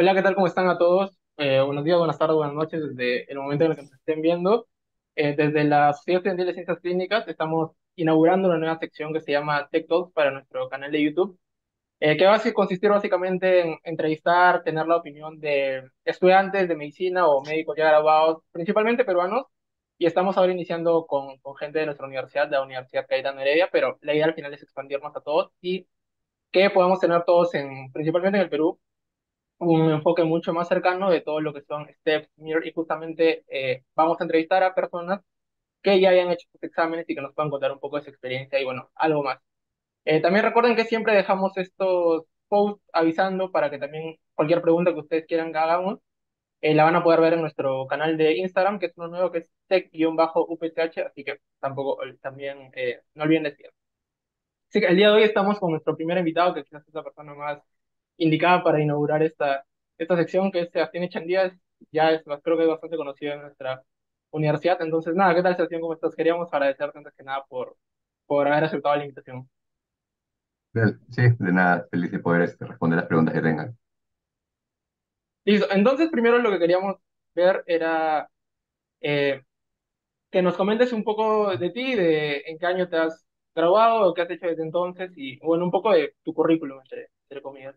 Hola, ¿qué tal? ¿Cómo están a todos? Eh, buenos días, buenas tardes, buenas noches, desde el momento en el que nos estén viendo. Eh, desde la Sociedad Estudiantil de Ciencias Clínicas estamos inaugurando una nueva sección que se llama Tech Talks para nuestro canal de YouTube, eh, que va a consistir básicamente en entrevistar, tener la opinión de estudiantes de medicina o médicos ya graduados, principalmente peruanos, y estamos ahora iniciando con, con gente de nuestra universidad, la Universidad Cayetano Heredia, pero la idea al final es expandirnos a todos y que podamos tener todos, en, principalmente en el Perú, un enfoque mucho más cercano de todo lo que son STEPS, MIR, y justamente eh, vamos a entrevistar a personas que ya hayan hecho sus exámenes y que nos puedan contar un poco de su experiencia y bueno, algo más. Eh, también recuerden que siempre dejamos estos posts avisando para que también cualquier pregunta que ustedes quieran que hagamos, eh, la van a poder ver en nuestro canal de Instagram, que es uno nuevo que es tech-upch, así que tampoco también no olviden decir. Así que el día de hoy estamos con nuestro primer invitado, que quizás es la persona más indicada para inaugurar esta, esta sección, que es Sebastián Echandías, ya es, creo que es bastante conocido en nuestra universidad. Entonces, nada, ¿qué tal Sebastián? ¿Cómo estás? Queríamos agradecerte antes que nada por, por haber aceptado la invitación. Sí, de nada, feliz de poder este, responder las preguntas que tengan. Listo, entonces primero lo que queríamos ver era eh, que nos comentes un poco de ti, de en qué año te has graduado, qué has hecho desde entonces y bueno, un poco de tu currículum, entre, entre comillas.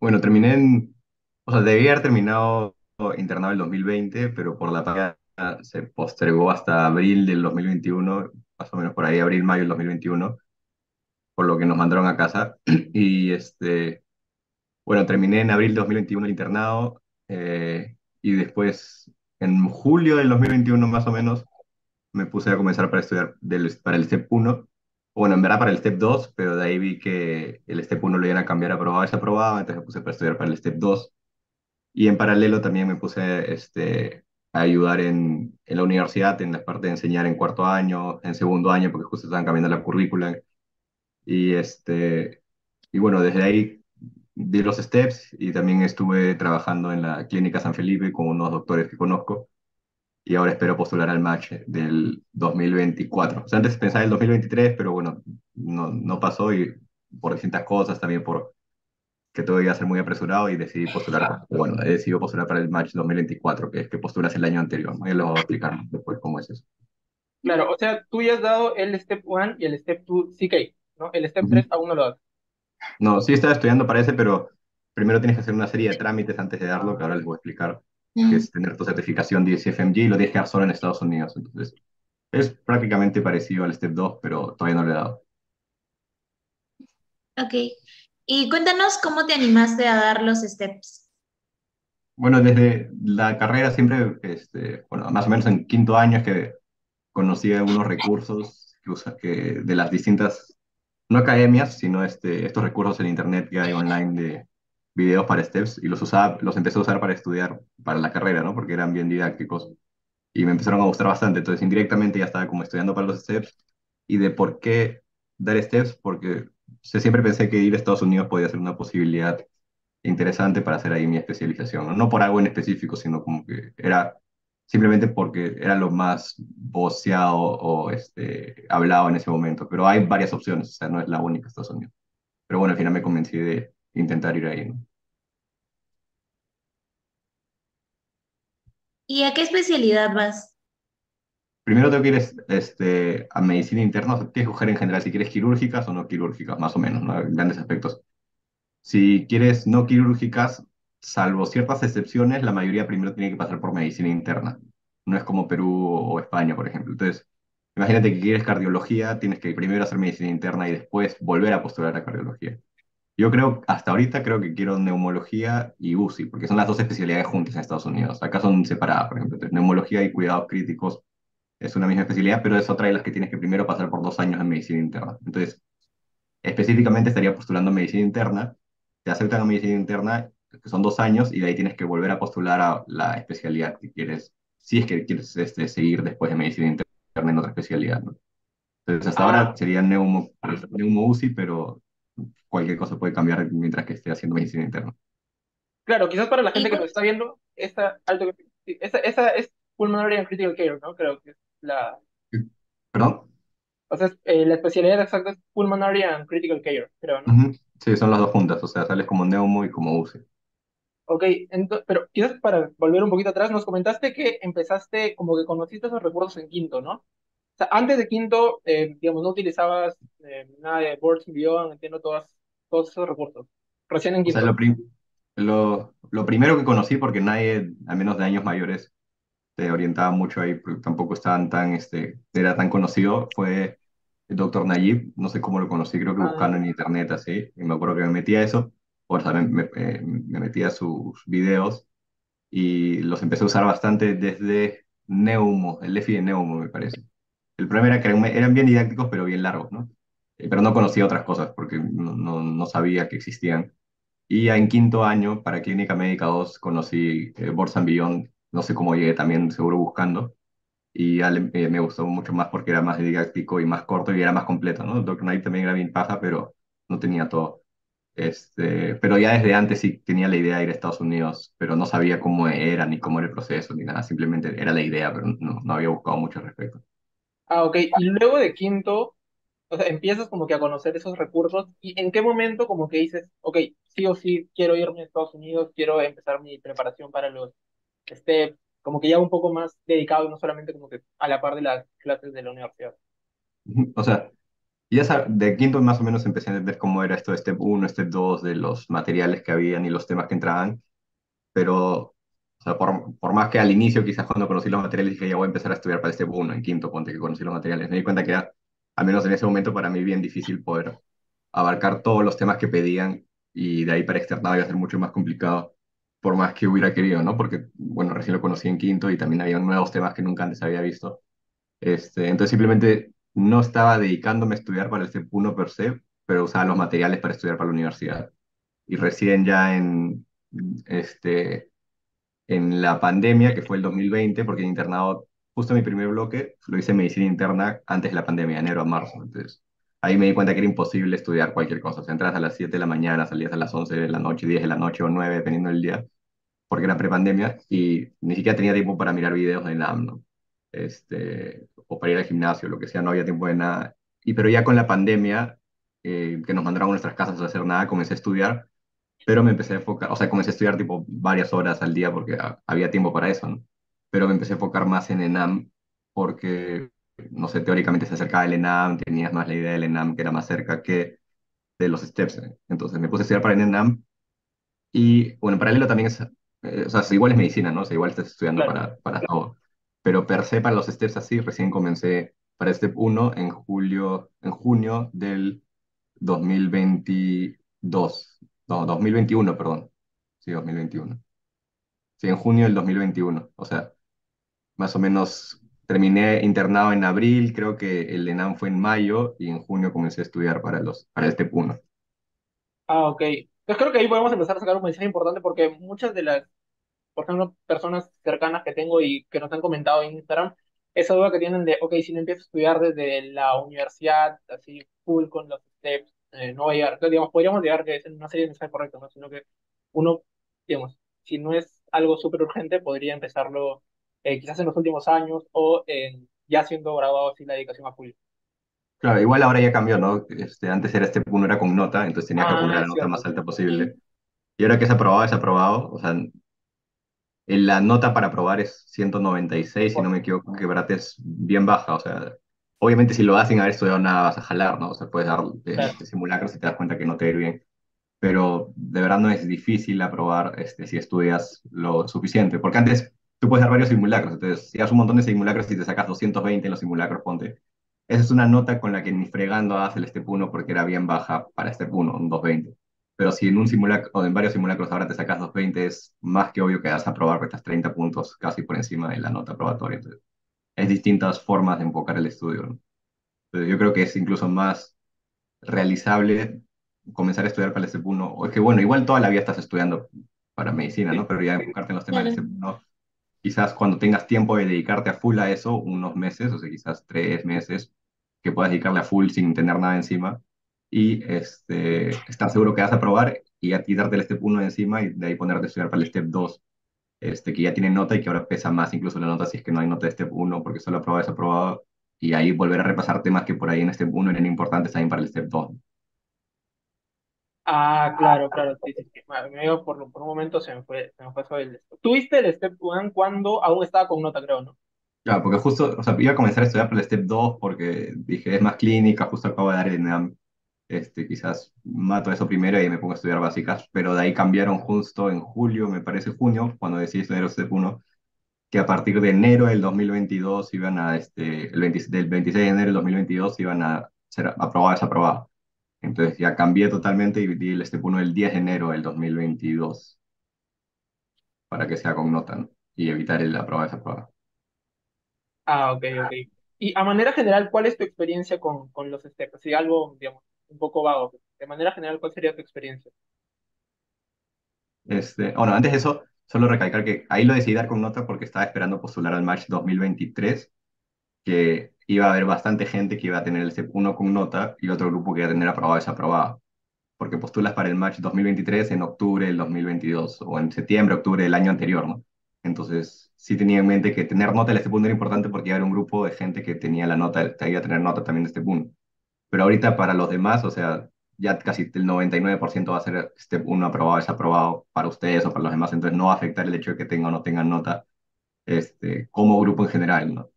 Bueno, terminé en, o sea, debía haber terminado internado el 2020, pero por la pandemia se postergó hasta abril del 2021, más o menos por ahí, abril, mayo del 2021, por lo que nos mandaron a casa. Y este, bueno, terminé en abril del 2021 el internado eh, y después en julio del 2021 más o menos me puse a comenzar para estudiar del, para el STEP 1 bueno, en verdad para el Step 2, pero de ahí vi que el Step 1 lo iban a cambiar a aprobado y se aprobaba, entonces me puse para estudiar para el Step 2. Y en paralelo también me puse este, a ayudar en, en la universidad, en la parte de enseñar en cuarto año, en segundo año, porque justo estaban cambiando la currícula. Y, este, y bueno, desde ahí di los steps y también estuve trabajando en la clínica San Felipe con unos doctores que conozco y ahora espero postular al match del 2024. O sea, antes pensaba el 2023, pero bueno, no, no pasó y por distintas cosas, también por que todo iba a ser muy apresurado y decidí postular, bueno, he decidido postular para el match 2024, que es que postulas el año anterior, voy a explicar después cómo es eso. Claro, o sea, tú ya has dado el Step 1 y el Step 2 CK, ¿no? El Step 3 aún no lo das. No, sí estaba estudiando para ese, pero primero tienes que hacer una serie de trámites antes de darlo, que ahora les voy a explicar que es tener tu certificación de CFMG y lo tienes que solo en Estados Unidos. Entonces, es prácticamente parecido al Step 2, pero todavía no le he dado. Ok. Y cuéntanos cómo te animaste a dar los steps. Bueno, desde la carrera siempre, este, bueno, más o menos en quinto año es que conocí algunos recursos que usa, que de las distintas, no academias, sino este, estos recursos en internet que hay online de, videos para STEPS y los usaba, los empecé a usar para estudiar para la carrera, ¿no? Porque eran bien didácticos y me empezaron a gustar bastante. Entonces, indirectamente ya estaba como estudiando para los STEPS y de por qué dar STEPS, porque siempre pensé que ir a Estados Unidos podía ser una posibilidad interesante para hacer ahí mi especialización, ¿no? no por algo en específico, sino como que era simplemente porque era lo más voceado o este, hablado en ese momento, pero hay varias opciones, o sea, no es la única Estados Unidos. Pero bueno, al final me convencí de intentar ir ahí, ¿no? ¿Y a qué especialidad vas? Primero tengo que ir este, a medicina interna, tienes que coger en general si quieres quirúrgicas o no quirúrgicas, más o menos, ¿no? Grandes aspectos. Si quieres no quirúrgicas, salvo ciertas excepciones, la mayoría primero tiene que pasar por medicina interna. No es como Perú o España, por ejemplo. Entonces, imagínate que quieres cardiología, tienes que primero hacer medicina interna y después volver a postular a cardiología. Yo creo, hasta ahorita creo que quiero neumología y UCI, porque son las dos especialidades juntas en Estados Unidos. Acá son separadas, por ejemplo. Entonces, neumología y cuidados críticos es una misma especialidad, pero es otra de las que tienes que primero pasar por dos años en medicina interna. Entonces, específicamente estaría postulando medicina interna, te aceptan a medicina interna, que son dos años, y de ahí tienes que volver a postular a la especialidad que quieres, si es que quieres este, seguir después de medicina interna en otra especialidad. ¿no? Entonces, hasta ahora ah. sería neumo, neumo UCI, pero cualquier cosa puede cambiar mientras que esté haciendo medicina interna. Claro, quizás para la gente que nos está viendo, esta, alto, esa, esa es Pulmonary and Critical Care, ¿no? Creo que es la... ¿Perdón? O sea, eh, la especialidad exacta es Pulmonary and Critical Care, creo, ¿no? Sí, son las dos juntas, o sea, sales como neumo y como UCI. Ok, pero quizás para volver un poquito atrás, nos comentaste que empezaste, como que conociste esos recursos en quinto, ¿no? O sea, antes de quinto, eh, digamos, no utilizabas eh, nada de Boards Beyond, entiendo todas, todos esos recursos. Recién en O sea, lo, prim- lo, lo primero que conocí, porque nadie, al menos de años mayores, te orientaba mucho ahí, porque tampoco estaban tan, este, era tan conocido, fue el doctor Nayib, no sé cómo lo conocí, creo que buscando Ah, en internet así, y me acuerdo que me metí a eso, o sea, me, me, eh, me metí a sus videos y los empecé a usar bastante desde Neumo, el EFI de Neumo me parece. El problema era que eran bien didácticos, pero bien largos, ¿no? Eh, Pero no conocía otras cosas porque no, no, no sabía que existían. Y en quinto año, para Clínica Médica 2, conocí eh, Boards and Beyond, no sé cómo llegué también, seguro buscando, y eh, me gustó mucho más porque era más didáctico y más corto y era más completo, ¿no? Doctor Knight también era bien paja, pero no tenía todo. Este, pero ya desde antes sí tenía la idea de ir a Estados Unidos, pero no sabía cómo era, ni cómo era el proceso, ni nada, simplemente era la idea, pero no, no había buscado mucho al respecto. ah, ok. Y luego de quinto, o sea, empiezas como que a conocer esos recursos. ¿Y en qué momento como que dices, ok, sí o sí quiero irme a Estados Unidos, quiero empezar mi preparación para los esté como que ya un poco más dedicado no solamente como que a la par de las clases de la universidad. O sea, ya sa- de quinto más o menos empecé a entender cómo era esto de Step 1, Step 2, de los materiales que habían y los temas que entraban, pero o sea, por, por más que al inicio, quizás cuando conocí los materiales, dije, ya voy a empezar a estudiar para este uno en quinto, ponte que conocí los materiales, me di cuenta que era, al menos en ese momento, para mí bien difícil poder abarcar todos los temas que pedían y de ahí para externado iba a ser mucho más complicado, por más que hubiera querido, ¿no? Porque, bueno, recién lo conocí en quinto y también había nuevos temas que nunca antes había visto. Este, entonces simplemente no estaba dedicándome a estudiar para el step uno per se, pero usaba los materiales para estudiar para la universidad. Y recién ya en, este, en la pandemia, que fue el 2020, porque en internado, justo mi primer bloque, lo hice en medicina interna antes de la pandemia, enero a marzo. Entonces, ahí me di cuenta que era imposible estudiar cualquier cosa. O sea, entras a las 7 de la mañana, salías a las 11 de la noche, 10 de la noche o 9, dependiendo del día, porque era prepandemia, y ni siquiera tenía tiempo para mirar videos de NAM, ¿no? Este, o para ir al gimnasio, lo que sea, no había tiempo de nada. Y pero ya con la pandemia, eh, que nos mandaron a nuestras casas a hacer nada, comencé a estudiar pero me empecé a enfocar, o sea, comencé a estudiar tipo varias horas al día porque ha- había tiempo para eso, ¿no? Pero me empecé a enfocar más en ENAM porque, no sé, teóricamente se acercaba el ENAM, tenías más la idea del ENAM que era más cerca que de los STEPS. ¿eh? Entonces me puse a estudiar para el ENAM y, bueno, en paralelo también es, eh, o sea, igual es medicina, ¿no? O sea, igual estás estudiando Claro. para, para todo. Pero per se para los STEPS así, recién comencé para STEP uno en julio, en junio del 2022, no, 2021, perdón. Sí, 2021. Sí, en junio del 2021. O sea, más o menos terminé internado en abril, creo que el ENAM fue en mayo y en junio comencé a estudiar para los, para el step 1. Ah, ok. Entonces creo que ahí podemos empezar a sacar un mensaje importante porque muchas de las, por ejemplo, personas cercanas que tengo y que nos han comentado en Instagram, esa duda que tienen de, ok, si no empiezo a estudiar desde la universidad, así full con los steps, eh, no voy a llegar. Entonces, digamos, podríamos llegar que es una serie de mensajes ¿no? Sino que uno, digamos, si no es algo súper urgente, podría empezarlo eh, quizás en los últimos años o en- ya siendo graduado así la dedicación a full. Claro, igual ahora ya cambió, ¿no? Este, antes era step 1 era con nota, entonces tenía que Ah, la es nota más alta posible. Y ahora que es aprobado, es aprobado. O sea, en la nota para aprobar es 196, si no me equivoco, que verdad es bien baja. O sea, obviamente si lo das sin haber estudiado nada vas a jalar, ¿no? O sea, puedes dar Claro. este, simulacros y te das cuenta que no te va a ir bien. Pero de verdad no es difícil aprobar este, si estudias lo suficiente. Porque antes tú puedes dar varios simulacros. Entonces, si das un montón de simulacros y te sacas 220 en los simulacros, ponte. Esa es una nota con la que ni fregando haces el Step 1 porque era bien baja para Step 1, un 220. Pero si en un simulacro o en varios simulacros ahora te sacas 220, es más que obvio que vas a aprobar, porque estás 30 puntos casi por encima de la nota aprobatoria. Entonces, es distintas formas de enfocar el estudio. ¿no? Entonces, yo creo que es incluso más realizable comenzar a estudiar para el Step 1. O es que, bueno, igual toda la vida estás estudiando para medicina, ¿no? Pero ya enfocarte en los temas del. Step 1, quizás cuando tengas tiempo de dedicarte a full a eso, unos meses, o sea, quizás tres meses, que puedas dedicarle a full sin tener nada encima y este, estar seguro que vas a aprobar y a quitarte el Step 1 de encima y de ahí ponerte a estudiar para el Step 2, este, que ya tiene nota y que ahora pesa más incluso la nota si es que no hay nota de Step 1 porque solo aprobado es aprobado y ahí volver a repasar temas que por ahí en Step 1 eran importantes también para el Step 2. Ah, claro, claro, sí, sí, sí. Dio por, por un momento se me fue, se me fue el... ¿Tuviste el Step 1 cuando aún estaba con nota, creo, ¿no? Claro, porque justo, o sea, iba a comenzar a estudiar por el Step 2 porque dije, es más clínica, justo acabo de dar el ENAM, este, quizás mato eso primero y me pongo a estudiar básicas, pero de ahí cambiaron justo en julio, me parece junio, cuando decidí estudiar el Step 1, que a partir de enero del 2022 iban a, este, el 20 del 26 de enero del 2022 iban a ser aprobadas, desaprobadas. Entonces ya cambié totalmente y di el Step 1 el 10 de enero del 2022 para que sea con nota, ¿no? Y evitar el aprobada, desaprobada. Ah, ok, ok. Y a manera general, ¿cuál es tu experiencia con, con los steps? Si algo, digamos, un poco vago. De manera general, ¿cuál sería tu experiencia? Este, bueno, antes de eso, solo recalcar que ahí lo decidí dar con nota porque estaba esperando postular al Match 2023, que iba a haber bastante gente que iba a tener 1 con nota y otro grupo que iba a tener aprobado y desaprobado. Porque postulas para el Match 2023 en octubre del 2022 o en septiembre, octubre del año anterior, ¿no? Entonces, sí tenía en mente que tener nota del Step 1 era importante porque iba a haber un grupo de gente que tenía la nota, que iba a tener nota también de Step 1. Pero ahorita para los demás, o sea, ya casi el 99% va a ser Step 1 aprobado, desaprobado para ustedes o para los demás, entonces no va a afectar el hecho de que tengan o no tengan nota este, como grupo en general, ¿no?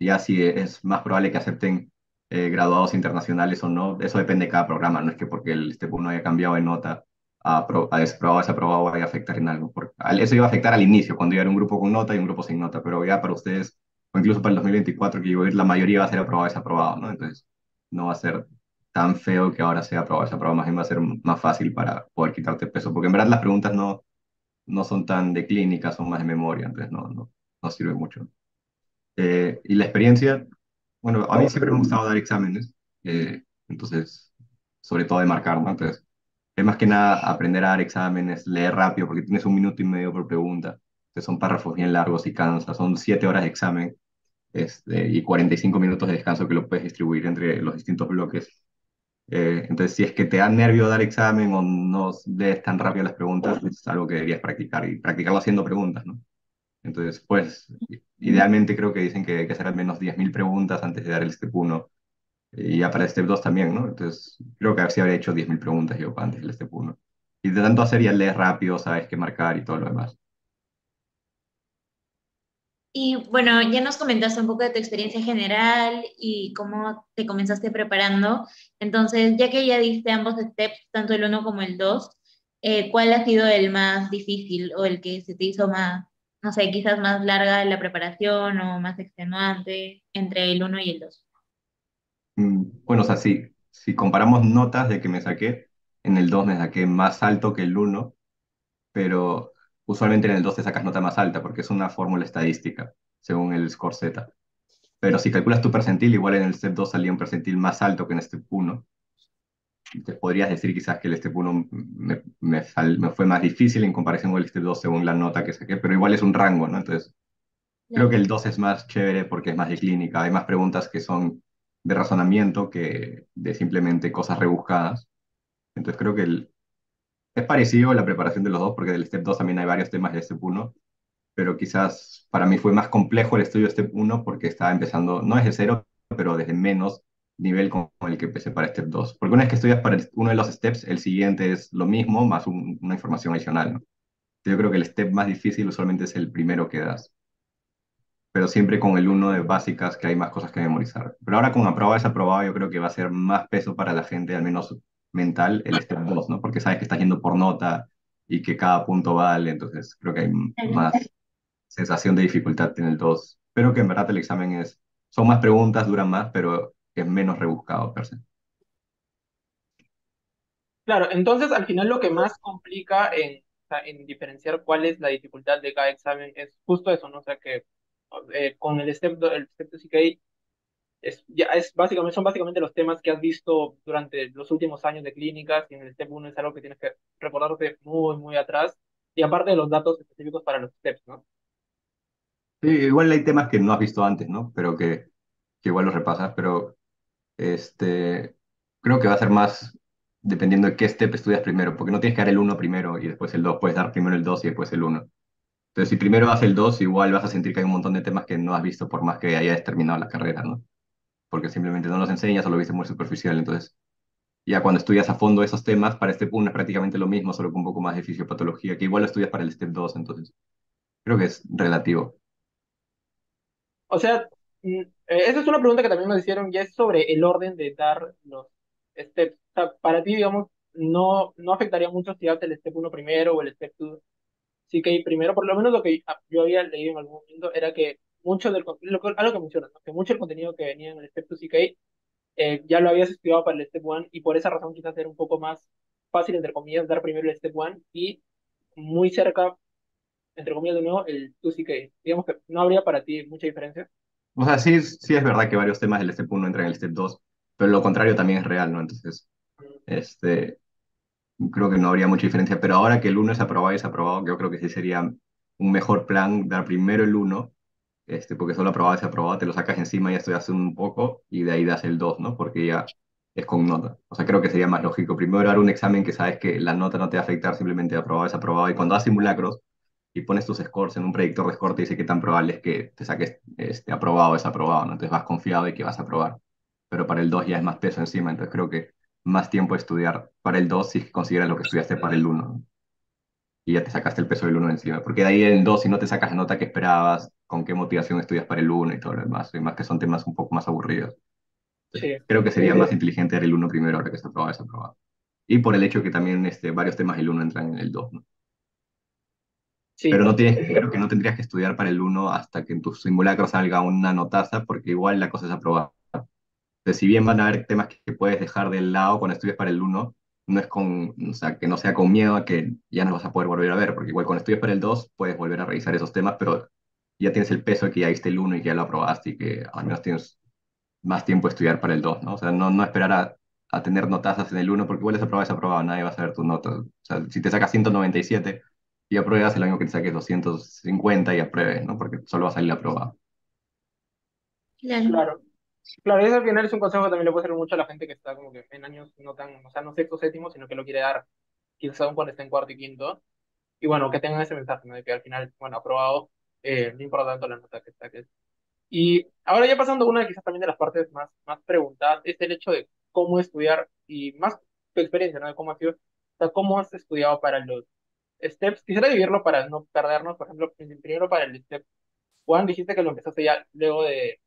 Ya si es más probable que acepten eh, graduados internacionales o no, eso depende de cada programa, no es que porque el Step 1 haya cambiado de nota a, a desaprobado, desaprobado vaya a afectar en algo. Porque eso iba a afectar al inicio, cuando iba a haber un grupo con nota y un grupo sin nota, pero ya para ustedes, o incluso para el 2024, que iba a ir, la mayoría va a ser aprobado, desaprobado, ¿no? Entonces no va a ser tan feo que ahora sea aprobado, desaprobado, más bien va a ser más fácil para poder quitarte peso, porque en verdad las preguntas no, no son tan de clínica, son más de memoria, entonces no, no, no sirve mucho. Eh, y la experiencia, bueno, a mí siempre me ha gustado dar exámenes, eh, entonces, sobre todo de marcar, ¿no? Entonces, es más que nada aprender a dar exámenes, leer rápido, porque tienes un minuto y medio por pregunta, entonces son párrafos bien largos y cansa, son siete horas de examen este, y 45 minutos de descanso que lo puedes distribuir entre los distintos bloques. Eh, entonces, si es que te da nervio dar examen o no lees tan rápido las preguntas, es algo que deberías practicar y practicarlo haciendo preguntas, ¿no? Entonces, pues, idealmente creo que dicen que hay que al menos 10.000 preguntas antes de dar el Step 1 y ya para el Step 2 también, ¿no? Entonces, creo que así habría hecho 10.000 preguntas yo antes del Step 1. Y de tanto hacer ya lees rápido, sabes qué marcar y todo lo demás. Y bueno, ya nos comentaste un poco de tu experiencia general y cómo te comenzaste preparando. Entonces, ya que ya diste ambos steps, tanto el uno como el dos, eh, ¿cuál ha sido el más difícil o el que se te hizo más, no sé, quizás más larga la preparación o más extenuante entre el uno y el dos? Mm, Bueno, o sea, si comparamos notas de que me saqué, en el 2 me saqué más alto que el 1, pero usualmente en el 2 te sacas nota más alta porque es una fórmula estadística, según el score Z. Pero si calculas tu percentil, igual en el Step 2 salía un percentil más alto que en Step 1. Te podrías decir quizás que el Step 1 me, me, sal- me fue más difícil en comparación con el Step 2 según la nota que saqué, pero igual es un rango, ¿no? Entonces, creo que el 2 es más chévere porque es más de clínica, hay más preguntas que son de razonamiento que de simplemente cosas rebuscadas. Entonces, creo que el, es parecido a la preparación de los dos, porque del Step 2 también hay varios temas de Step 1, pero quizás para mí fue más complejo el estudio de Step 1 porque estaba empezando, no desde cero, pero desde menos nivel con el que empecé para Step 2. Porque una vez que estudias para uno de los steps, el siguiente es lo mismo, más un- una información adicional, ¿no? Yo creo que el step más difícil usualmente es el primero que das, pero siempre con el uno de básicas que hay más cosas que memorizar. Pero ahora con aprobado y desaprobado yo creo que va a ser más peso para la gente, al menos mental, el step 2, ¿no? Porque sabes que estás yendo por nota y que cada punto vale, entonces creo que hay más sensación de dificultad en el 2. Pero que en verdad el examen es, son más preguntas, duran más, pero es menos rebuscado per se. Claro, entonces al final lo que más complica en, diferenciar cuál es la dificultad de cada examen es justo eso, ¿no? O sea que eh, con el step, el step 2 CK es, ya es básicamente, son básicamente los temas que has visto durante los últimos años de clínicas y en el step 1 es algo que tienes que recordarte muy, muy atrás y aparte de los datos específicos para los steps, ¿no? Sí, igual hay temas que no has visto antes, ¿no? Pero que, que igual los repasas, pero este, creo que va a ser más dependiendo de qué step estudias primero, porque no tienes que dar el uno primero y después el 2, puedes dar primero el 2 y después el uno. Entonces, si primero das el 2, igual vas a sentir que hay un montón de temas que no has visto por más que hayas terminado la carrera, ¿no? Porque simplemente no los enseñas o lo viste muy superficial. Entonces, Ya cuando estudias a fondo esos temas, para Step 1 es prácticamente lo mismo, solo con un poco más de fisiopatología, que igual lo estudias para el Step 2, entonces creo que es relativo. O sea, esa es una pregunta que también nos hicieron, ya es sobre el orden de dar los steps. O sea, para ti, digamos, no, no afectaría mucho si el step 1 primero o el step 2 sí primero, por lo menos lo que yo había leído en algún momento, era que mucho del lo algo que mencionas, que mucho del contenido que venía en el Step 2 CK eh, ya lo habías estudiado para el Step 1 y por esa razón quizás era un poco más fácil, entre comillas, dar primero el Step 1 y muy cerca, entre comillas de nuevo, el 2 CK. Digamos que no habría para ti mucha diferencia. O sea, sí, sí es verdad que varios temas del Step 1 entran en el Step 2, pero lo contrario también es real, ¿no? Entonces, este, creo que no habría mucha diferencia, pero ahora que el 1 es aprobado y es aprobado, yo creo que sí sería un mejor plan dar primero el 1, este, porque solo aprobado es aprobado, te lo sacas encima y estudias un poco y de ahí das el 2, ¿no? Porque ya es con nota. O sea, creo que sería más lógico. Primero dar un examen que sabes que la nota no te va a afectar, simplemente aprobado es aprobado. Y cuando das simulacros y pones tus scores en un predictor de score, te dice que tan probable es que te saques este, aprobado o desaprobado, ¿no? Entonces vas confiado de que vas a aprobar. Pero para el 2 ya es más peso encima, entonces creo que más tiempo estudiar para el 2 si consideras lo que estudiaste para el 1. Y ya te sacaste el peso del 1 encima. Porque de ahí en el 2, si no te sacas la nota que esperabas, con qué motivación estudias para el 1 y todo lo demás. Y más que son temas un poco más aburridos. Sí. Creo que sería más inteligente dar el 1 primero ahora que está aprobado desaprobado. Y por el hecho que también este, varios temas del 1 entran en el 2. ¿no? Pero no tienes, creo que no tendrías que estudiar para el 1 hasta que en tu simulacro salga una notaza, porque igual la cosa es aprobada. Si bien van a haber temas que puedes dejar de lado cuando estudias para el 1, no es con, o sea, que no sea con miedo a que ya no vas a poder volver a ver, porque igual cuando estudias para el 2 puedes volver a revisar esos temas, pero ya tienes el peso que ya el 1 y que ya lo aprobaste y que al menos tienes más tiempo de estudiar para el 2, ¿no? O sea, no, no esperar a, a tener notazas en el 1, porque igual es aprobado, es aprobado, nadie va a saber tus notas. O sea, si te sacas 197 y apruebas, el año que te saques 250 y apruebes, ¿no? Porque solo va a salir aprobado. Claro. Claro. Eso al final es un consejo que también le puede servir mucho a la gente que está como que en años no tan, o sea, no sexto, séptimo, sino que lo quiere dar quizás aún cuando esté en cuarto y quinto. Y bueno, que tengan ese mensaje, ¿no? De que al final, bueno, aprobado, eh, no importa tanto la nota que saques. Y ahora ya pasando a una quizás también de las partes más, más preguntadas, es el hecho de cómo estudiar y más tu experiencia, ¿no? De cómo ha sido, o sea, cómo has estudiado para los steps. Quisiera dividirlo para no perdernos, por ejemplo, primero para el step one, dijiste que lo empezaste ya luego de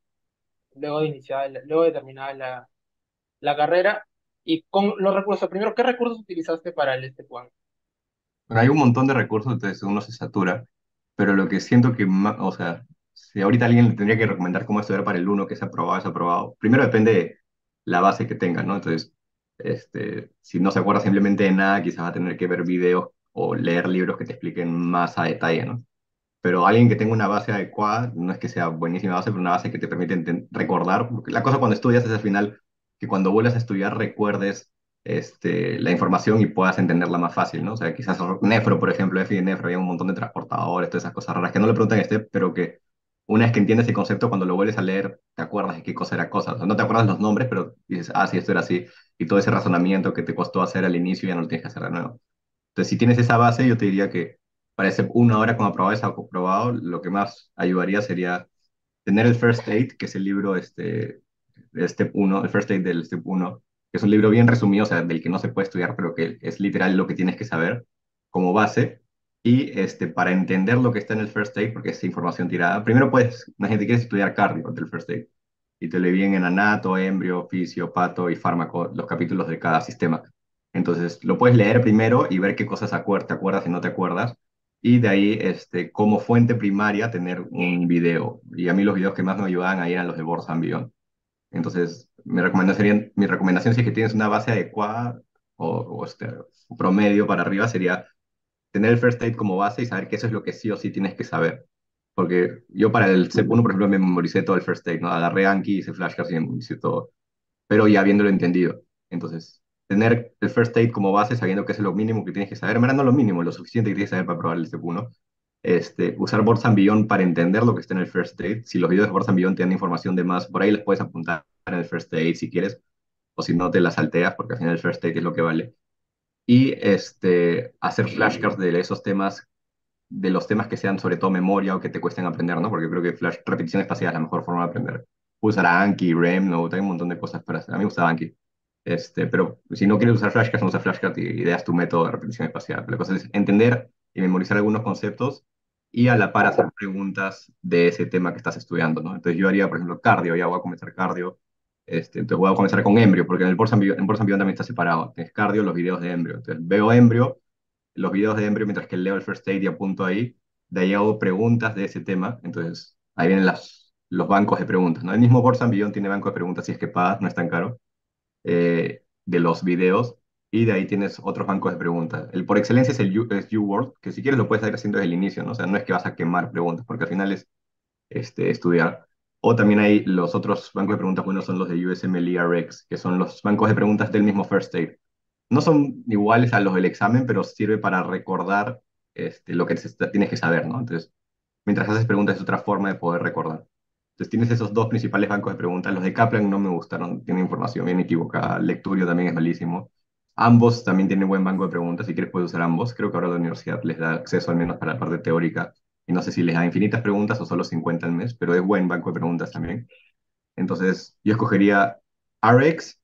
luego de iniciar, luego de terminar la, la carrera. Y con los recursos, primero, ¿qué recursos utilizaste para el Step One? Bueno, hay un montón de recursos, entonces uno se satura, pero lo que siento que, ma- o sea, si ahorita alguien le tendría que recomendar cómo estudiar para el uno, que es aprobado, es aprobado, primero depende de la base que tenga, ¿no? Entonces, este, si no se acuerda simplemente de nada, quizás va a tener que ver videos o leer libros que te expliquen más a detalle, ¿no? Pero alguien que tenga una base adecuada, no es que sea buenísima base, pero una base que te permite recordar, porque la cosa cuando estudias es al final que cuando vuelvas a estudiar recuerdes este, la información y puedas entenderla más fácil, ¿no? O sea, quizás Nefro, por ejemplo, F y Nefro, había un montón de transportadores, todas esas cosas raras que no le preguntan a este, pero que una vez que entiendes el concepto, cuando lo vuelves a leer, te acuerdas de qué cosa era cosa. O sea, no te acuerdas los nombres, pero dices, ah, sí, esto era así. Y todo ese razonamiento que te costó hacer al inicio ya no lo tienes que hacer de nuevo. Entonces, si tienes esa base, yo te diría que para ese una hora con aprobado y aprobado, lo que más ayudaría sería tener el First Aid, que es el libro este, de Step 1, el First Aid del Step 1, que es un libro bien resumido, o sea, del que no se puede estudiar, pero que es literal lo que tienes que saber como base. Y este, para entender lo que está en el First Aid, porque es información tirada, primero puedes, imagínate, quieres estudiar cardio del First Aid, y te lo en anato, embrio, fisio, pato y fármaco, los capítulos de cada sistema. Entonces, lo puedes leer primero y ver qué cosas te acuerdas y no te acuerdas, y de ahí, este, como fuente primaria, tener un video. Y a mí los videos que más me ayudaban ahí eran los de Borsa Beyond. Entonces, mi recomendación, sería, mi recomendación si es que tienes una base adecuada o, o este, promedio para arriba sería tener el First Aid como base y saber que eso es lo que sí o sí tienes que saber. Porque yo para el CEP1, por ejemplo, me memoricé todo el First Aid, ¿no? Agarré Anki, hice flashcards y memoricé todo. Pero ya habiéndolo entendido. Entonces, tener el First Aid como base, sabiendo que es lo mínimo que tienes que saber, no lo mínimo, lo suficiente que tienes que saber para probar el CEP1. Este, usar Boards and Beyond para entender lo que está en el First Aid. Si los videos de Boards and Beyond tienen información de más, por ahí les puedes apuntar en el First Aid si quieres, o si no te las salteas, porque al final el First Aid es lo que vale. Y este, hacer flashcards de esos temas, de los temas que sean sobre todo memoria o que te cuesten aprender, ¿no? Porque creo que flash, repetición espacial es la mejor forma de aprender. Usar Anki, REM, no, hay un montón de cosas para hacer. A mí me gusta Anki. Este, pero si no quieres usar flashcards, no usas flashcards y ideas tu método de repetición espacial. La cosa es entender y memorizar algunos conceptos y a la par hacer preguntas de ese tema que estás estudiando, ¿no? Entonces yo haría, por ejemplo, cardio, ya voy a comenzar cardio, este, entonces voy a comenzar con embrio, porque en el Borsa en también está separado, tienes cardio, los videos de embrio. Entonces veo embrio, los videos de embrio mientras que leo el first aid y apunto ahí, de ahí hago preguntas de ese tema, entonces ahí vienen las, los bancos de preguntas, ¿no? El mismo Borsa tiene banco de preguntas si es que pagas, no es tan caro, eh, de los videos, y de ahí tienes otros bancos de preguntas. El por excelencia es el U, que si quieres lo puedes ir haciendo desde el inicio, ¿no? O sea, no es que vas a quemar preguntas, porque al final es este, estudiar. O también hay los otros bancos de preguntas buenos son los de USMLE RX, que son los bancos de preguntas del mismo First Aid. No son iguales a los del examen, pero sirve para recordar este, lo que tienes que saber, ¿no? Entonces, mientras haces preguntas es otra forma de poder recordar. Tienes esos dos principales bancos de preguntas. Los de Kaplan no me gustaron, tienen información bien equivocada. Lecturio también es malísimo. Ambos también tienen buen banco de preguntas, si quieres puedes usar ambos. Creo que ahora la universidad les da acceso al menos para la parte teórica. Y no sé si les da infinitas preguntas o solo 50 al mes, pero es buen banco de preguntas también. Entonces yo escogería RX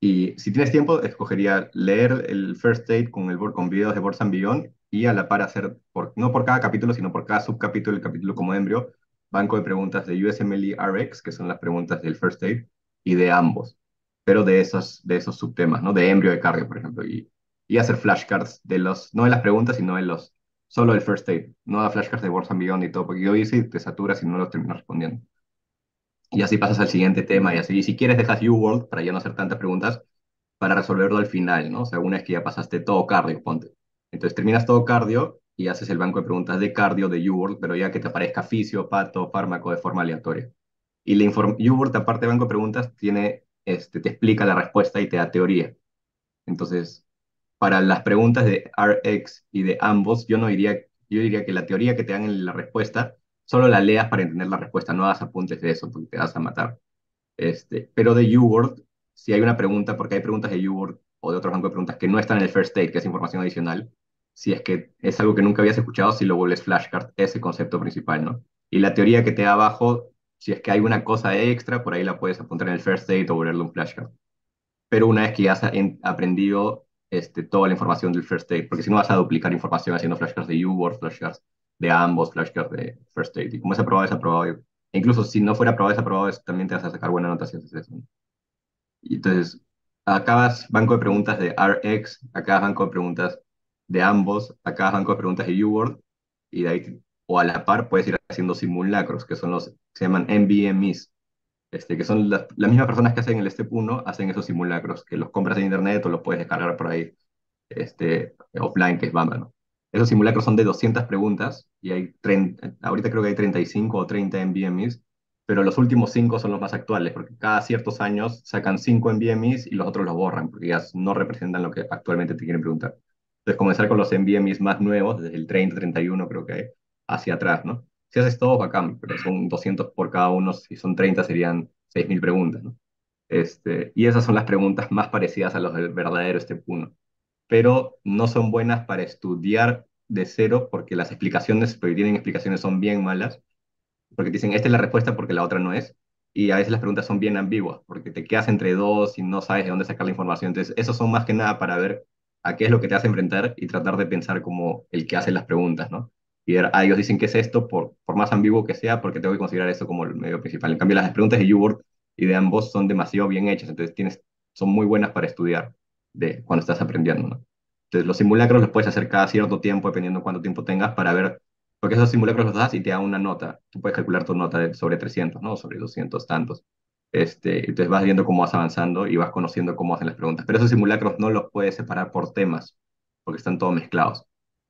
y si tienes tiempo, escogería leer el First Aid con, el, con videos de Borsan Beyond y a la par hacer, por, no por cada capítulo, sino por cada subcapítulo, el capítulo como embrio, banco de preguntas de USMLE RX, que son las preguntas del First Aid, y de ambos, pero de esos, de esos subtemas, ¿no? De embrio de carga, por ejemplo, y, y hacer flashcards de los, no de las preguntas, sino de los, solo del First Aid, no da flashcards de Words and Beyond y todo, porque yo hice y te saturas y no lo terminas respondiendo. Y así pasas al siguiente tema y así. Y si quieres, dejas U-World para ya no hacer tantas preguntas para resolverlo al final, ¿no? O sea, una vez que ya pasaste todo cardio, ponte. Entonces terminas todo cardio y haces el banco de preguntas de cardio de UWorld, pero ya que te aparezca fisio, pato, fármaco de forma aleatoria. Y la UWorld, aparte de banco de preguntas, tiene, este, te explica la respuesta y te da teoría. Entonces, para las preguntas de RX y de ambos, yo no diría, yo diría que la teoría que te dan en la respuesta, solo la leas para entender la respuesta, no hagas apuntes de eso porque te vas a matar. Este, pero de UWorld, si hay una pregunta, porque hay preguntas de UWorld o de otros bancos de preguntas que no están en el first state, que es información adicional, si es que es algo que nunca habías escuchado, si lo vuelves flashcard, ese concepto principal, ¿no? Y la teoría que te da abajo, si es que hay una cosa extra, por ahí la puedes apuntar en el first date o volverlo un flashcard. Pero una vez que ya has aprendido este, toda la información del first date, porque si no vas a duplicar información haciendo flashcards de U-Word, flashcards de ambos, flashcards de first date. Y como es aprobado, es aprobado. E incluso si no fuera aprobado, es aprobado, también te vas a sacar buena nota si haces eso. Y entonces, acabas banco de preguntas de RX, acabas banco de preguntas de ambos, acá banco de preguntas de UWorld, y de ahí, o a la par, puedes ir haciendo simulacros, que son los, se llaman NVMEs, este, que son las mismas personas que hacen el Step 1, hacen esos simulacros, que los compras en internet o los puedes descargar por ahí, este, offline, que es Bamba, ¿no? Esos simulacros son de 200 preguntas, y hay 30, ahorita creo que hay 35 o 30 NVMEs, pero los últimos 5 son los más actuales, porque cada ciertos años sacan 5 NVMEs y los otros los borran, porque ya no representan lo que actualmente te quieren preguntar. Entonces, comenzar con los NVMEs más nuevos, desde el 30, 31 creo que hacia atrás, ¿no? Si haces todo, bacán, pero son 200 por cada uno, si son 30 serían 6.000 preguntas, ¿no? Este, y esas son las preguntas más parecidas a los del verdadero Step 1. Pero no son buenas para estudiar de cero porque las explicaciones, porque tienen explicaciones, son bien malas. Porque te dicen, esta es la respuesta porque la otra no es. Y a veces las preguntas son bien ambiguas porque te quedas entre dos y no sabes de dónde sacar la información. Entonces, esos son más que nada para ver a qué es lo que te hace enfrentar y tratar de pensar como el que hace las preguntas, ¿no? Y a ah, ellos dicen que es esto, por, por más ambiguo que sea, porque tengo que considerar eso como el medio principal. En cambio, las preguntas de YouWord y de ambos son demasiado bien hechas, entonces tienes, son muy buenas para estudiar de cuando estás aprendiendo, ¿no? Entonces, los simulacros los puedes hacer cada cierto tiempo, dependiendo de cuánto tiempo tengas, para ver, porque esos simulacros los das y te da una nota. Tú puedes calcular tu nota sobre 300, ¿no? Sobre 200 tantos. Este, entonces vas viendo cómo vas avanzando y vas conociendo cómo hacen las preguntas. Pero esos simulacros no los puedes separar por temas, porque están todos mezclados.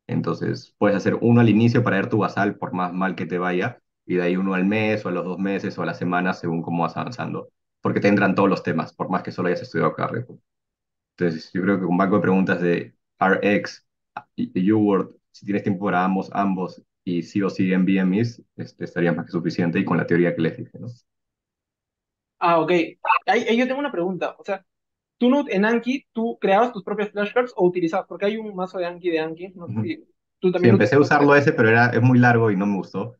Entonces puedes hacer uno al inicio para ver tu basal, por más mal que te vaya, y de ahí uno al mes o a los dos meses o a la semana según cómo vas avanzando, porque te entran todos los temas, por más que solo hayas estudiado carrera. Entonces yo creo que con banco de preguntas de RX UWord, si tienes tiempo para ambos, ambos, y sí o sí en BMIs, este, estaría más que suficiente y con la teoría que les dije, ¿no? Ah, ok. Ahí, yo tengo una pregunta. O sea, tú no, en Anki, ¿tú creabas tus propias flashcards o utilizabas? Porque hay un mazo de Anki de Anki. No tú también. Sí, empecé a usarlo ese, pero era, es muy largo y no me gustó.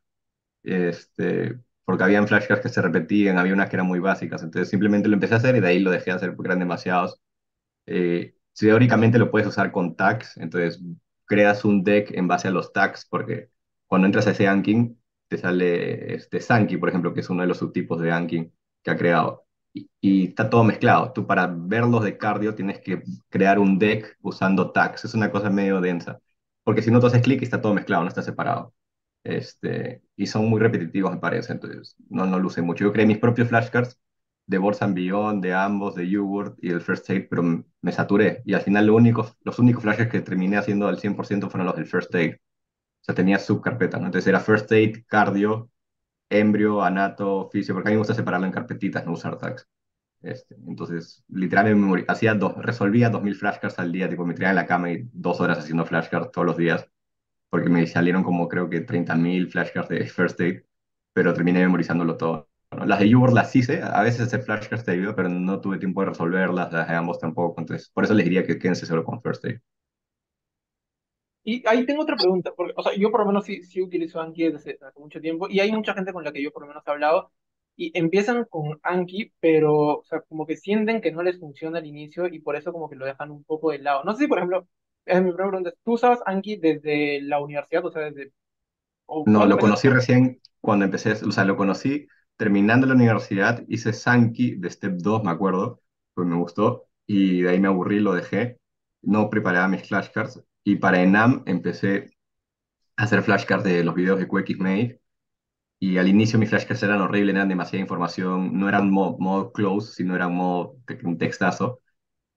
Este, porque habían flashcards que se repetían, había unas que eran muy básicas, entonces simplemente lo empecé a hacer y de ahí lo dejé de hacer porque eran demasiados. Eh, teóricamente lo puedes usar con tags, entonces creas un deck en base a los tags, porque cuando entras a ese Anking, te sale este Sankey, por ejemplo, que es uno de los subtipos de Anking que ha creado. Y, está todo mezclado. Tú para verlos de cardio tienes que crear un deck usando tags. Es una cosa medio densa. Porque si no, tú haces clic y está todo mezclado, no está separado. Este, y son muy repetitivos, me parece. Entonces, no, no usé mucho. Yo creé mis propios flashcards de Boards and Beyond, de ambos, de Yogurt y del First Aid, pero me saturé. Y al final lo único, los únicos flashcards que terminé haciendo al 100% fueron los del First Aid. O sea, tenía subcarpetas, ¿no? Entonces era First Aid, Cardio, Embrio, Anato, Fisio, porque a mí me gusta separarlo en carpetitas, no usar tags. Este, entonces, literalmente hacía dos, resolvía 2000 flashcards al día, tipo me tiraba en la cama y dos horas haciendo flashcards todos los días, porque me salieron como creo que 30.000 flashcards de First Aid, pero terminé memorizándolo todo. las de YouWord las hice, a veces hacer flashcards te ayuda, pero no tuve tiempo de resolverlas, las de ambos tampoco, entonces por eso les diría que quédense solo con First Aid. Y ahí tengo otra pregunta, porque, o sea, yo por lo menos sí, sí utilizo Anki desde hace mucho tiempo, y hay mucha gente con la que yo por lo menos he hablado, y empiezan con Anki, pero, o sea, como que sienten que no les funciona al inicio, y por eso como que lo dejan un poco de lado. No sé si, por ejemplo, es mi primera pregunta, ¿tú usabas Anki desde la universidad, o sea, desde... no, lo conocí recién cuando empecé, o sea, lo conocí terminando la universidad, hice Sanki de Step 2, me acuerdo, pues me gustó, y de ahí me aburrí, lo dejé, no preparaba mis flashcards, y para ENAM empecé a hacer flashcards de los videos de QXMate. Y al inicio mis flashcards eran horribles, eran demasiada información, no eran modo, close, sino eran modo un textazo.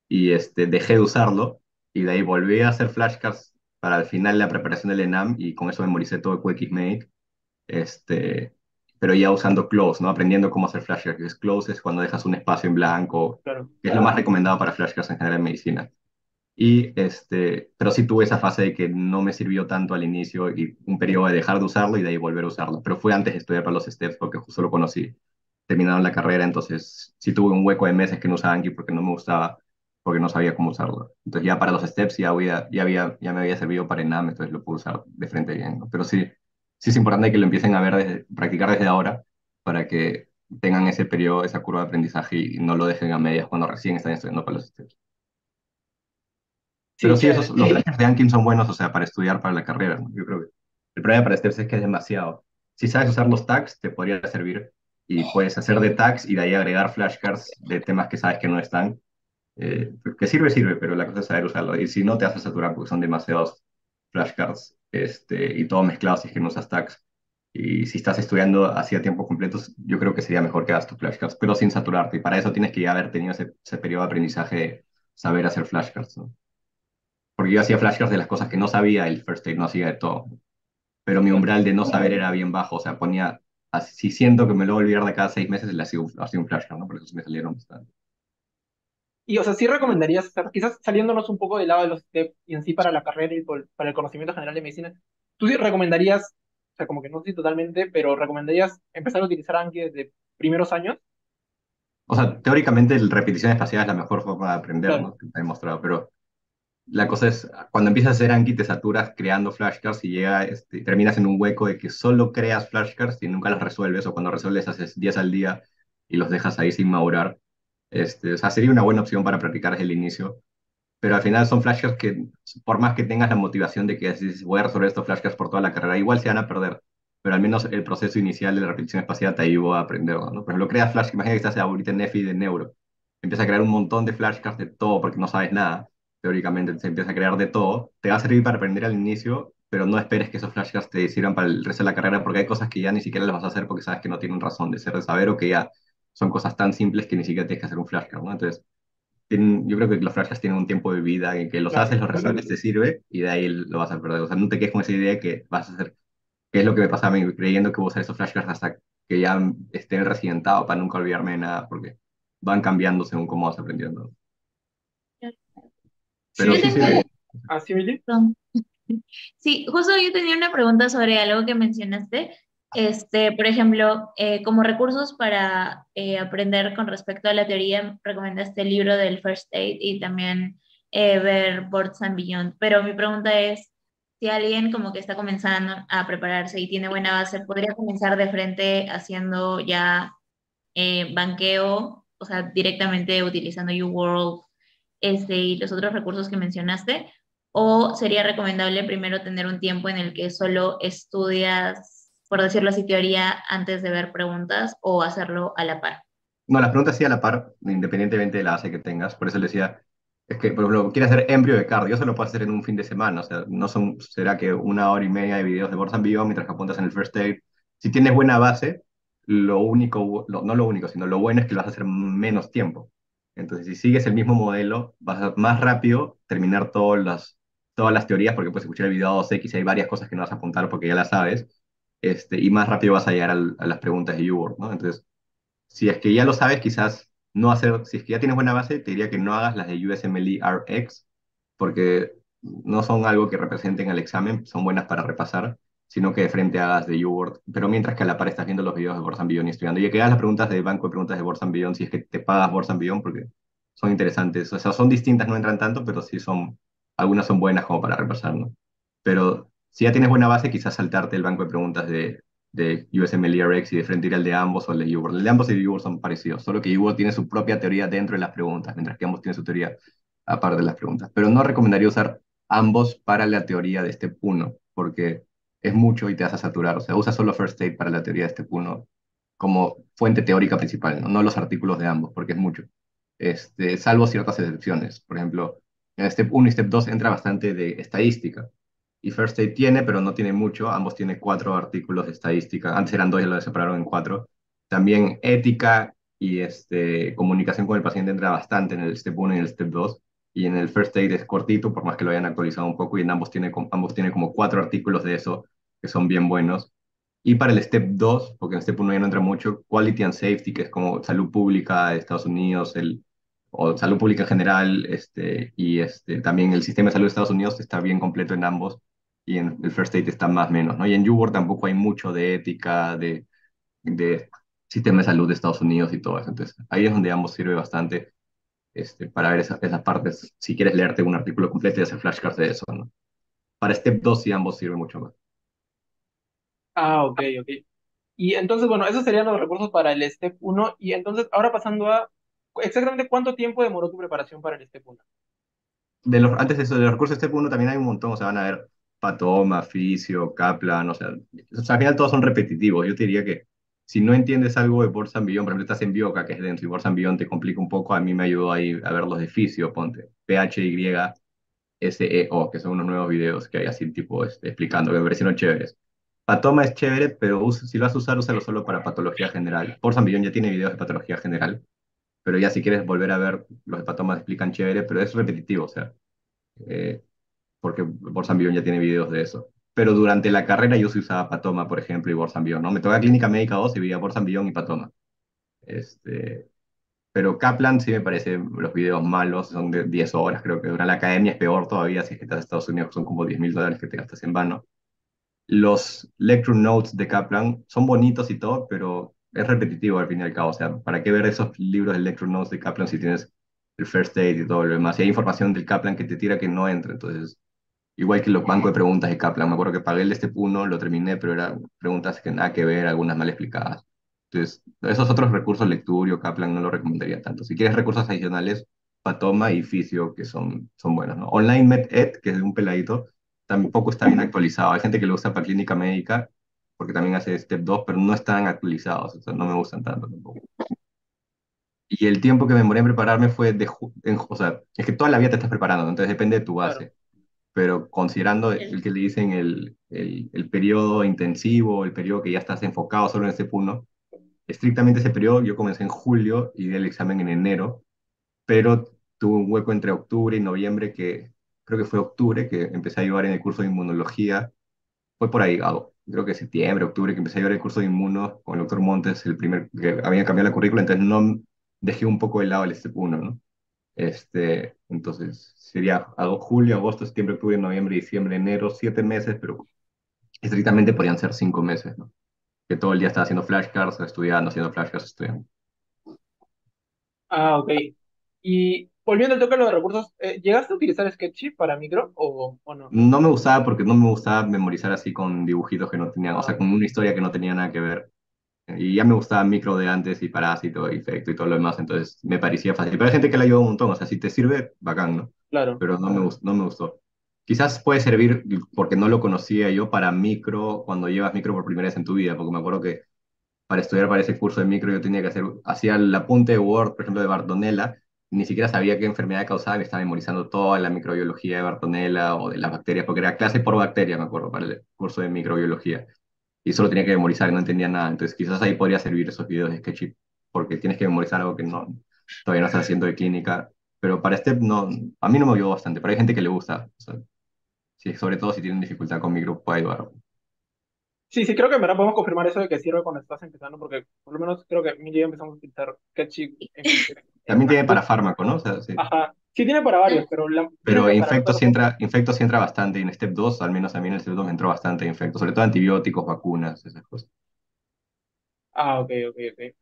Y este, dejé de usarlo y de ahí volví a hacer flashcards para el final la preparación del ENAM y con eso memoricé todo QXMate. Este, pero ya usando close, ¿no? Aprendiendo cómo hacer flashcards. Close es cuando dejas un espacio en blanco, que es lo más recomendado para flashcards en general en medicina. Y este, pero sí tuve esa fase de que no me sirvió tanto al inicio y un periodo de dejar de usarlo y de ahí volver a usarlo. Pero fue antes de estudiar para los steps porque justo lo conocí terminaron la carrera, entonces sí tuve un hueco de meses que no usaba Anki porque no me gustaba, porque no sabía cómo usarlo. Entonces ya para los steps ya, había, ya, me había servido para ENAM, entonces lo pude usar de frente bien. Pero sí, sí es importante que lo empiecen a ver, desde, practicar desde ahora para que tengan ese periodo, esa curva de aprendizaje y no lo dejen a medias cuando recién están estudiando para los steps. Pero sí, esos, los flashcards de Ankin son buenos, o sea, para estudiar para la carrera. Yo creo que el problema para Steps es que es demasiado. Si sabes usar los tags, te podría servir. Y puedes hacer de tags y de ahí agregar flashcards de temas que sabes que no están. Eh, que sirve, sirve, pero la cosa es saber usarlo. Y si no, te haces saturar porque son demasiados flashcards este, y todo mezclado si es que no usas tags. Y si estás estudiando así a tiempo completo, yo creo que sería mejor que hagas tus flashcards, pero sin saturarte. Y para eso tienes que ya haber tenido ese, ese periodo de aprendizaje, saber hacer flashcards. ¿no? Porque yo hacía flashcards de las cosas que no sabía, el first aid no hacía de todo. Pero mi umbral de no saber era bien bajo, o sea, ponía, si siento que me lo voy a olvidar de cada seis meses, le hacía un, un flashcard, ¿no? Por eso me salieron bastante. Y, o sea, sí recomendarías, quizás saliéndonos un poco del lado de los steps y en sí para la carrera y para el conocimiento general de medicina, ¿tú sí recomendarías, o sea, como que no sé totalmente, pero recomendarías empezar a utilizar Anki desde primeros años? O sea, teóricamente repetición espacial es la mejor forma de aprender, ¿no? Que he demostrado, pero la cosa es, cuando empiezas a hacer Anki te saturas creando flashcards y llega, este, terminas en un hueco de que solo creas flashcards y nunca los resuelves, o cuando resuelves haces 10 al día y los dejas ahí sin madurar. Este, o sea, sería una buena opción para practicar desde el inicio, pero al final son flashcards que, por más que tengas la motivación de que voy a resolver estos flashcards por toda la carrera, igual se van a perder, pero al menos el proceso inicial de la repetición espacial te ayuda a aprender, ¿no? Por creas flashcards, imagina que estás ahorita en NEFI de Neuro, empieza a crear un montón de flashcards de todo porque no sabes nada, teóricamente se empieza a crear de todo, te va a servir para aprender al inicio, pero no esperes que esos flashcards te sirvan para el resto de la carrera, porque hay cosas que ya ni siquiera las vas a hacer porque sabes que no tienen razón de ser de saber o que ya son cosas tan simples que ni siquiera tienes que hacer un flashcard, ¿no? Entonces, yo creo que los flashcards tienen un tiempo de vida en que los haces, los resuelves, te sirve y de ahí lo vas a perder. O sea, no te quedes con esa idea que vas a hacer, que es lo que me pasa a mí, creyendo que voy a usar esos flashcards hasta que ya estén residentados para nunca olvidarme de nada, porque van cambiando según cómo vas aprendiendo. Pero sí, sí, justo yo tenía una pregunta sobre algo que mencionaste. Este, por ejemplo, eh, como recursos para eh, aprender con respecto a la teoría, recomendaste el libro del First Aid y también eh, ver Boards and Beyond. Pero mi pregunta es, si alguien como que está comenzando a prepararse y tiene buena base, podría comenzar de frente haciendo ya eh, banqueo, o sea, directamente utilizando UWorld este, y los otros recursos que mencionaste, o sería recomendable primero tener un tiempo en el que solo estudias, por decirlo así, teoría antes de ver preguntas o hacerlo a la par. No, las preguntas sí a la par, independientemente de la base que tengas. Por eso le decía, es que, por ejemplo, quiere hacer embrio de cardio, eso lo puedes hacer en un fin de semana. O sea, no son, será que una hora y media de videos de Borsa Bio mientras que apuntas en el first aid. Si tienes buena base, lo único, no lo único, sino lo bueno es que lo vas a hacer menos tiempo. Entonces, si sigues el mismo modelo, vas a más rápido terminar todas las, todas las teorías, porque puedes escuchar el video 2X y hay varias cosas que no vas a apuntar porque ya las sabes, este, y más rápido vas a llegar a las preguntas de YouWorld, ¿no? Entonces, si es que ya lo sabes, quizás no hacer, si es que ya tienes buena base, te diría que no hagas las de USMLE RX, porque no son algo que representen el examen, son buenas para repasar, sino que de frente hagas de YouWord, pero mientras que a la par estás viendo los videos de Borsan Beyond y estudiando, y que hagas las preguntas de banco de preguntas de Borsan Beyond, si es que te pagas Borsan Beyond, porque son interesantes, o sea, son distintas, no entran tanto, pero sí son, algunas son buenas como para repasar, ¿no? Pero si ya tienes buena base, quizás saltarte el banco de preguntas de, de USMLE RX y de frente ir al de ambos o al de UWorld. El de ambos y UWorld son parecidos, solo que UWorld tiene su propia teoría dentro de las preguntas, mientras que ambos tienen su teoría aparte de las preguntas. Pero no recomendaría usar ambos para la teoría de Step 1, porque es mucho y te vas a saturar. O sea, usa solo First State para la teoría de Step 1 como fuente teórica principal, no, los artículos de ambos, porque es mucho. Este, salvo ciertas excepciones. Por ejemplo, en Step 1 y Step 2 entra bastante de estadística y First Aid tiene, pero no tiene mucho. Ambos tienen cuatro artículos de estadística. Antes eran dos, ya lo separaron en cuatro. También ética y este, comunicación con el paciente entra bastante en el Step 1 y el Step 2. Y en el First Aid es cortito, por más que lo hayan actualizado un poco. Y en ambos tiene, ambos tiene como cuatro artículos de eso que son bien buenos. Y para el Step 2, porque en Step 1 ya no entra mucho, Quality and Safety, que es como salud pública de Estados Unidos, el, o salud pública en general, este, y este, también el sistema de salud de Estados Unidos está bien completo en ambos y en el First Aid está más menos, ¿no? Y en YouWorld tampoco hay mucho de ética, de, de sistema de salud de Estados Unidos y todo eso. Entonces, ahí es donde ambos sirve bastante este, para ver esas, esas partes, si quieres leerte un artículo completo y hacer flashcards de eso, ¿no? Para Step 2 sí ambos sirve mucho más. Ah, ok, ok. Y entonces, bueno, esos serían los recursos para el Step 1. Y entonces, ahora pasando a, exactamente cuánto tiempo demoró tu preparación para el Step 1? De los, antes de eso, de los recursos Step 1 también hay un montón, o sea, van a ver Patoma, Fisio, Kaplan, o sea, o sea, al final todos son repetitivos. Yo te diría que si no entiendes algo de Borsan Billón, por ejemplo, estás en Bioca, que es dentro, y Billón te complica un poco, a mí me ayudó ahí a ver los de Fisio, ponte, P-H-Y-S-E-O, que son unos nuevos videos que hay así, tipo, este, explicando, que me parecieron chéveres. Patoma es chévere, pero si lo vas a usar, úsalo solo para patología general. Borsan Billón ya tiene videos de patología general, pero ya si quieres volver a ver, los de Patoma explican chévere, pero es repetitivo, o sea, eh, porque Borsan ya tiene videos de eso. Pero durante la carrera yo sí usaba Patoma, por ejemplo, y Borsan ¿no? Me toca Clínica Médica 2 y veía Borsan y Patoma. Este, pero Kaplan sí me parece los videos malos, son de 10 horas, creo que dura la academia, es peor todavía, si es que estás en Estados Unidos, son como 10 mil dólares que te gastas en vano. Los lecture notes de Kaplan son bonitos y todo, pero es repetitivo al fin y al cabo. O sea, ¿para qué ver esos libros de lecture notes de Kaplan si tienes el first aid y todo lo demás? Y hay información del Kaplan que te tira que no entra, entonces Igual que los bancos de preguntas de Kaplan. Me acuerdo que pagué el de este 1, lo terminé, pero eran preguntas que nada que ver, algunas mal explicadas. Entonces, esos otros recursos, Lecturio, Kaplan, no lo recomendaría tanto. Si quieres recursos adicionales, Patoma y Fisio, que son, son buenos. ¿no? Online MedEd, que es de un peladito, tampoco está bien actualizado. Hay gente que lo usa para clínica médica, porque también hace Step 2, pero no están actualizados, o sea, no me gustan tanto tampoco. Y el tiempo que me demoré en prepararme fue de... o sea, es que toda la vida te estás preparando, entonces depende de tu base pero considerando el, que le dicen el, el, el, periodo intensivo, el periodo que ya estás enfocado solo en ese punto, estrictamente ese periodo yo comencé en julio y di el examen en enero, pero tuve un hueco entre octubre y noviembre que creo que fue octubre que empecé a llevar en el curso de inmunología, fue por ahí, creo que septiembre, octubre, que empecé a llevar el curso de inmuno con el doctor Montes, el primer que había cambiado la currícula, entonces no dejé un poco de lado el step 1, ¿no? Este, entonces, sería julio, agosto, septiembre, octubre, noviembre, diciembre, enero, siete meses, pero estrictamente podrían ser cinco meses, ¿no? Que todo el día estaba haciendo flashcards, estudiando, haciendo flashcards, estudiando. Ah, ok. Y volviendo al toque de los recursos, eh, ¿llegaste a utilizar Sketchy para micro o, o no? No me gustaba porque no me gustaba memorizar así con dibujitos que no tenían, o sea, Ah, con una historia que no tenía nada que ver. Y ya me gustaba micro de antes y parásito, efecto y todo lo demás, entonces me parecía fácil. Pero hay gente que le ayuda un montón, o sea, si te sirve, bacán, ¿no? claro, Pero no me, no me gustó. Quizás puede servir porque no lo conocía yo para micro cuando llevas micro por primera vez en tu vida, porque me acuerdo que para estudiar para ese curso de micro yo tenía que hacer, hacía el apunte de Word, por ejemplo, de Bartonella, ni siquiera sabía qué enfermedad causaba, me estaba memorizando toda la microbiología de Bartonella o de las bacterias, porque era clase por bacteria, me acuerdo, para el curso de microbiología. Y solo tenía que memorizar, no entendía nada. Entonces quizás ahí podría servir esos videos de Sketchy, porque tienes que memorizar algo que no, todavía no estás haciendo de clínica. Pero para este, no, a mí no me ayudó bastante, pero hay gente que le gusta. O sea, sí, sobre todo si tienen dificultad con micro, puede ayudar. Sí, sí, creo que en verdad podemos confirmar eso de que sirve cuando estás empezando, porque por lo menos creo que Mili y empezamos a utilizar en, en También tiene para fármaco, ¿no? O sea, sí. Ajá, sí tiene para varios, pero la, Pero que para infecto otras sí entra, infecto sí entra bastante en Step 2, al menos a mí en el Step 2 me entró bastante infecto, sobre todo antibióticos, vacunas, esas cosas. Ah, ok, ok, ok.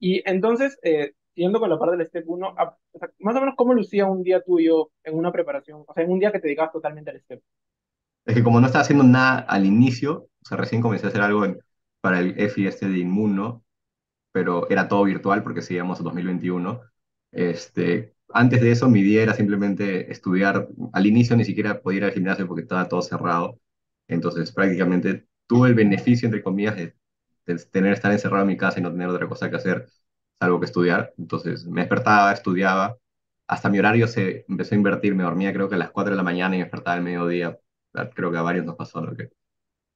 Y entonces, eh, siguiendo con la parte del Step 1, ah, o sea, más o menos cómo lucía un día tuyo en una preparación, o sea, en un día que te dedicabas totalmente al Step. Es que como no estaba haciendo nada al inicio, o sea, recién comencé a hacer algo en- para el EFI este de Inmuno, pero era todo virtual porque seguíamos a 2021. Este, antes de eso, mi día era simplemente estudiar. Al inicio ni siquiera podía ir al gimnasio porque estaba todo cerrado. Entonces, prácticamente tuve el beneficio, entre comillas, de, de tener estar encerrado en mi casa y no tener otra cosa que hacer, salvo que estudiar. Entonces, me despertaba, estudiaba. Hasta mi horario se empezó a invertir. Me dormía creo que a las 4 de la mañana y me despertaba al mediodía. Creo que a varios nos pasó, ¿no? Que-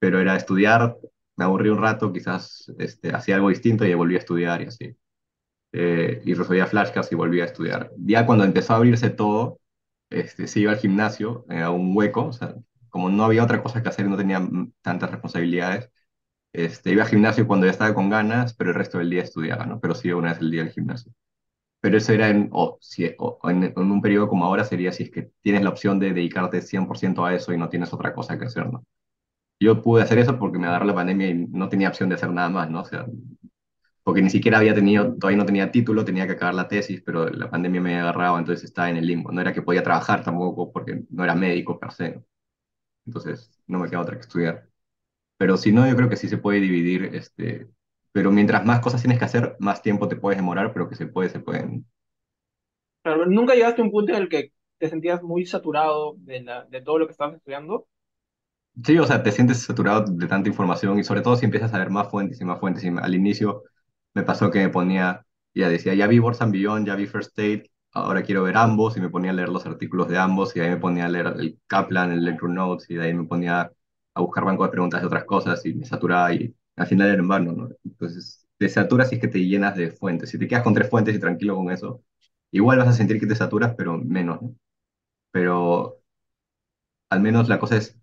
pero era estudiar, me aburrí un rato, quizás este, hacía algo distinto y volví a estudiar y así eh, y resolvía flashcards y volvía a estudiar. Ya cuando empezó a abrirse todo, este, se iba al gimnasio, eh, a un hueco, o sea, como no había otra cosa que hacer no tenía tantas responsabilidades, este, iba al gimnasio cuando ya estaba con ganas, pero el resto del día estudiaba, ¿no? Pero sí una vez al día al gimnasio. Pero eso era en, o, si, o- en un periodo como ahora sería si es que tienes la opción de dedicarte 100% a eso y no tienes otra cosa que hacer, ¿no? Yo pude hacer eso porque me agarró la pandemia y no tenía opción de hacer nada más, ¿no? O sea, porque ni siquiera había tenido, todavía no tenía título, tenía que acabar la tesis, pero la pandemia me agarraba, entonces estaba en el limbo. No era que podía trabajar tampoco, porque no era médico per se. Entonces no me queda otra que estudiar. Pero si no, yo creo que sí se puede dividir, este, pero mientras más cosas tienes que hacer, más tiempo te puedes demorar, pero que se puede, se pueden. ¿nunca llegaste a un punto en el que te sentías muy saturado de, la, de todo lo que estabas estudiando? Sí, o sea, te sientes saturado de tanta información y sobre todo si empiezas a ver más fuentes y más fuentes. Y al inicio me pasó que me ponía, ya decía, ya vi Boards Beyond, ya vi First Aid, ahora quiero ver ambos y me ponía a leer los artículos de ambos y de ahí me ponía a leer el Kaplan, el Lecture Notes y de ahí me ponía a buscar banco de preguntas de otras cosas y me saturaba y al final era en vano, ¿no? Entonces te saturas si es que te llenas de fuentes. Si te quedas con tres fuentes y tranquilo con eso, igual vas a sentir que te saturas, pero menos, ¿no? Pero al menos la cosa es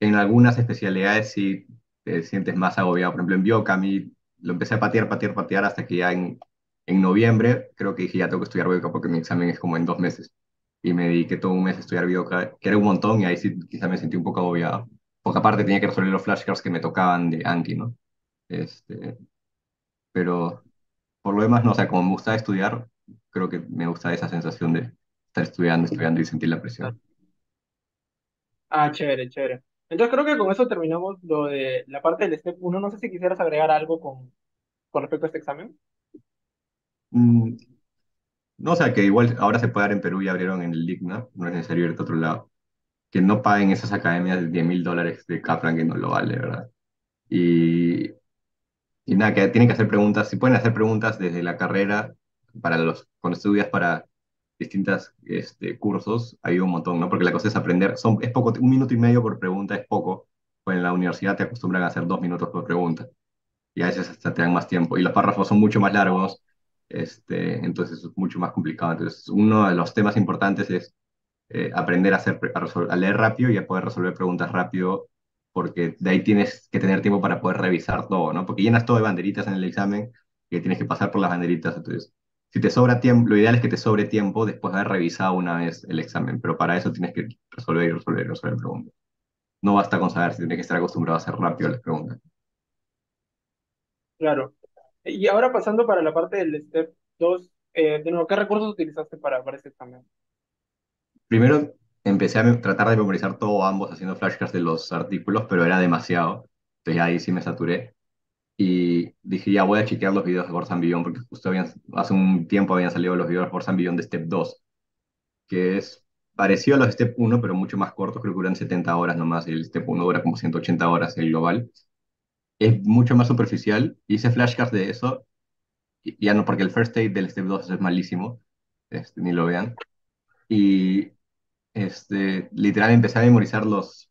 en algunas especialidades sí te sientes más agobiado. Por ejemplo, en Bioca, a mí lo empecé a patear, patear, patear hasta que ya en, en noviembre creo que dije ya tengo que estudiar Bioca porque mi examen es como en dos meses. Y me dediqué todo un mes a estudiar Bioca, que era un montón y ahí sí quizá me sentí un poco agobiado. Porque aparte tenía que resolver los flashcards que me tocaban de Anki, ¿no? Este, pero por lo demás, no, o sea, como me gusta estudiar, creo que me gusta esa sensación de estar estudiando, estudiando y sentir la presión. Ah, chévere, chévere. Entonces creo que con eso terminamos lo de la parte del Step 1. No sé si quisieras agregar algo con, con respecto a este examen. Mm, No, o sea, que igual ahora se puede dar en Perú y abrieron en el Ligna, no es necesario irte a otro lado. Que no paguen esas academias de 10 mil dólares de Kaplan, que no lo vale, ¿verdad? Y, y nada, que tienen que hacer preguntas, si pueden hacer preguntas desde la carrera, para los, cuando estudias para distintos este, cursos, hay un montón, ¿no? Porque la cosa es aprender, son, es poco, un minuto y medio por pregunta es poco, pues en la universidad te acostumbran a hacer dos minutos por pregunta, y a veces hasta te dan más tiempo, y los párrafos son mucho más largos, este, entonces es mucho más complicado. Entonces, uno de los temas importantes es eh, aprender a, hacer, a, leer rápido y a poder resolver preguntas rápido, porque de ahí tienes que tener tiempo para poder revisar todo, ¿no? Porque llenas todo de banderitas en el examen y tienes que pasar por las banderitas. Entonces, si te sobra tiempo, lo ideal es que te sobre tiempo después de haber revisado una vez el examen, pero para eso tienes que resolver y resolver y resolver preguntas. No basta con saber si tienes que estar acostumbrado a hacer rápido las preguntas. Claro. Y ahora pasando para la parte del Step 2, Eh, de nuevo, ¿qué recursos utilizaste para, para este examen? Primero empecé a tratar de memorizar todo ambos haciendo flashcards de los artículos, pero era demasiado. Entonces ahí sí me saturé. Y dije, ya voy a chequear los videos de Borsan Beyond, porque justo habían, hace un tiempo habían salido los videos de Borsan Beyond de Step 2, que es parecido a los de Step 1, pero mucho más cortos, creo que duran 70 horas nomás, y el Step 1 dura como 180 horas el global. Es mucho más superficial, hice flashcards de eso, y ya no, porque el first aid del Step 2 es malísimo, este, ni lo vean. Y este, literal empecé a memorizar los,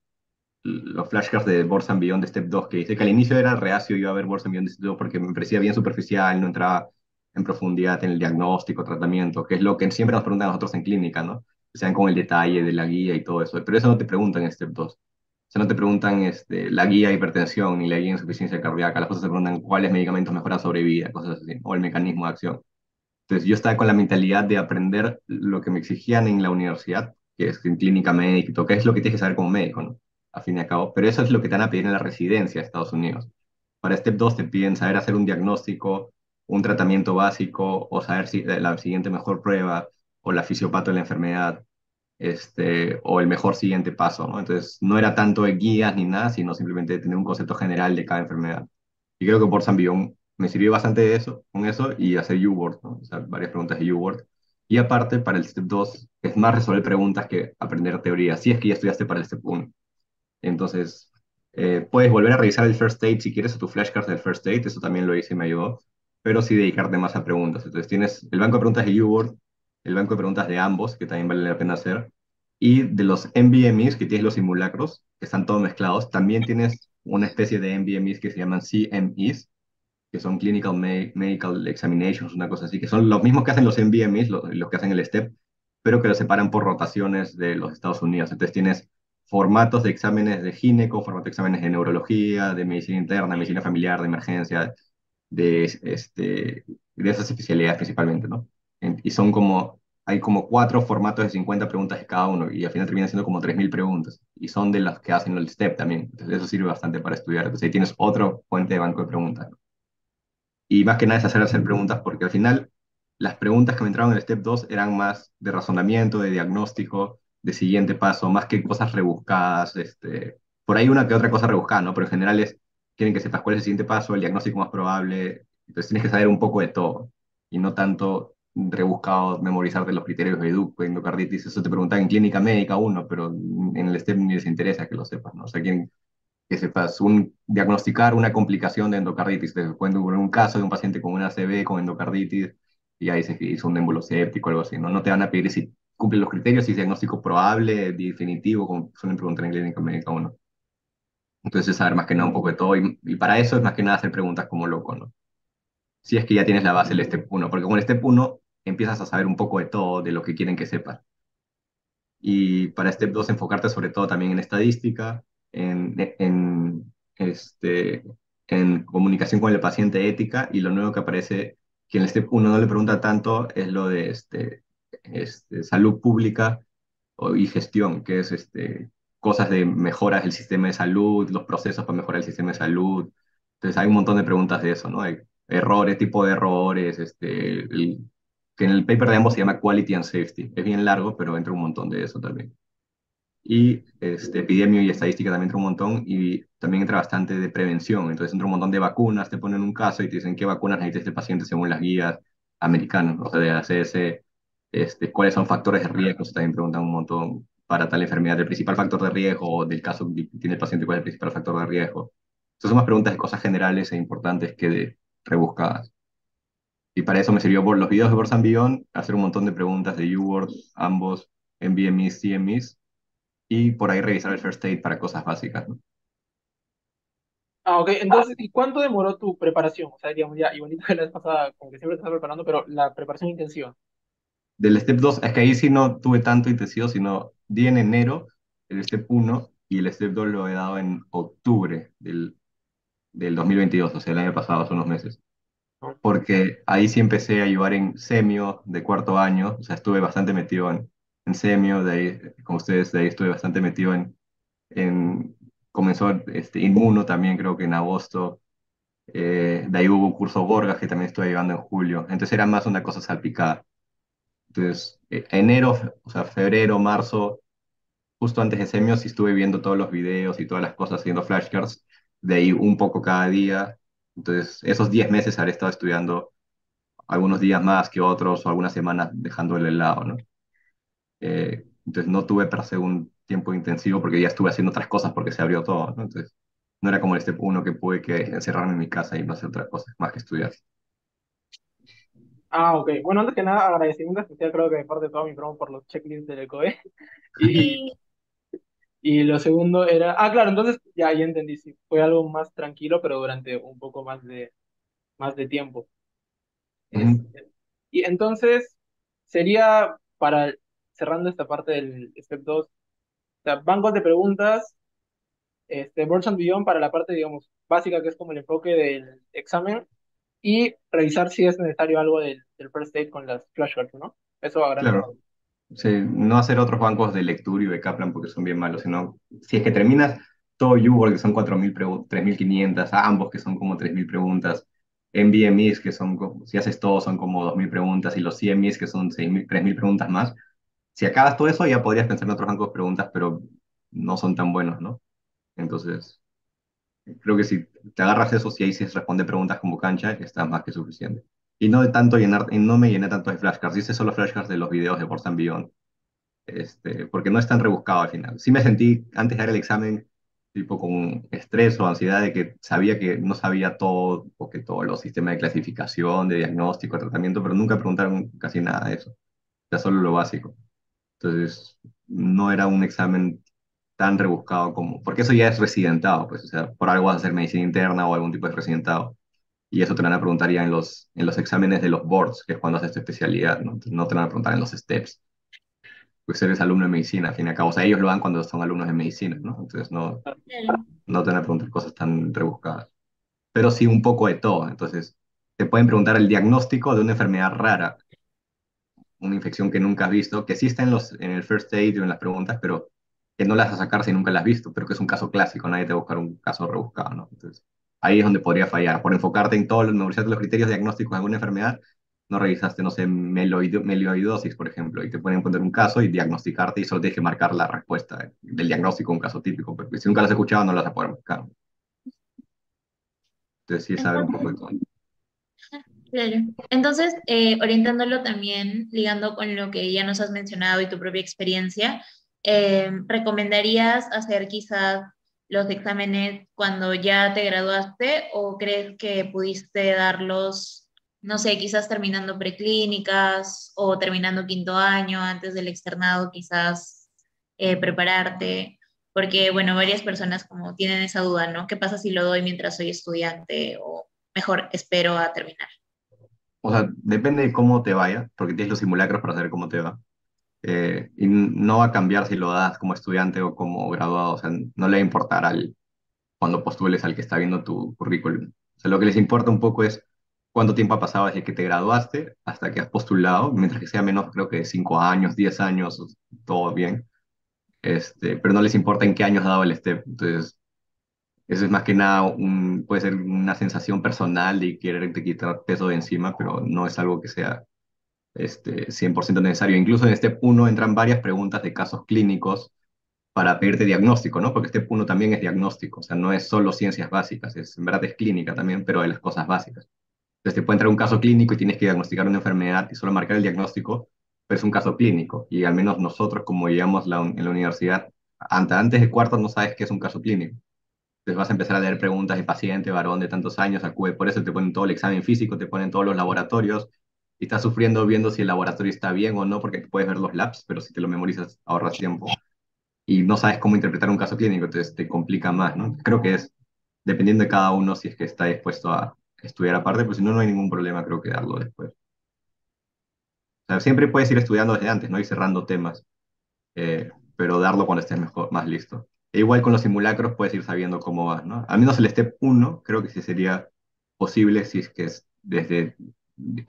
los flashcards de Borsan Beyond de Step 2, que dice que al inicio era reacio yo a ver Borsan Beyond de Step 2 porque me parecía bien superficial, no entraba en profundidad en el diagnóstico, tratamiento, que es lo que siempre nos preguntan a nosotros en clínica, ¿no? O sea, con el detalle de la guía y todo eso. Pero eso no te preguntan en Step 2. O sea, no te preguntan este, la guía de hipertensión ni la guía de insuficiencia cardíaca. Las cosas te preguntan cuáles medicamentos mejoran sobrevida, cosas así, o el mecanismo de acción. Entonces, yo estaba con la mentalidad de aprender lo que me exigían en la universidad, que es en clínica médica, que es lo que tienes que saber como médico, ¿no? A fin y a cabo. Pero eso es lo que te van a pedir en la residencia de Estados Unidos. Para Step 2 te piden saber hacer un diagnóstico, un tratamiento básico, o saber si la siguiente mejor prueba, o la fisiopato de la enfermedad, este, o el mejor siguiente paso, ¿no? Entonces, no era tanto de guías ni nada, sino simplemente tener un concepto general de cada enfermedad. Y creo que por San Bion me sirvió bastante eso, con eso y hacer U-Word, ¿no? Varias preguntas de U-Word. Y aparte, para el Step 2, es más resolver preguntas que aprender teoría, si es que ya estudiaste para el Step 1. Entonces, eh, puedes volver a revisar el First Aid si quieres, o tu flashcards del First Aid, eso también lo hice y me ayudó, pero sí dedicarte más a preguntas. Entonces, tienes el banco de preguntas de U-Word, el banco de preguntas de ambos, que también vale la pena hacer, y de los NBMEs, que tienes los simulacros, que están todos mezclados, también tienes una especie de NBMEs que se llaman CMEs, que son Clinical Medical Examinations, una cosa así, que son los mismos que hacen los NBMEs, los, los que hacen el STEP, pero que los separan por rotaciones de los Estados Unidos. Entonces tienes formatos de exámenes de gineco, formatos de exámenes de neurología, de medicina interna, medicina familiar, de emergencia, de, este, de esas especialidades principalmente, ¿no? Y son como, hay como cuatro formatos de 50 preguntas de cada uno y al final termina siendo como 3.000 preguntas y son de las que hacen el STEP también. Entonces eso sirve bastante para estudiar. Entonces ahí tienes otro fuente de banco de preguntas. Y más que nada es hacer, hacer preguntas porque al final las preguntas que me entraron en el STEP 2 eran más de razonamiento, de diagnóstico, de siguiente paso, más que cosas rebuscadas. Este, por ahí una que otra cosa rebuscada, ¿no? Pero en general es, quieren que sepas cuál es el siguiente paso, el diagnóstico más probable. Entonces tienes que saber un poco de todo y no tanto rebuscado memorizarte los criterios de educo, endocarditis, eso te preguntan en clínica médica uno, pero en el STEP ni les interesa que lo sepas, ¿no? O sea, quieren que sepas un, diagnosticar una complicación de endocarditis, te cuento un caso de un paciente con una ACV con endocarditis y ahí se hizo un émbolo séptico o algo así, ¿no? No te van a pedir si cumple los criterios, es diagnóstico probable, definitivo, como suelen preguntar en clínica médica uno. Entonces, saber más que nada un poco de todo, y, y, para eso es más que nada hacer preguntas como loco, ¿no? Si es que ya tienes la base del Step 1, porque con el Step 1 empiezas a saber un poco de todo, de lo que quieren que sepas. Y para Step 2 enfocarte sobre todo también en estadística, en, en, este, en comunicación con el paciente ética, y lo nuevo que aparece, que en el Step 1 no le pregunta tanto, es lo de este, este, salud pública y gestión, que es este, cosas de mejoras del sistema de salud, los procesos para mejorar el sistema de salud. Entonces hay un montón de preguntas de eso, ¿no? Hay errores, tipo de errores, este, el, que en el paper de ambos se llama Quality and Safety. Es bien largo, pero entra un montón de eso también. Y este, epidemia y estadística también entra un montón y también entra bastante de prevención. Entonces entra un montón de vacunas, te ponen un caso y te dicen qué vacunas necesita este paciente según las guías americanas, o sea, de la CS, este, cuáles son factores de riesgo, se también preguntan un montón para tal enfermedad, el principal factor de riesgo, del caso que tiene el paciente, cuál es el principal factor de riesgo. Entonces son más preguntas de cosas generales e importantes que de rebuscadas. Y para eso me sirvió por los videos de Borsan Beyond, hacer un montón de preguntas de U-Word, ambos, NVMEs, CMEs, y por ahí revisar el First Aid para cosas básicas. ¿no? Ah, ok. Entonces, ¿y cuánto demoró tu preparación? O sea, digamos, ya, y bonito que la vez pasada, como que siempre te estás preparando, pero la preparación intensiva. Del Step 2, es que ahí sí no tuve tanto intensivo, sino di en enero el Step 1 y el Step 2 lo he dado en octubre del, del 2022, o sea, el año pasado, hace unos meses porque ahí sí empecé a ayudar en semio de cuarto año, o sea, estuve bastante metido en, en semio, de ahí, con ustedes, de ahí estuve bastante metido en, en comenzó este, Inmuno también, creo que en agosto, Eh, de ahí hubo curso Gorgas que también estuve llevando en julio. Entonces era más una cosa salpicada. Entonces, eh, enero, o sea, febrero, marzo, justo antes de semios, estuve viendo todos los videos y todas las cosas, haciendo flashcards, de ahí un poco cada día. Entonces, esos 10 meses habré estado estudiando algunos días más que otros o algunas semanas dejándole el lado, ¿no? Eh, entonces, no tuve para hacer un tiempo intensivo porque ya estuve haciendo otras cosas porque se abrió todo, ¿no? Entonces, no era como este uno que pude que encerrarme en mi casa y no hacer otra cosa más que estudiar. Ah, ok. Bueno, antes que nada, agradecimiento especial creo que de parte de todo mi promo por los checklists del ECOE. Y, y lo segundo era, ah, claro, entonces ya, ya entendí, sí, fue algo más tranquilo, pero durante un poco más de, más de tiempo. Este, y entonces sería para cerrando esta parte del step 2, o sea, bancos de preguntas, este, and Beyond para la parte, digamos, básica, que es como el enfoque del examen, y revisar si es necesario algo del, del first aid con las flashcards, ¿no? Eso a grandes Claro. Sí, no hacer otros bancos de lectura y de Kaplan porque son bien malos, sino si es que terminas todo YouWorld, que son 4.000 preguntas, 3.500, ambos que son como 3.000 preguntas, NVMEs, que son, si haces todo, son como 2.000 preguntas, y los CMEs, que son 6.000, 3.000 preguntas más. Si acabas todo eso, ya podrías pensar en otros bancos de preguntas, pero no son tan buenos, ¿no? Entonces, creo que si te agarras eso, si ahí sí responde preguntas como cancha, está más que suficiente. Y no de tanto llenar, y no me llené tanto de flashcards, hice solo flashcards de los videos de Forza Beyond este, porque no es tan rebuscado al final. Sí me sentí antes de dar el examen tipo con estrés o ansiedad de que sabía que no sabía todo, o que todos los sistemas de clasificación, de diagnóstico, de tratamiento, pero nunca preguntaron casi nada de eso, sea, solo lo básico. Entonces, no era un examen tan rebuscado como, porque eso ya es residentado, pues, o sea, por algo vas a hacer medicina interna o algún tipo de residentado. Y eso te van a preguntar ya en los, en los exámenes de los boards, que es cuando haces tu especialidad, ¿no? No te van a preguntar en los steps pues eres alumno de medicina, al fin y al cabo. O sea, ellos lo dan cuando son alumnos de medicina, ¿no? Entonces no, no te van a preguntar cosas tan rebuscadas. Pero sí un poco de todo. Entonces, te pueden preguntar el diagnóstico de una enfermedad rara, una infección que nunca has visto, que sí está en, los, en el first aid o en las preguntas, pero que no las vas a sacar si nunca las has visto, pero que es un caso clásico, nadie te va a buscar un caso rebuscado, ¿no? Entonces, ahí es donde podría fallar. Por enfocarte en todos los, los criterios diagnósticos de alguna enfermedad, no revisaste, no sé, melioidosis, por ejemplo, y te pueden poner un caso y diagnosticarte y solo tienes que marcar la respuesta del diagnóstico, un caso típico, porque si nunca lo has escuchado no lo vas a poder buscar. Entonces sí, saber un poco de todo. Claro. Entonces, eh, orientándolo también, ligando con lo que ya nos has mencionado y tu propia experiencia, eh, ¿recomendarías hacer quizás los exámenes cuando ya te graduaste o crees que pudiste darlos, no sé, quizás terminando preclínicas o terminando quinto año antes del externado, quizás eh, prepararte? Porque, bueno, varias personas como tienen esa duda, ¿no? ¿Qué pasa si lo doy mientras soy estudiante o mejor espero a terminar? O sea, depende de cómo te vaya, porque tienes los simulacros para saber cómo te va. Eh, y no va a cambiar si lo das como estudiante o como graduado, o sea, no le va a importar al, cuando postules al que está viendo tu currículum. O sea, lo que les importa un poco es cuánto tiempo ha pasado desde que te graduaste hasta que has postulado, mientras que sea menos, creo que 5 años, 10 años, todo bien. Este, pero no les importa en qué años has dado el step. Entonces, eso es más que nada, un, puede ser una sensación personal de quererte quitar peso de encima, pero no es algo que sea este, 100% necesario. Incluso en Step 1 entran varias preguntas de casos clínicos para pedirte diagnóstico, ¿no? Porque Step 1 también es diagnóstico, o sea, no es solo ciencias básicas, es, en verdad es clínica también, pero de las cosas básicas. Entonces te puede entrar un caso clínico y tienes que diagnosticar una enfermedad y solo marcar el diagnóstico, pero es un caso clínico. Y al menos nosotros, como llevamos la, en la universidad, ante- antes de cuarto no sabes qué es un caso clínico. Entonces vas a empezar a leer preguntas de paciente, varón de tantos años, acude, por eso te ponen todo el examen físico, te ponen todos los laboratorios, y estás sufriendo viendo si el laboratorio está bien o no, porque puedes ver los labs, pero si te lo memorizas ahorras tiempo. Y no sabes cómo interpretar un caso clínico, entonces te complica más, ¿no? Creo que es dependiendo de cada uno si es que está dispuesto a estudiar aparte, pues si no, no hay ningún problema, creo que darlo después. Siempre puedes ir estudiando desde antes, ¿no? Ir cerrando temas, eh, pero darlo cuando estés mejor, más listo. E igual con los simulacros puedes ir sabiendo cómo vas, ¿no? Al menos el step 1 creo que sí sería posible si es que es desde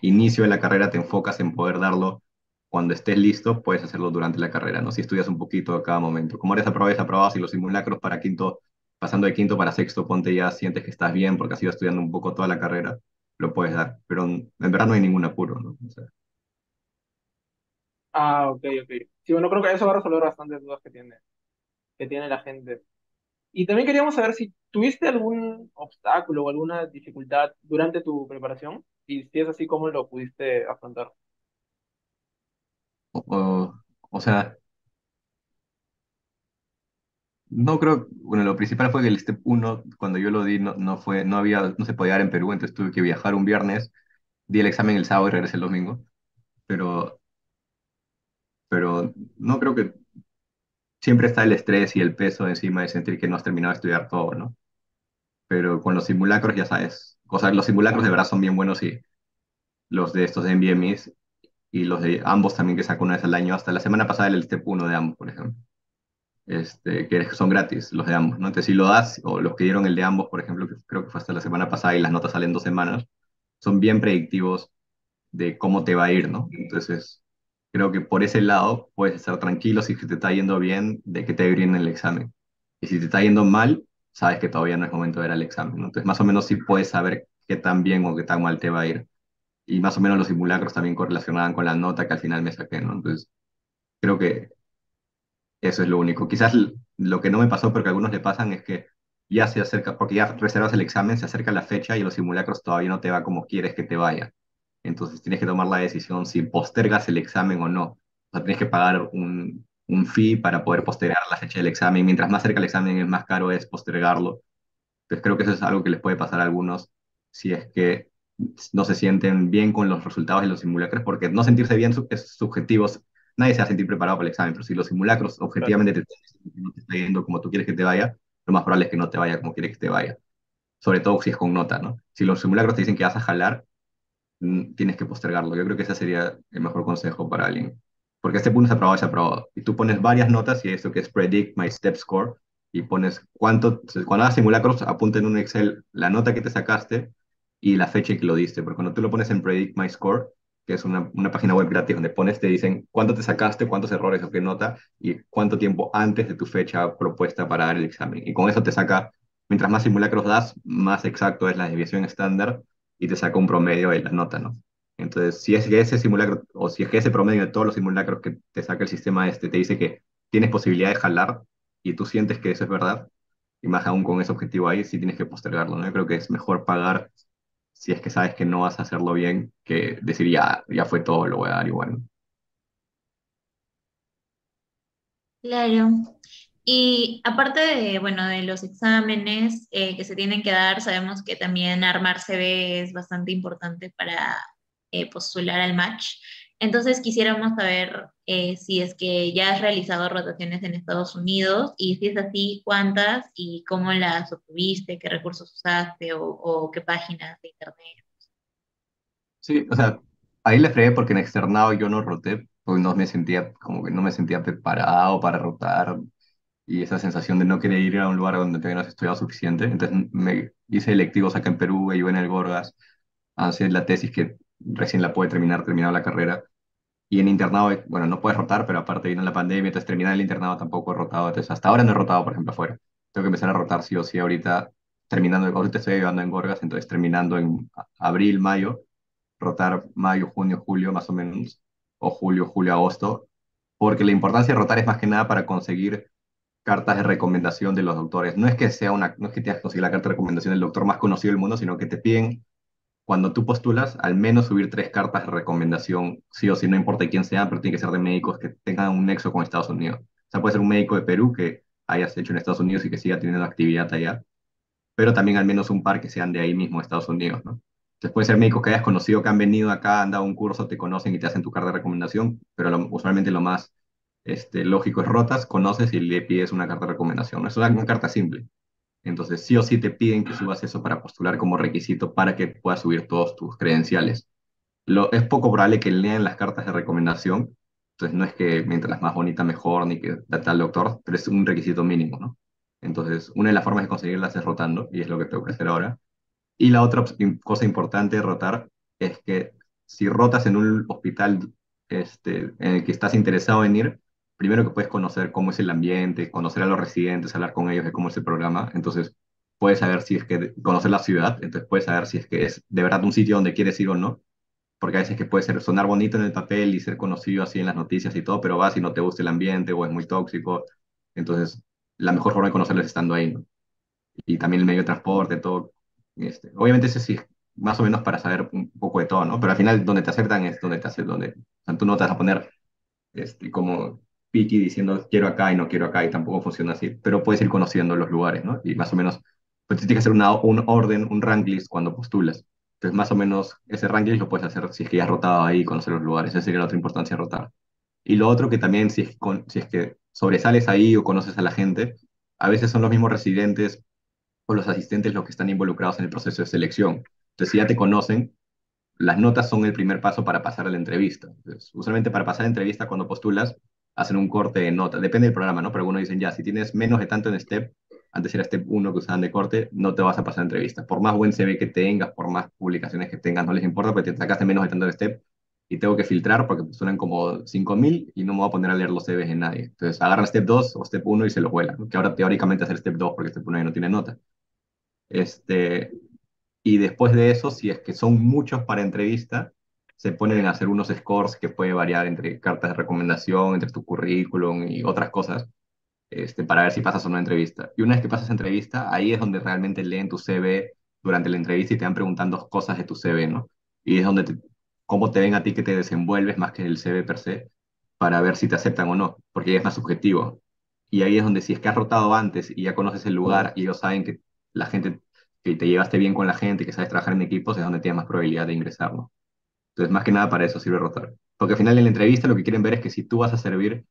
inicio de la carrera te enfocas en poder darlo cuando estés listo, puedes hacerlo durante la carrera, ¿no? Si estudias un poquito a cada momento. Como eres aprobado, aprobado, y los simulacros para quinto, pasando de quinto para sexto, ponte ya, sientes que estás bien porque has ido estudiando un poco toda la carrera, lo puedes dar, pero en verdad no hay ningún apuro, ¿no? O sea, Ah, ok, ok. Sí, bueno, creo que eso va a resolver bastantes dudas que tiene, que tiene la gente. Y también queríamos saber si tuviste algún obstáculo o alguna dificultad durante tu preparación y si es así, ¿cómo lo pudiste afrontar? o, sea, no creo, bueno, lo principal fue que el Step uno cuando yo lo di, no, no fue, no había, no se podía dar en Perú, entonces tuve que viajar un viernes, di el examen el sábado y regresé el domingo, pero, pero no creo que siempre está el estrés y el peso encima de sentir que no has terminado de estudiar todo, ¿no? Pero con los simulacros ya sabes, o sea, los simulacros de verdad son bien buenos y los de estos de NVMEs y los de ambos también que saco una vez al año, hasta la semana pasada el Step uno de ambos, por ejemplo, este, que son gratis, los de ambos, ¿no? Entonces si lo das, o los que dieron el de ambos, por ejemplo, que creo que fue hasta la semana pasada y las notas salen dos semanas, son bien predictivos de cómo te va a ir, ¿no? Entonces, creo que por ese lado puedes estar tranquilo si te está yendo bien, de que te va bien el examen. Y si te está yendo mal, sabes que todavía no es momento de ir al examen. Entonces, más o menos sí puedes saber qué tan bien o qué tan mal te va a ir. Y más o menos los simulacros también correlacionaban con la nota que al final me saqué, ¿no? Entonces, creo que eso es lo único. Quizás lo que no me pasó, pero que a algunos le pasan, es que ya se acerca, porque ya reservas el examen, se acerca la fecha y los simulacros todavía no te va como quieres que te vaya. Entonces tienes que tomar la decisión si postergas el examen o no. O sea, tienes que pagar un, un fee para poder postergar la fecha del examen. Mientras más cerca el examen es más caro es postergarlo. Entonces creo que eso es algo que les puede pasar a algunos si es que no se sienten bien con los resultados de los simulacros, porque no sentirse bien es subjetivo. Nadie se va a sentir preparado para el examen, pero si los simulacros Claro, objetivamente te, diciendo que no te está yendo como tú quieres que te vaya, lo más probable es que no te vaya como quieres que te vaya. Sobre todo si es con nota, ¿no? Si los simulacros te dicen que vas a jalar, mm, tienes que postergarlo. Yo creo que ese sería el mejor consejo para alguien. Porque este punto es aprobado, es aprobado. Y tú pones varias notas y eso que es Predict My Step Score y pones cuánto, cuando hagas simulacros, apunta en un Excel la nota que te sacaste y la fecha que lo diste. Porque cuando tú lo pones en Predict My Score, que es una, una página web gratis donde pones, te dicen cuánto te sacaste, cuántos errores o qué nota y cuánto tiempo antes de tu fecha propuesta para dar el examen. Y con eso te saca, mientras más simulacros das, más exacto es la desviación estándar y te saca un promedio de la nota, ¿no? Entonces, si es que ese simulacro, o si es que ese promedio de todos los simulacros que te saca el sistema este te dice que tienes posibilidad de jalar y tú sientes que eso es verdad, y más aún con ese objetivo ahí, sí tienes que postergarlo, ¿no? Yo creo que es mejor pagar si es que sabes que no vas a hacerlo bien, que decir ya, ya fue todo, lo voy a dar igual. Claro. Y aparte de, bueno, de los exámenes eh, que se tienen que dar, sabemos que también armar CV es bastante importante para eh, postular al match. Entonces quisiéramos saber eh, si es que ya has realizado rotaciones en Estados Unidos y si es así, cuántas y cómo las obtuviste, qué recursos usaste o, o qué páginas de internet. Sí, o sea, ahí le fregué porque en externado yo no roté, porque no me sentía, como que no me sentía preparado para rotar, y esa sensación de no querer ir a un lugar donde todavía no has estudiado suficiente. Entonces me hice electivos acá en Perú, yo en el Gorgas, hacer la tesis que recién la pude terminar, terminado la carrera. Y en internado, bueno, no puedes rotar, pero aparte vino la pandemia, entonces terminar el internado tampoco he rotado. Entonces hasta ahora no he rotado, por ejemplo, afuera. Tengo que empezar a rotar sí o sí ahorita, terminando, ahorita estoy ayudando en Gorgas, entonces terminando en abril, mayo, rotar mayo, junio, julio, más o menos, o julio, julio, agosto, porque la importancia de rotar es más que nada para conseguir cartas de recomendación de los doctores. No es que sea una, no es que tengas que conseguir la carta de recomendación del doctor más conocido del mundo, sino que te piden, cuando tú postulas, al menos subir tres cartas de recomendación, sí o sí, no importa quién sea, pero tiene que ser de médicos que tengan un nexo con Estados Unidos. O sea, puede ser un médico de Perú que hayas hecho en Estados Unidos y que siga teniendo actividad allá, pero también al menos un par que sean de ahí mismo, Estados Unidos, ¿no? Entonces puede ser médicos que hayas conocido, que han venido acá, han dado un curso, te conocen y te hacen tu carta de recomendación, pero lo- usualmente lo más este, lógico es rotas, conoces y le pides una carta de recomendación. ¿no? Es una carta simple. Entonces, sí o sí te piden que subas eso para postular como requisito para que puedas subir todos tus credenciales. Lo, es poco probable que lean las cartas de recomendación, entonces no es que mientras más bonita mejor, ni que tal doctor, pero es un requisito mínimo, ¿no? Entonces, una de las formas de conseguirlas es rotando, y es lo que tengo que hacer ahora. Y la otra cosa importante de rotar es que si rotas en un hospital este, en el que estás interesado en ir, primero que puedes conocer cómo es el ambiente, conocer a los residentes, hablar con ellos de cómo es el programa, entonces puedes saber si es que conocer la ciudad, entonces puedes saber si es que es de verdad un sitio donde quieres ir o no, porque a veces que puede ser sonar bonito en el papel y ser conocido así en las noticias y todo, pero vas y no te gusta el ambiente o es muy tóxico, entonces la mejor forma de conocerlo es estando ahí, ¿no? Y también el medio de transporte, todo. Este, obviamente ese sí, más o menos para saber un poco de todo, ¿no? Pero al final donde te aceptan es donde te aceptan, donde, o sea, tú no te vas a poner este, como picky diciendo quiero acá y no quiero acá y tampoco funciona así, pero puedes ir conociendo los lugares, ¿no? Y más o menos, pues tienes que hacer un orden, un rank list cuando postulas. Entonces, más o menos, ese rank list lo puedes hacer si es que ya has rotado ahí conocer los lugares. Esa sería la otra importancia rotar. Y lo otro que también, si es, con, si es que sobresales ahí o conoces a la gente, a veces son los mismos residentes o los asistentes los que están involucrados en el proceso de selección. Entonces, si ya te conocen, las notas son el primer paso para pasar a la entrevista. Usualmente para pasar a la entrevista, cuando postulas, hacen un corte de notas. Depende del programa, ¿no? Pero algunos dicen, ya, si tienes menos de tanto en STEP, antes era STEP 1 que usaban de corte, no te vas a pasar entrevista. Por más buen CV que tengas, por más publicaciones que tengas, no les importa porque te sacaste menos de tanto en STEP y tengo que filtrar porque suenan como 5.000 y no me voy a poner a leer los CVs de nadie. Entonces, agarra Step 2 o Step 1 y se lo vuela, que ahora teóricamente es el Step 2 porque Step 1 ya no tiene nota. Este, y después de eso, si es que son muchos para entrevista, se ponen a hacer unos scores que puede variar entre cartas de recomendación, entre tu currículum y otras cosas, este, para ver si pasas o no entrevista. Y una vez que pasas entrevista, ahí es donde realmente leen tu CV durante la entrevista y te van preguntando cosas de tu CV, ¿no? Y es donde te, cómo te ven a ti que te desenvuelves más que el CV per se, para ver si te aceptan o no, porque ya es más subjetivo. Y ahí es donde si es que has rotado antes y ya conoces el lugar y ellos saben que la gente, que te llevaste bien con la gente, que sabes trabajar en equipos, es donde tienes más probabilidad de ingresar, ¿no? Entonces, más que nada para eso sirve rotar. Porque al final en la entrevista lo que quieren ver es que si tú vas a servir,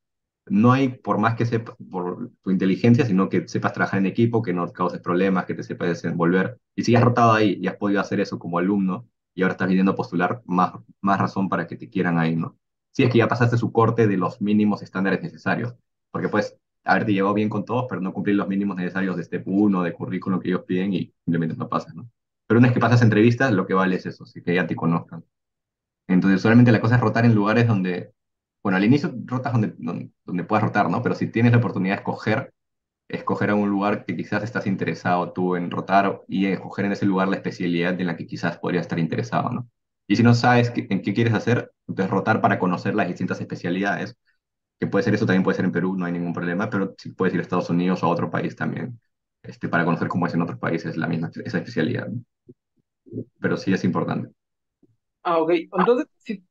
no hay por más que sepas por tu inteligencia, sino que sepas trabajar en equipo, que no causes problemas, que te sepas desenvolver. Y si has rotado ahí y has podido hacer eso como alumno, y ahora estás viniendo a postular, más, más razón para que te quieran ahí, ¿no? Si es que ya pasaste su corte de los mínimos estándares necesarios, porque pues haberte llevado bien con todos, pero no cumplir los mínimos necesarios de Step 1, de currículum que ellos piden y simplemente no pasas, ¿no? Pero una vez que pasas entrevistas, lo que vale es eso, así que ya te conozcan. Entonces, solamente la cosa es rotar en lugares donde, bueno, al inicio rotas donde, donde, donde puedas rotar, ¿no? Pero si tienes la oportunidad de escoger, escoger a un lugar que quizás estás interesado tú en rotar y escoger en ese lugar la especialidad en la que quizás podrías estar interesado, ¿no? Y si no sabes en qué quieres hacer, entonces rotar para conocer las distintas especialidades, que puede ser eso, también puede ser en Perú, no hay ningún problema, pero si puedes ir a Estados Unidos o a otro país también, este, para conocer cómo es en otros países la misma, esa especialidad. Pero sí es importante. Ah, ok. Entonces, si,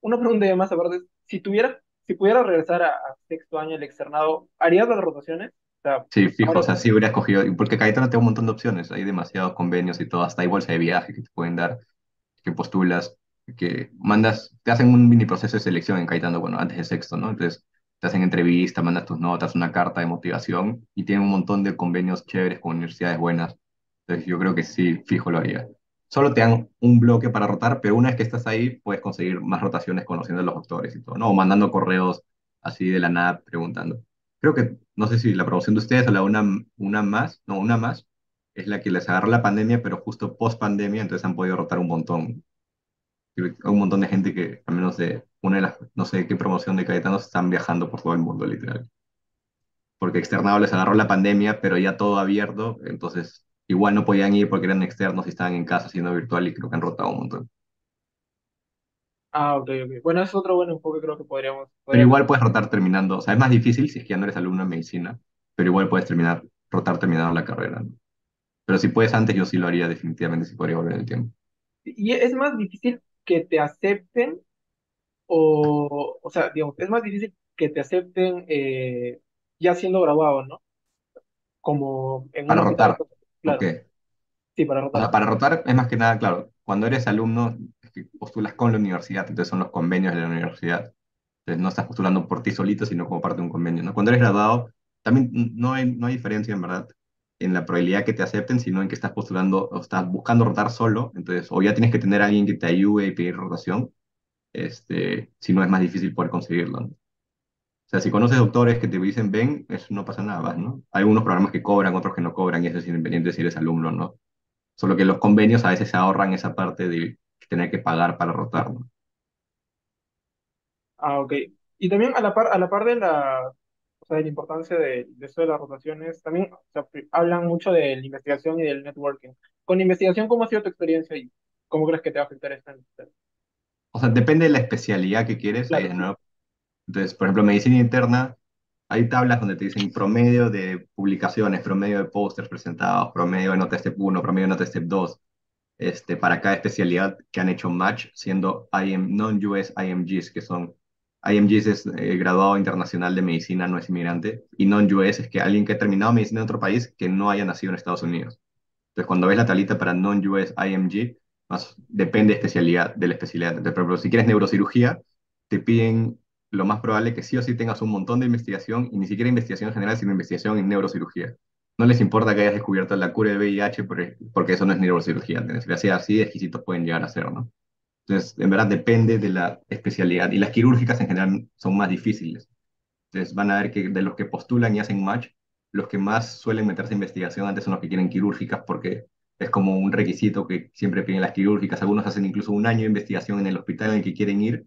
una pregunta más aparte, si tuviera, si pudiera regresar a, a sexto año el externado, ¿harías las rotaciones? Sí, fijo, o sea, sí hubiera escogido, porque Cayetano tiene un montón de opciones, hay demasiados convenios y todo, hasta hay bolsa de viaje que te pueden dar, que postulas, que mandas, te hacen un mini proceso de selección en Cayetano, bueno, antes de sexto, ¿no? Entonces, te hacen entrevista, mandas tus notas, una carta de motivación y tienen un montón de convenios chéveres con universidades buenas. Entonces, yo creo que sí, fijo lo haría. Solo te dan un bloque para rotar, pero una vez que estás ahí, puedes conseguir más rotaciones conociendo a los doctores y todo, ¿no? O mandando correos así de la nada preguntando. Creo que no sé si la promoción de ustedes o la una, una más, no, una más, es la que les agarró la pandemia, pero justo post pandemia, entonces han podido rotar un montón. Un montón de gente que, al menos de una de las, no sé qué promoción de Cayetanos, están viajando por todo el mundo, literal. Porque externado les agarró la pandemia, pero ya todo abierto, entonces igual no podían ir porque eran externos y estaban en casa siendo virtual y creo que han rotado un montón. Ah, ok, ok. Bueno, es otro buen enfoque, creo que podríamos, Pero igual puedes rotar terminando, o sea, es más difícil si es que ya no eres alumno de medicina, pero igual puedes terminar, rotar terminando la carrera, ¿no? Pero si puedes antes, yo sí lo haría definitivamente si podría volver en el tiempo. Y es más difícil que te acepten o, o sea, digamos, es más difícil que te acepten eh, ya siendo graduado, ¿no? Como en un Para rotar, ok. Claro, sí, para O sea, rotar. para rotar es más que nada, claro, cuando eres alumno, es que postulas con la universidad, entonces son los convenios de la universidad. Entonces no estás postulando por ti solito, sino como parte de un convenio, ¿no? Cuando eres graduado, también no hay, no hay diferencia, en verdad, en la probabilidad que te acepten, sino en que estás postulando o estás buscando rotar solo, entonces o ya tienes que tener a alguien que te ayude y pedir rotación, este, si no es más difícil poder conseguirlo, ¿no? O sea, si conoces doctores que te dicen, ven, eso no pasa nada, vas, ¿no? Hay algunos programas que cobran, otros que no cobran, y eso es independiente si eres alumno o no. Solo que los convenios a veces se ahorran esa parte de tener que pagar para rotar, ¿no? Ah, ok. Y también a la par, a la par de la, o sea, de la importancia de, de eso de las rotaciones, también o sea, hablan mucho de la investigación y del networking. Con investigación, ¿cómo ha sido tu experiencia y cómo crees que te va a afectar esta? O sea, depende de la especialidad que quieres, ahí Claro, de sí. Entonces, por ejemplo, medicina interna, hay tablas donde te dicen promedio de publicaciones, promedio de pósters presentados, promedio de nota step 1, promedio de nota step 2, este, para cada especialidad que han hecho match, siendo IM, non-US IMGs, que son, IMGs es eh, graduado internacional de medicina, no es inmigrante, y non-US es que alguien que ha terminado medicina en otro país que no haya nacido en Estados Unidos. Entonces, cuando ves la tablita para non-US IMG, más, depende de especialidad, de la especialidad. Entonces, por ejemplo, si quieres neurocirugía, te piden lo más probable que sí o sí tengas un montón de investigación, y ni siquiera investigación en general, sino investigación en neurocirugía. No les importa que hayas descubierto la cura del VIH por- porque eso no es neurocirugía. lo hacía así, exquisitos pueden llegar a ser, ¿no? Entonces, en verdad depende de la especialidad. Y las quirúrgicas en general son más difíciles. Entonces van a ver que de los que postulan y hacen match, los que más suelen meterse a investigación antes son los que quieren quirúrgicas porque es como un requisito que siempre piden las quirúrgicas. Algunos hacen incluso un año de investigación en el hospital en el que quieren ir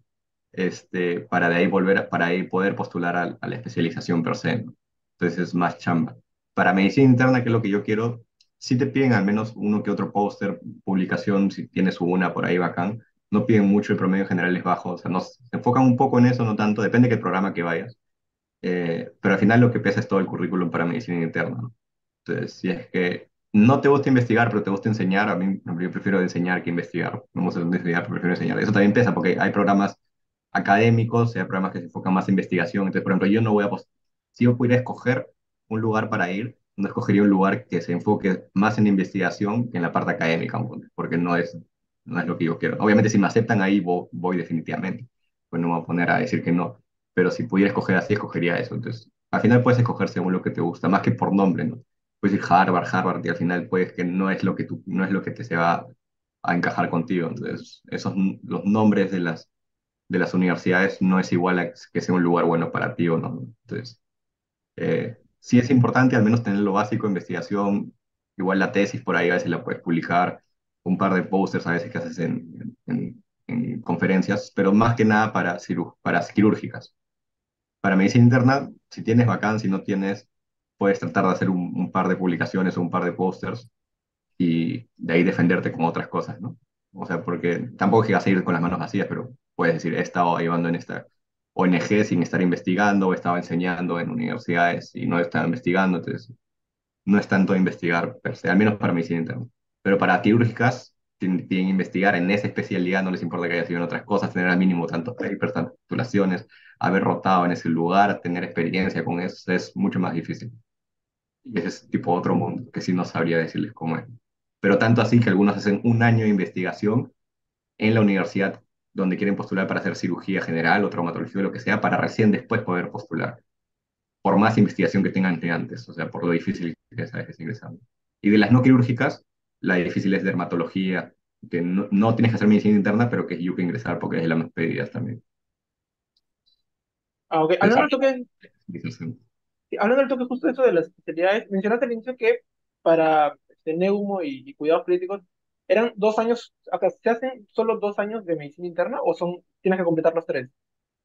este, para de ahí volver, para ahí poder postular a, a la especialización per se, ¿no? Entonces es más chamba. Para medicina interna, que es lo que yo quiero, sí te piden al menos uno que otro póster, publicación, si tienes una por ahí bacán. No piden mucho, el promedio general es bajo, o sea, no, se enfocan un poco en eso, no tanto, depende del programa que vayas. Eh, pero al final lo que pesa es todo el currículum para medicina interna, ¿no? Entonces, si es que no te gusta investigar, pero te gusta enseñar, a mí yo prefiero enseñar que investigar. No me gusta investigar, pero prefiero enseñar. Eso también pesa porque hay programas académicos, hay programas que se enfocan más en investigación. Entonces, por ejemplo, yo no voy a... Si yo pudiera escoger un lugar para ir, no escogería un lugar que se enfoque más en investigación que en la parte académica, porque no es, no es lo que yo quiero. Obviamente, si me aceptan ahí, voy, voy definitivamente. Pues no me voy a poner a decir que no. Pero si pudiera escoger así, escogería eso. Entonces, al final puedes escoger según lo que te gusta, más que por nombre, ¿no? Puedes ir Harvard, Harvard, y al final puedes que no es lo que tú, no es lo que te se va a encajar contigo. Entonces, esos, los nombres de las de las universidades no es igual a que sea un lugar bueno para ti o no. Entonces, eh, sí es importante al menos tener lo básico, investigación, igual la tesis por ahí a veces la puedes publicar, un par de posters a veces que haces en, en, en conferencias, pero más que nada para, ciru- para quirúrgicas. Para medicina interna, si tienes bacán, si no tienes, puedes tratar de hacer un, un par de publicaciones o un par de pósters y de ahí defenderte con otras cosas, ¿no? O sea, porque tampoco es que vas a ir con las manos vacías, pero puedes decir, he estado ayudando en esta ONG sin estar investigando, o estaba enseñando en universidades y no estaba investigando, entonces no es tanto investigar al menos para medicina interna. Pero para quirúrgicas, tienen que investigar en esa especialidad, no les importa que haya sido en otras cosas, tener al mínimo tantos papers, tantas titulaciones, haber rotado en ese lugar, tener experiencia con eso, es mucho más difícil. Y ese es tipo otro mundo, que sí no sabría decirles cómo es pero tanto así que algunos hacen un año de investigación en la universidad donde quieren postular para hacer cirugía general o traumatología o lo que sea, para recién después poder postular, por más investigación que tengan que antes, o sea, por lo difícil que es a veces ingresar. Y de las no quirúrgicas, la difícil es dermatología, que no, no tienes que hacer medicina interna, pero que es yo que ingresar porque es de las más pedidas también. Ah, ok. Hablando del toque, sí, hablando del toque justo de eso de las especialidades, mencionaste al inicio que para este, neumo y, y cuidados críticos eran dos años, acá se hacen solo dos años de medicina interna o son, tienes que completar los tres.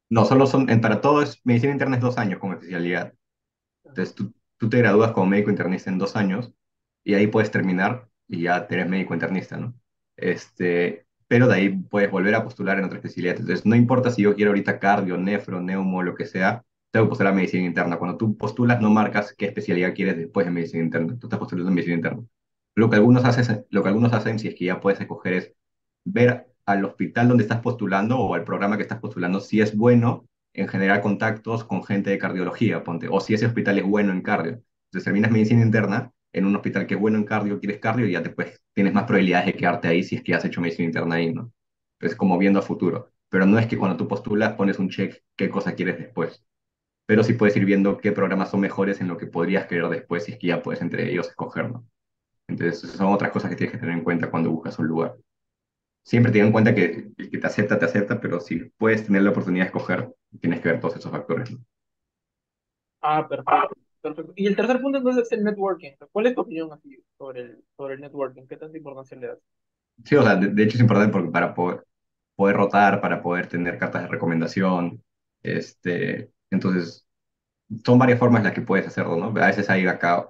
no, solo son, para todo es, medicina interna es dos años como especialidad. Entonces tú, tú te gradúas como médico internista en dos años y ahí puedes terminar y ya eres médico internista, ¿no? Este, pero de ahí puedes volver a postular en otra especialidad. Entonces no importa si yo quiero ahorita cardio, nefro, neumo, lo que sea, tengo que postular a medicina interna. Cuando tú postulas no marcas qué especialidad quieres después de medicina interna. Tú estás postulando en medicina interna. Lo que algunos hacen, lo que algunos hacen si es que ya puedes escoger es ver al hospital donde estás postulando o al programa que estás postulando si es bueno en generar contactos con gente de cardiología, ponte, o si ese hospital es bueno en cardio. Entonces terminas medicina interna en un hospital que es bueno en cardio, quieres cardio y ya después tienes más probabilidades de quedarte ahí si es que has hecho medicina interna ahí, ¿no? Es como viendo a futuro. Pero no es que cuando tú postulas pones un check qué cosa quieres después. Pero sí puedes ir viendo qué programas son mejores en lo que podrías querer después si es que ya puedes entre ellos escoger, ¿no? Entonces, son otras cosas que tienes que tener en cuenta cuando buscas un lugar. Siempre ten en cuenta que el que te acepta, te acepta, pero si puedes tener la oportunidad de escoger, tienes que ver todos esos factores. ¿no? Ah, perfecto, perfecto. Y el tercer punto entonces es el networking. ¿Cuál es tu opinión así sobre el, sobre el networking? ¿Qué tanta importancia le das? Sí, o sea, de, de hecho es importante porque para poder, poder rotar, para poder tener cartas de recomendación, este, entonces son varias formas las que puedes hacerlo, ¿no? A veces hay acá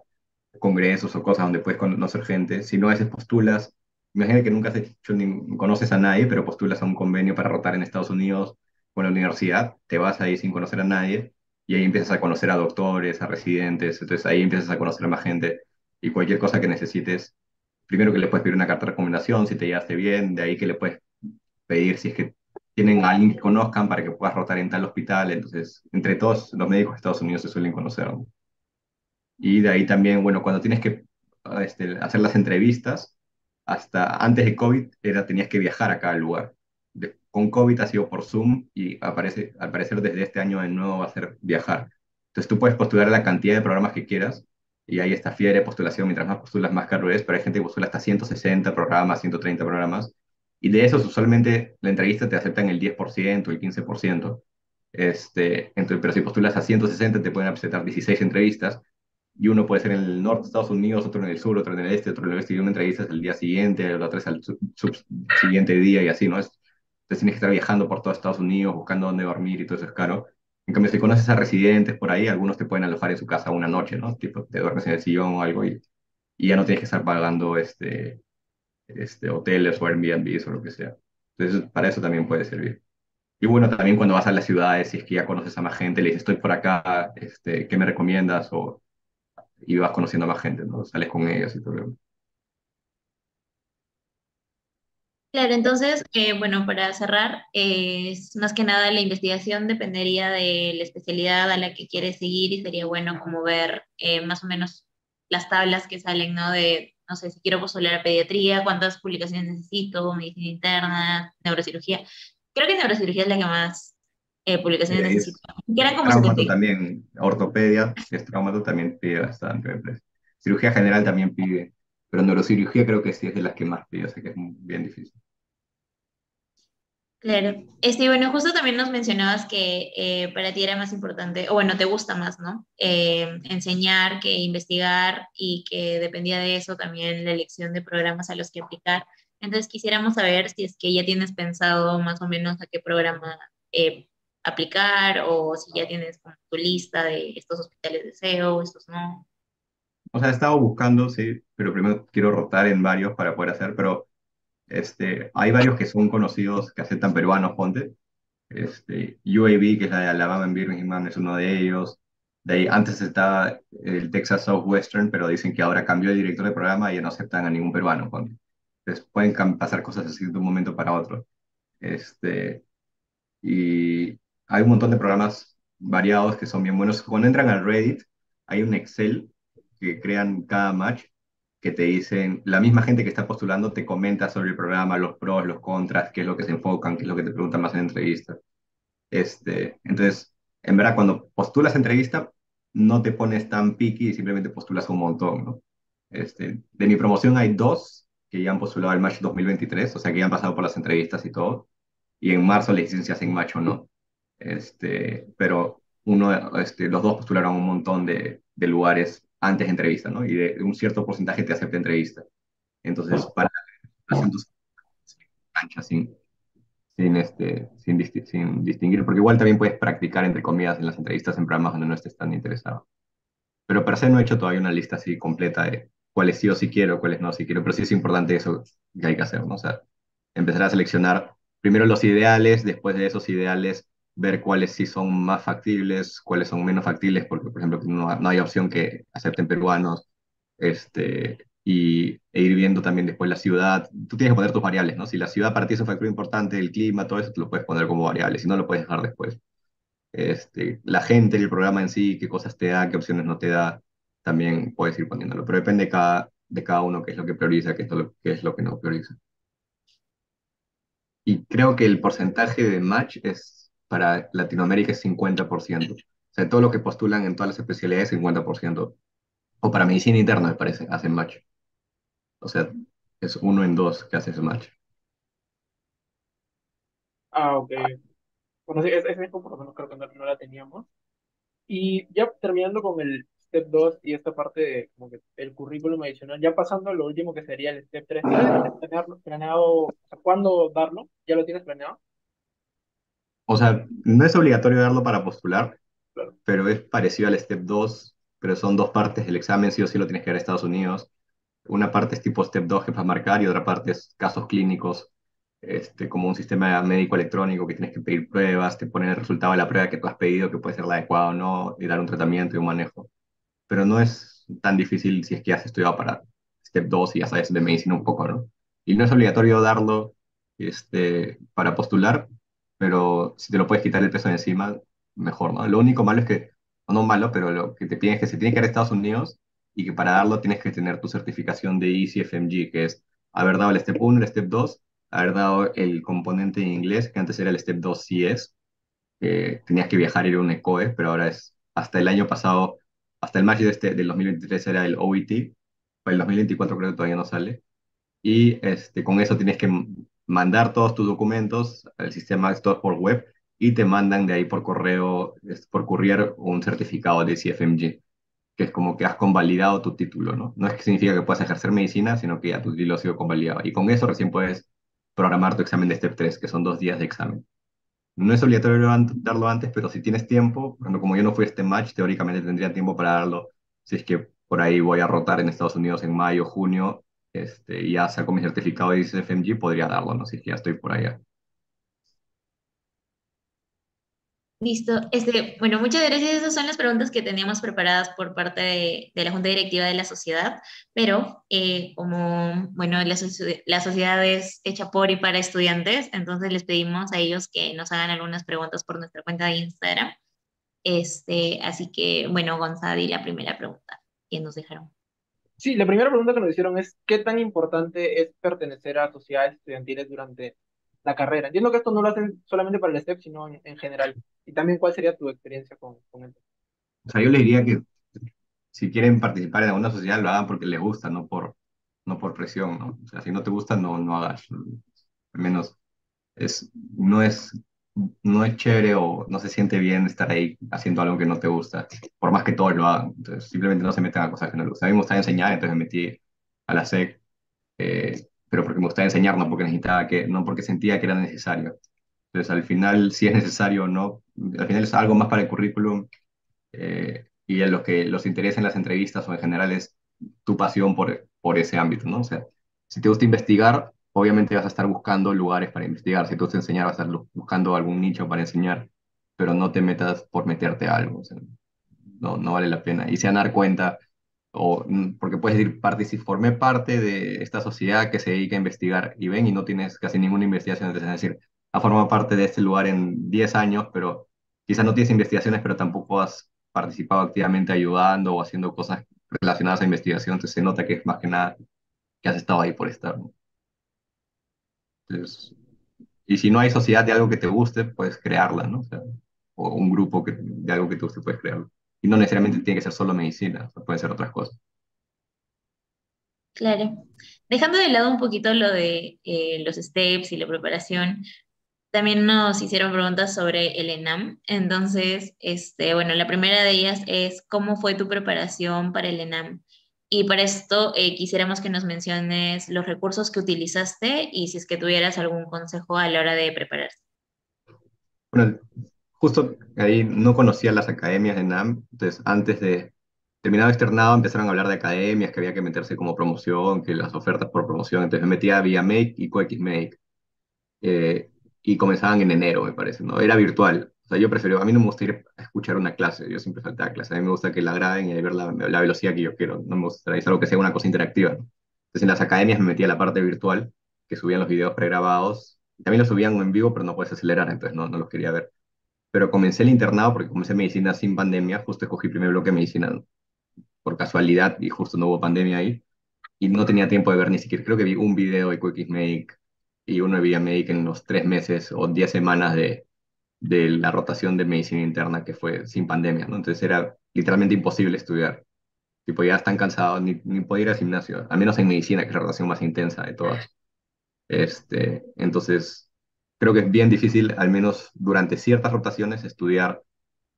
congresos o cosas donde puedes conocer gente, sino a veces postulas, imagínate que nunca has hecho ni conoces a nadie, pero postulas a un convenio para rotar en Estados Unidos o en la universidad, te vas ahí sin conocer a nadie y ahí empiezas a conocer a doctores, a residentes, entonces ahí empiezas a conocer a más gente y cualquier cosa que necesites, primero que le puedes pedir una carta de recomendación si te llevaste bien, de ahí que le puedes pedir si es que tienen a alguien que conozcan para que puedas rotar en tal hospital, entonces entre todos los médicos de Estados Unidos se suelen conocer. ¿no? Y de ahí también, bueno, cuando tienes que este, hacer las entrevistas, hasta antes de COVID era, tenías que viajar a cada lugar. Con COVID ha sido por Zoom y aparece, al parecer desde este año de nuevo va a ser viajar. Entonces tú puedes postular la cantidad de programas que quieras y ahí está fiera de postulación, mientras más postulas más caro es, pero hay gente que postula hasta 160 programas, 130 programas y de esos usualmente la entrevista te aceptan el 10%, el 15%. Este, entonces, pero si postulas a 160 te pueden aceptar 16 entrevistas y uno puede ser en el norte de Estados Unidos, otro en el sur, otro en el este, otro en el oeste, y una entrevista es el día siguiente, la otra es al siguiente día y así, ¿no? Es, entonces tienes que estar viajando por todo Estados Unidos, buscando dónde dormir y todo eso es caro. En cambio, si conoces a residentes por ahí, algunos te pueden alojar en su casa una noche, ¿no? Tipo, te duermes en el sillón o algo y, y ya no tienes que estar pagando este, este, hoteles o Airbnb o lo que sea. Entonces, para eso también puede servir. Y bueno, también cuando vas a las ciudades, si es que ya conoces a más gente, le dices, estoy por acá, este, ¿qué me recomiendas? O y vas conociendo a más gente, ¿no? Sales con ellos y todo. Claro, entonces, eh, bueno, para cerrar, eh, es más que nada la investigación dependería de la especialidad a la que quieres seguir y sería bueno como ver eh, más o menos las tablas que salen, ¿no? De, no sé, si quiero postular a pediatría, cuántas publicaciones necesito, medicina interna, neurocirugía. Creo que neurocirugía es la que más eh, publicaciones de Que eran como traumato también, ortopedia, es traumato también pide bastante. Pues. Cirugía general también pide, pero neurocirugía creo que sí es de las que más pide, o sea que es bien difícil. Claro. Este, bueno, justo también nos mencionabas que eh, para ti era más importante, o bueno, te gusta más, ¿no? Eh, enseñar que investigar y que dependía de eso también la elección de programas a los que aplicar. Entonces quisiéramos saber si es que ya tienes pensado más o menos a qué programa eh, aplicar o si ya tienes como tu lista de estos hospitales de SEO, estos no. O sea, he estado buscando, sí, pero primero quiero rotar en varios para poder hacer, pero este, hay varios que son conocidos, que aceptan peruanos, ponte. Este, UAB, que es la de Alabama en Birmingham, es uno de ellos. De ahí, antes estaba el Texas Southwestern, pero dicen que ahora cambió de director de programa y ya no aceptan a ningún peruano, ponte. Entonces pueden pasar cosas así de un momento para otro. Este, y hay un montón de programas variados que son bien buenos. Cuando entran al Reddit, hay un Excel que crean cada match que te dicen, la misma gente que está postulando te comenta sobre el programa, los pros, los contras, qué es lo que se enfocan, qué es lo que te preguntan más en entrevistas. Este, entonces, en verdad, cuando postulas entrevista, no te pones tan picky y simplemente postulas un montón, ¿no? Este, de mi promoción hay dos que ya han postulado el match 2023, o sea que ya han pasado por las entrevistas y todo. Y en marzo les dicen si hacen match o no este, pero uno, este, los dos postularon un montón de, de lugares antes de entrevista, ¿no? Y de, de, un cierto porcentaje te acepta entrevista. Entonces, ah. para asientos ah. sin, sin, este, sin, disti sin, distinguir, porque igual también puedes practicar, entre comillas, en las entrevistas en programas donde no estés tan interesado. Pero per se no he hecho todavía una lista así completa de cuáles sí o sí quiero, cuáles no sí quiero, pero sí es importante eso que hay que hacer, ¿no? O sea, empezar a seleccionar primero los ideales, después de esos ideales ver cuáles sí son más factibles, cuáles son menos factibles, porque, por ejemplo, no, no hay opción que acepten peruanos, este, y, e ir viendo también después la ciudad. Tú tienes que poner tus variables, ¿no? Si la ciudad para ti es un factor importante, el clima, todo eso, te lo puedes poner como variable, si no, lo puedes dejar después. Este, la gente, el programa en sí, qué cosas te da, qué opciones no te da, también puedes ir poniéndolo. Pero depende de cada, de cada uno qué es lo que prioriza, qué es lo, qué es lo que no prioriza. Y creo que el porcentaje de match es para Latinoamérica es 50%. O sea, todo lo que postulan en todas las especialidades es 50%. O para medicina interna, me parece, hacen match. O sea, es uno en dos que hace ese match. Ah, ok. Bueno, sí, esa info por lo menos creo que no, no, la teníamos. Y ya terminando con el step 2 y esta parte de como que el currículum adicional, ya pasando a lo último que sería el step 3, ¿tienes planeado, planeado o sea, cuándo darlo? ¿Ya lo tienes planeado? O sea, no es obligatorio darlo para postular, pero es parecido al Step 2, pero son dos partes del examen, sí o sí lo tienes que dar a Estados Unidos. Una parte es tipo Step 2 que vas a marcar y otra parte es casos clínicos, este, como un sistema médico electrónico que tienes que pedir pruebas, te ponen el resultado de la prueba que tú has pedido, que puede ser la adecuada o no, y dar un tratamiento y un manejo. Pero no es tan difícil si es que has estudiado para Step 2 y ya sabes de medicina un poco, ¿no? Y no es obligatorio darlo este, para postular, pero si te lo puedes quitar el peso de encima, mejor, ¿no? Lo único malo es que, o no malo, pero lo que te piden es que se tiene que ir a Estados Unidos y que para darlo tienes que tener tu certificación de ECFMG, que es haber dado el Step 1, el Step 2, haber dado el componente en inglés, que antes era el Step 2 CS, que tenías que viajar y ir a un ECOE, pero ahora es, hasta el año pasado, hasta el mayo de este, del 2023 era el OET, para el 2024 creo que todavía no sale, y este, con eso tienes que mandar todos tus documentos al sistema Store por web y te mandan de ahí por correo, por courier, un certificado de CFMG, que es como que has convalidado tu título, ¿no? No es que significa que puedas ejercer medicina, sino que ya tu título ha sido convalidado. Y con eso recién puedes programar tu examen de Step 3, que son dos días de examen. No es obligatorio darlo antes, pero si tienes tiempo, como yo no fui a este match, teóricamente tendría tiempo para darlo si es que por ahí voy a rotar en Estados Unidos en mayo, junio, este, ya saco mi certificado de ICFMG, podría darlo, no sé si ya estoy por allá. Listo. Este, bueno, muchas gracias. Esas son las preguntas que teníamos preparadas por parte de, la Junta Directiva de la sociedad, pero eh, como, bueno, la, la, sociedad es hecha por y para estudiantes, entonces les pedimos a ellos que nos hagan algunas preguntas por nuestra cuenta de Instagram. Este, así que, bueno, Gonzalo, la primera pregunta que nos dejaron. Sí, la primera pregunta que nos hicieron es, ¿qué tan importante es pertenecer a sociedades estudiantiles durante la carrera? Entiendo que esto no lo hacen solamente para el STEP, sino en, general. Y también, ¿cuál sería tu experiencia con, con esto? O sea, yo les diría que si quieren participar en alguna sociedad, lo hagan porque les gusta, no por, no por presión, ¿no? O sea, si no te gusta, no, no hagas. Al menos es, no es no es chévere o no se siente bien estar ahí haciendo algo que no te gusta, por más que todos lo hagan. Entonces, simplemente no se meten a cosas que no les gustan. A mí me gusta enseñar, entonces me metí a la SEC, eh, pero porque me gustaba enseñar, no porque necesitaba que, no porque sentía que era necesario. Entonces, al final, si es necesario o no, al final es algo más para el currículum eh, y en lo que los interesa en las entrevistas o en general es tu pasión por, por ese ámbito, ¿no? O sea, si te gusta investigar, obviamente vas a estar buscando lugares para investigar. Si tú te enseñar, vas a estar buscando algún nicho para enseñar, pero no te metas por meterte a algo. no, no vale la pena. Y se van cuenta, o, mm, porque puedes decir, si formé parte de esta sociedad que se dedica a investigar y ven y no tienes casi ninguna investigación. Es decir, ha formado parte de este lugar en 10 años, pero quizás no tienes investigaciones, pero tampoco has participado activamente ayudando o haciendo cosas relacionadas a investigación. Entonces se nota que es más que nada que has estado ahí por estar. Y si no hay sociedad de algo que te guste, puedes crearla, ¿no? O, sea, un grupo de algo que te guste, puedes crearlo. Y no necesariamente tiene que ser solo medicina, o pueden ser otras cosas. Claro. Dejando de lado un poquito lo de eh, los steps y la preparación, también nos hicieron preguntas sobre el ENAM. Entonces, este, bueno, la primera de ellas es, ¿cómo fue tu preparación para el ENAM? Y para esto eh, quisiéramos que nos menciones los recursos que utilizaste y si es que tuvieras algún consejo a la hora de prepararse. Bueno, justo ahí no conocía las academias de NAM, entonces antes de terminar externado empezaron a hablar de academias, que había que meterse como promoción, que las ofertas por promoción, entonces me metía vía Make y CoexMake. Eh, y comenzaban en enero, me parece, ¿no? Era virtual. O sea, yo prefiero, a mí no me gusta ir a escuchar una clase, yo siempre faltaba clase, a mí me gusta que la graben y ver la, la velocidad que yo quiero, no me gusta, es algo que sea una cosa interactiva. Entonces en las academias me metía la parte virtual, que subían los videos pregrabados, también los subían en vivo, pero no puedes acelerar, entonces no, no los quería ver. Pero comencé el internado porque comencé medicina sin pandemia, justo escogí primer bloque de medicina por casualidad y justo no hubo pandemia ahí, y no tenía tiempo de ver ni siquiera, creo que vi un video de Quick Make y uno de Vía Make en los tres meses o diez semanas de, de la rotación de medicina interna que fue sin pandemia, ¿no? Entonces era literalmente imposible estudiar. Tipo, ya están cansados, ni, ni podía ir al gimnasio, al menos en medicina, que es la rotación más intensa de todas. Este, entonces, creo que es bien difícil, al menos durante ciertas rotaciones, estudiar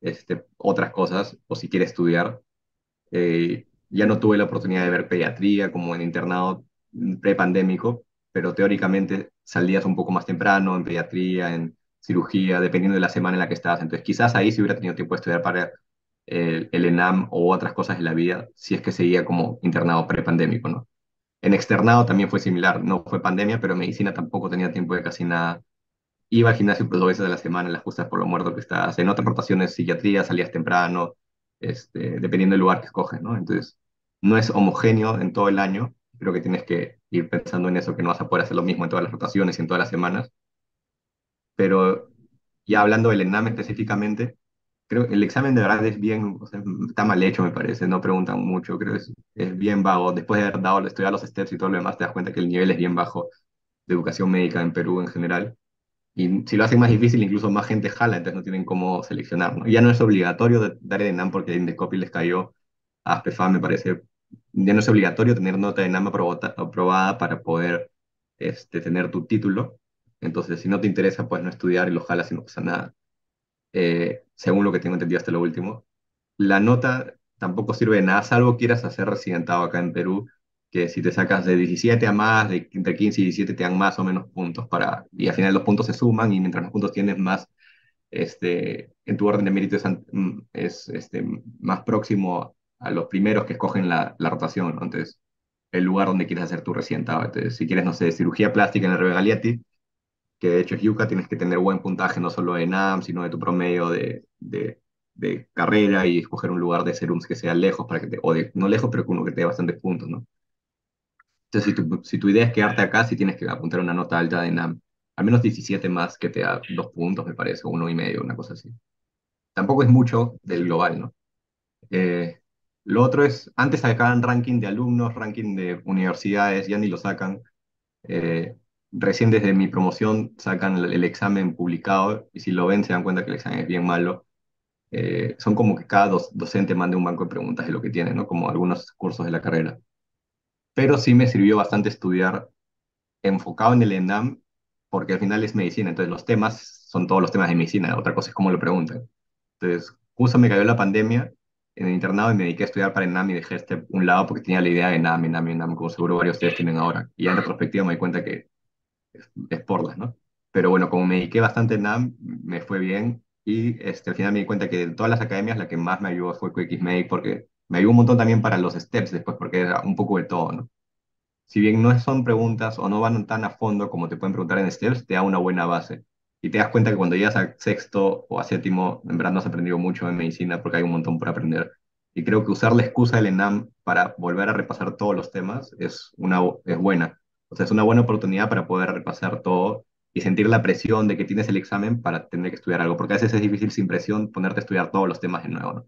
este, otras cosas, o si quiere estudiar. Eh, ya no tuve la oportunidad de ver pediatría como en internado prepandémico, pero teóricamente salías un poco más temprano en pediatría, en cirugía, dependiendo de la semana en la que estás. Entonces, quizás ahí sí hubiera tenido tiempo de estudiar para el, el ENAM o otras cosas en la vida, si es que seguía como internado prepandémico, ¿no? En externado también fue similar, no fue pandemia, pero medicina tampoco tenía tiempo de casi nada. Iba al gimnasio pues, dos veces a la semana, en las justas por lo muerto que estás. En otras rotaciones, psiquiatría, salías temprano, este, dependiendo del lugar que escoges, ¿no? Entonces, no es homogéneo en todo el año. Creo que tienes que ir pensando en eso, que no vas a poder hacer lo mismo en todas las rotaciones y en todas las semanas. Pero ya hablando del ENAM específicamente, creo que el examen de verdad es bien, está mal hecho, me parece, no preguntan mucho, creo que es, bien vago. Después de haber dado, estudiar los steps y todo lo demás, te das cuenta que el nivel es bien bajo de educación médica en Perú en general. Y si lo hacen más difícil, incluso más gente jala, entonces no tienen cómo seleccionar. ¿no? Ya no es obligatorio dar el ENAM porque Indescopy les cayó a PFA, me parece. Ya no es obligatorio tener nota de ENAM aprobada para poder este, tener tu título. Entonces, si no te interesa, pues no estudiar y lo jalas y no pasa nada. Eh, según lo que tengo entendido hasta lo último. La nota tampoco sirve de nada, salvo quieras hacer residentado acá en Perú, que si te sacas de 17 a más, de entre 15 y 17 te dan más o menos puntos para, y al final los puntos se suman y mientras más puntos tienes más, este, en tu orden de mérito es, mm, es este, más próximo a los primeros que escogen la, la rotación, entonces el lugar donde quieres hacer tu residentado. Entonces, si quieres, no sé, cirugía plástica en el Rebe que de hecho es Yuca, tienes que tener buen puntaje no solo de NAM, sino de tu promedio de, de, carrera y escoger un lugar de serums que sea lejos, para que te, o de, no lejos, pero uno que te dé bastantes puntos, ¿no? Entonces, si tu, si tu idea es quedarte acá, sí tienes que apuntar una nota alta de NAM. Al menos 17 más que te da dos puntos, me parece, uno y medio, una cosa así. Tampoco es mucho del global, ¿no? Eh, lo otro es, antes sacaban ranking de alumnos, ranking de universidades, ya ni lo sacan. Eh, recién desde mi promoción sacan el, examen publicado y si lo ven se dan cuenta que el examen es bien malo. Eh, son como que cada docente mande un banco de preguntas de lo que tiene, ¿no? Como algunos cursos de la carrera. Pero sí me sirvió bastante estudiar enfocado en el ENAM, porque al final es medicina, entonces los temas son todos los temas de medicina, otra cosa es cómo lo preguntan. Entonces, justo me cayó la pandemia en el internado y me dediqué a estudiar para ENAM y dejé este un lado porque tenía la idea de ENAM, ENAM, ENAM, como seguro varios de ustedes tienen ahora. Y en retrospectiva me di cuenta que es, por las, ¿no? Pero bueno, como me dediqué bastante en NAM, me fue bien y este, al final me di cuenta que de todas las academias la que más me ayudó fue QXMake porque me ayudó un montón también para los steps después porque era un poco de todo, ¿no? Si bien no son preguntas o no van tan a fondo como te pueden preguntar en steps, te da una buena base. Y te das cuenta que cuando llegas a sexto o a séptimo, en verdad no has aprendido mucho en medicina porque hay un montón por aprender. Y creo que usar la excusa del ENAM para volver a repasar todos los temas es, una, es buena. O sea, es una buena oportunidad para poder repasar todo y sentir la presión de que tienes el examen para tener que estudiar algo, porque a veces es difícil sin presión ponerte a estudiar todos los temas de nuevo, ¿no?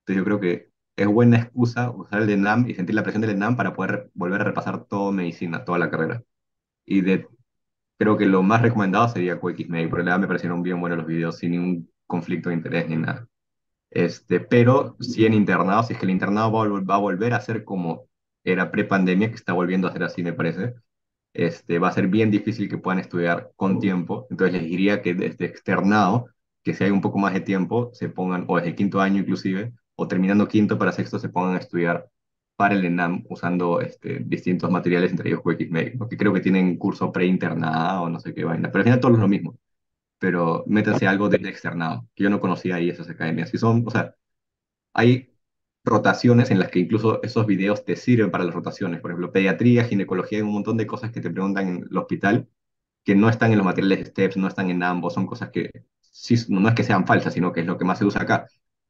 Entonces yo creo que es buena excusa usar el ENAM y sentir la presión del ENAM para poder volver a repasar toda medicina, toda la carrera. Y de, creo que lo más recomendado sería QXMake, porque la me parecieron bien buenos los videos sin ningún conflicto de interés ni nada. Este, pero si en internado, si es que el internado va, va a volver a ser como era pre-pandemia, que está volviendo a ser así, me parece, este, va a ser bien difícil que puedan estudiar con tiempo. Entonces les diría que desde externado, que si hay un poco más de tiempo, se pongan, o desde quinto año inclusive, o terminando quinto para sexto, se pongan a estudiar para el ENAM usando este, distintos materiales, entre ellos QXMake, porque creo que tienen curso pre-internado o no sé qué vaina, pero al final todo es lo mismo. Pero métanse algo desde externado, que yo no conocía ahí esas academias. Y son, o sea, hay rotaciones en las que incluso esos videos te sirven para las rotaciones. Por ejemplo, pediatría, ginecología, hay un montón de cosas que te preguntan en el hospital que no están en los materiales STEPS, no están en ambos, son cosas que sí, no es que sean falsas, sino que es lo que más se usa acá.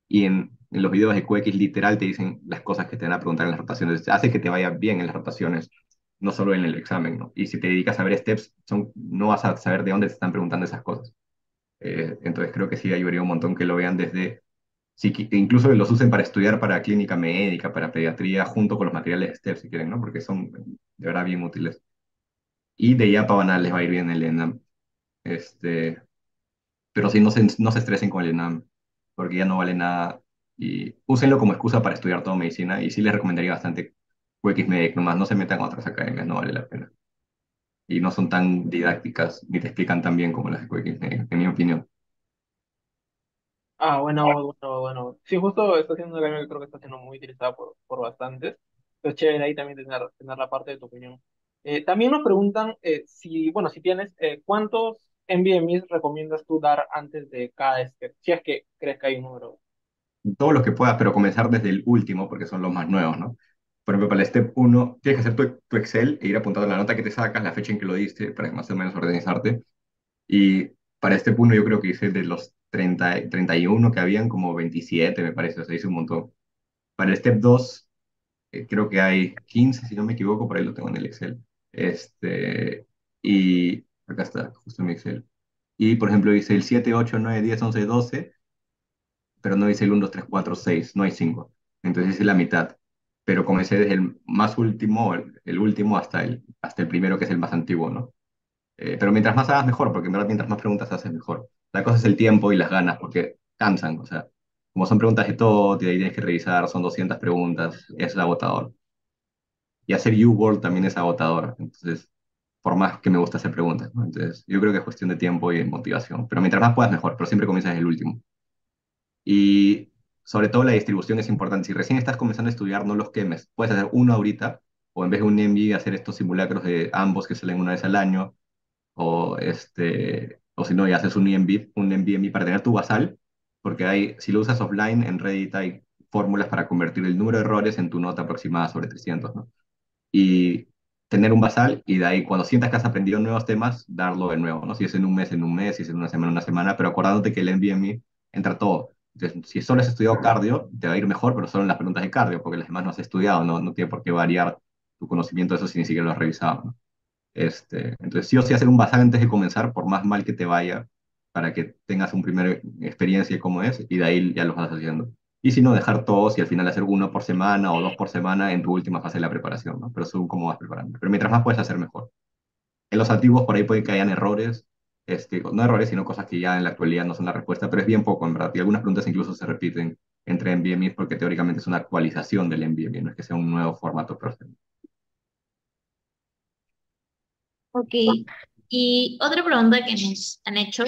Y en, los videos de QX literal te dicen las cosas que te van a preguntar en las rotaciones. Hace que te vaya bien en las rotaciones, no solo en el examen. Y si te dedicas a ver STEPS, son, no vas a saber de dónde te están preguntando esas cosas. Eh, entonces creo que sí ayudaría un montón que lo vean desde que incluso los usen para estudiar para clínica médica, para pediatría, junto con los materiales de STEP, si quieren, ¿no? Porque son de verdad bien útiles. Y de IAPA banal les va a ir bien el ENAM. Este, pero sí, no se, no se estresen con el ENAM, porque ya no vale nada. Y úsenlo como excusa para estudiar toda medicina. Y sí les recomendaría bastante QXMEDIC, nomás no se metan a otras academias, no vale la pena. Y no son tan didácticas, ni te explican tan bien como las de QXMEDIC, en mi opinión. Ah, bueno, bueno, bueno. Sí, justo está haciendo una que creo que está siendo muy utilizada por, por bastantes. Entonces, chévere ahí también tener, tener la parte de tu opinión. Eh, también nos preguntan eh, si, bueno, si tienes, eh, ¿cuántos NVMEs recomiendas tú dar antes de cada step? Si es que crees que hay un número. Todos los que puedas, pero comenzar desde el último, porque son los más nuevos, ¿no? Por ejemplo, para el step 1, tienes que hacer tu, tu Excel e ir apuntando la nota que te sacas, la fecha en que lo diste, para más o menos organizarte. Y para este punto yo creo que hice de los 30, 31 que habían como 27, me parece, o sea, hice un montón. Para el step 2, eh, creo que hay 15, si no me equivoco, por ahí lo tengo en el Excel. Este, y acá está, justo en mi Excel. Y, por ejemplo, hice el 7, 8, 9, 10, 11, 12, pero no hice el 1, 2, 3, 4, 6, no hay 5. Entonces hice la mitad. Pero comencé desde el más último, el, el último, hasta el, hasta el primero, que es el más antiguo, ¿no? Eh, pero mientras más hagas, mejor, porque en verdad mientras más preguntas haces, mejor. La cosa es el tiempo y las ganas, porque cansan, o sea, como son preguntas de todo, tienes que revisar, son 200 preguntas, es agotador. Y hacer U-World también es agotador, entonces, por más que me gusta hacer preguntas, ¿no? Entonces, yo creo que es cuestión de tiempo y motivación, pero mientras más puedas, mejor, pero siempre comienzas el último. Y sobre todo la distribución es importante. Si recién estás comenzando a estudiar, no los quemes. Puedes hacer uno ahorita, o en vez de un MBA, hacer estos simulacros de ambos que salen una vez al año, o, este, o si no, ya haces un EMB, un NVMe para tener tu basal, porque hay, si lo usas offline, en Reddit hay fórmulas para convertir el número de errores en tu nota aproximada sobre 300, ¿no? Y tener un basal y de ahí cuando sientas que has aprendido nuevos temas, darlo de nuevo, ¿no? Si es en un mes, en un mes, si es en una semana, en una semana, pero acordándote que el NVMe entra todo. Entonces, si solo has estudiado cardio, te va a ir mejor, pero solo en las preguntas de cardio, porque las demás no has estudiado, no, no tiene por qué variar tu conocimiento de eso si ni siquiera lo has revisado. Este, entonces, sí o sí hacer un basal antes de comenzar, por más mal que te vaya, para que tengas un primer experiencia de cómo es, y de ahí ya lo vas haciendo. Y si no, dejar todos y al final hacer uno por semana o dos por semana en tu última fase de la preparación, ¿no? Pero según cómo vas preparando. Pero mientras más puedes hacer, mejor. En los antiguos por ahí puede que hayan errores, este, no errores, sino cosas que ya en la actualidad no son la respuesta, pero es bien poco, en verdad. Y algunas preguntas incluso se repiten entre NVMe porque teóricamente es una actualización del NVMe, no es que sea un nuevo formato perfecto. Ok, y otra pregunta que nos han hecho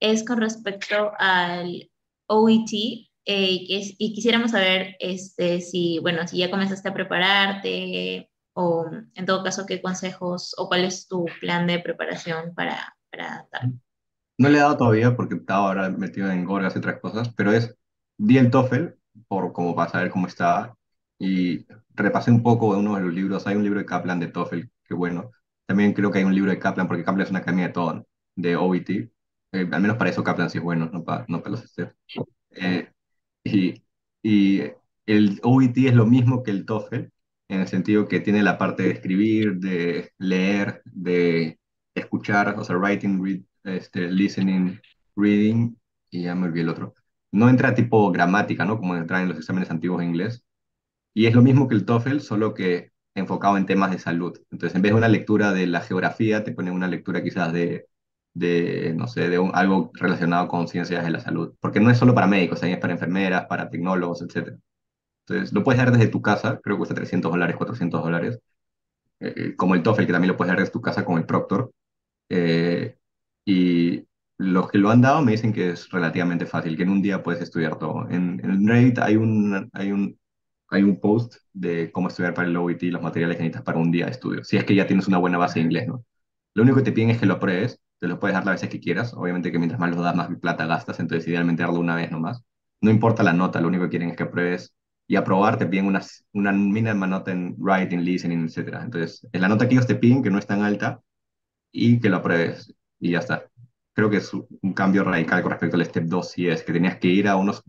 es con respecto al OET, eh, y quisiéramos saber este, si, bueno, si ya comenzaste a prepararte o en todo caso qué consejos o cuál es tu plan de preparación para, para. No le he dado todavía porque estaba ahora metido en gorgas y otras cosas, pero es di el TOEFL por como para saber cómo está y repasé un poco de uno de los libros. Hay un libro de Kaplan de TOEFL, que bueno, también creo que hay un libro de Kaplan, porque Kaplan es una academia de todo, de OET. Eh, al menos para eso Kaplan sí es bueno, no para, no para los STEP. Eh, y, y el OET es lo mismo que el TOEFL, en el sentido que tiene la parte de escribir, de leer, de escuchar, o sea, writing, read, este, listening, reading, y ya me olvidé el otro. No entra tipo gramática, ¿no? Como entra en los exámenes antiguos de inglés. Y es lo mismo que el TOEFL, solo que enfocado en temas de salud. Entonces, en vez de una lectura de la geografía, te ponen una lectura quizás de, de no sé, de algo relacionado con ciencias de la salud. Porque no es solo para médicos, también es para enfermeras, para tecnólogos, etc. Entonces, lo puedes dar desde tu casa, creo que cuesta 300 dólares, 400 dólares. Eh, eh, como el TOEFL, que también lo puedes dar desde tu casa con el Proctor. Eh, y los que lo han dado me dicen que es relativamente fácil, que en un día puedes estudiar todo. En, en Reddit hay un, hay un hay un post de cómo estudiar para el OET y los materiales que necesitas para un día de estudio. Si es que ya tienes una buena base de inglés, ¿no? Lo único que te piden es que lo pruebes, te lo puedes dar las veces que quieras. Obviamente que mientras más lo das, más plata gastas, entonces idealmente darlo una vez nomás. No importa la nota, lo único que quieren es que pruebes y aprobar te piden una, una mínima nota en writing, listening, etc. Entonces, es la nota que ellos te piden, que no es tan alta, y que lo apruebes, y ya está. Creo que es un cambio radical con respecto al Step 2, si es que tenías que ir a unos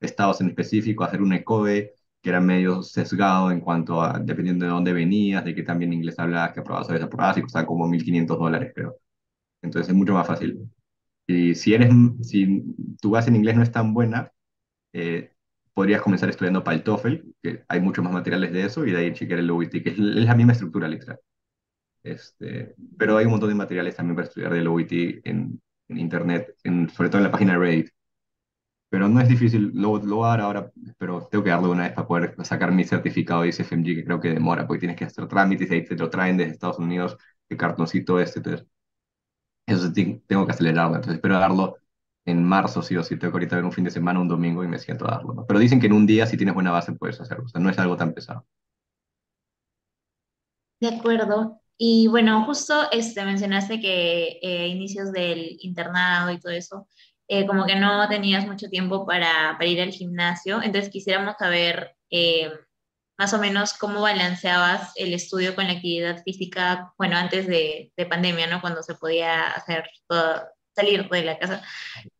estados en específico, hacer un ECOE, que era medio sesgado en cuanto a, dependiendo de dónde venías, de qué también inglés hablabas, que aprobabas o desaprobabas, y costaba como 1.500 dólares, creo. Entonces es mucho más fácil. Y si, eres, si tu base en inglés no es tan buena, eh, podrías comenzar estudiando para el TOEFL, que hay muchos más materiales de eso, y de ahí chequear el OET, que es, la misma estructura literal. Este, pero hay un montón de materiales también para estudiar del OET en, Internet, en, sobre todo en la página de pero no es difícil, lo, lo ahora, pero tengo que darlo una vez para poder sacar mi certificado de ICFMG, que creo que demora, porque tienes que hacer trámites ahí te lo traen desde Estados Unidos, el cartoncito este, entonces, eso tengo que acelerarlo, entonces espero darlo en marzo, sí o sí, tengo que ahorita ver un fin de semana, un domingo y me siento a darlo. Pero dicen que en un día, si tienes buena base, puedes hacerlo, o sea, no es algo tan pesado. De acuerdo. Y bueno, justo este, mencionaste que eh, inicios del internado y todo eso, eh, como que no tenías mucho tiempo para, para, ir al gimnasio, entonces quisiéramos saber eh, más o menos cómo balanceabas el estudio con la actividad física, bueno, antes de, de pandemia, ¿no? Cuando se podía hacer todo, salir de la casa.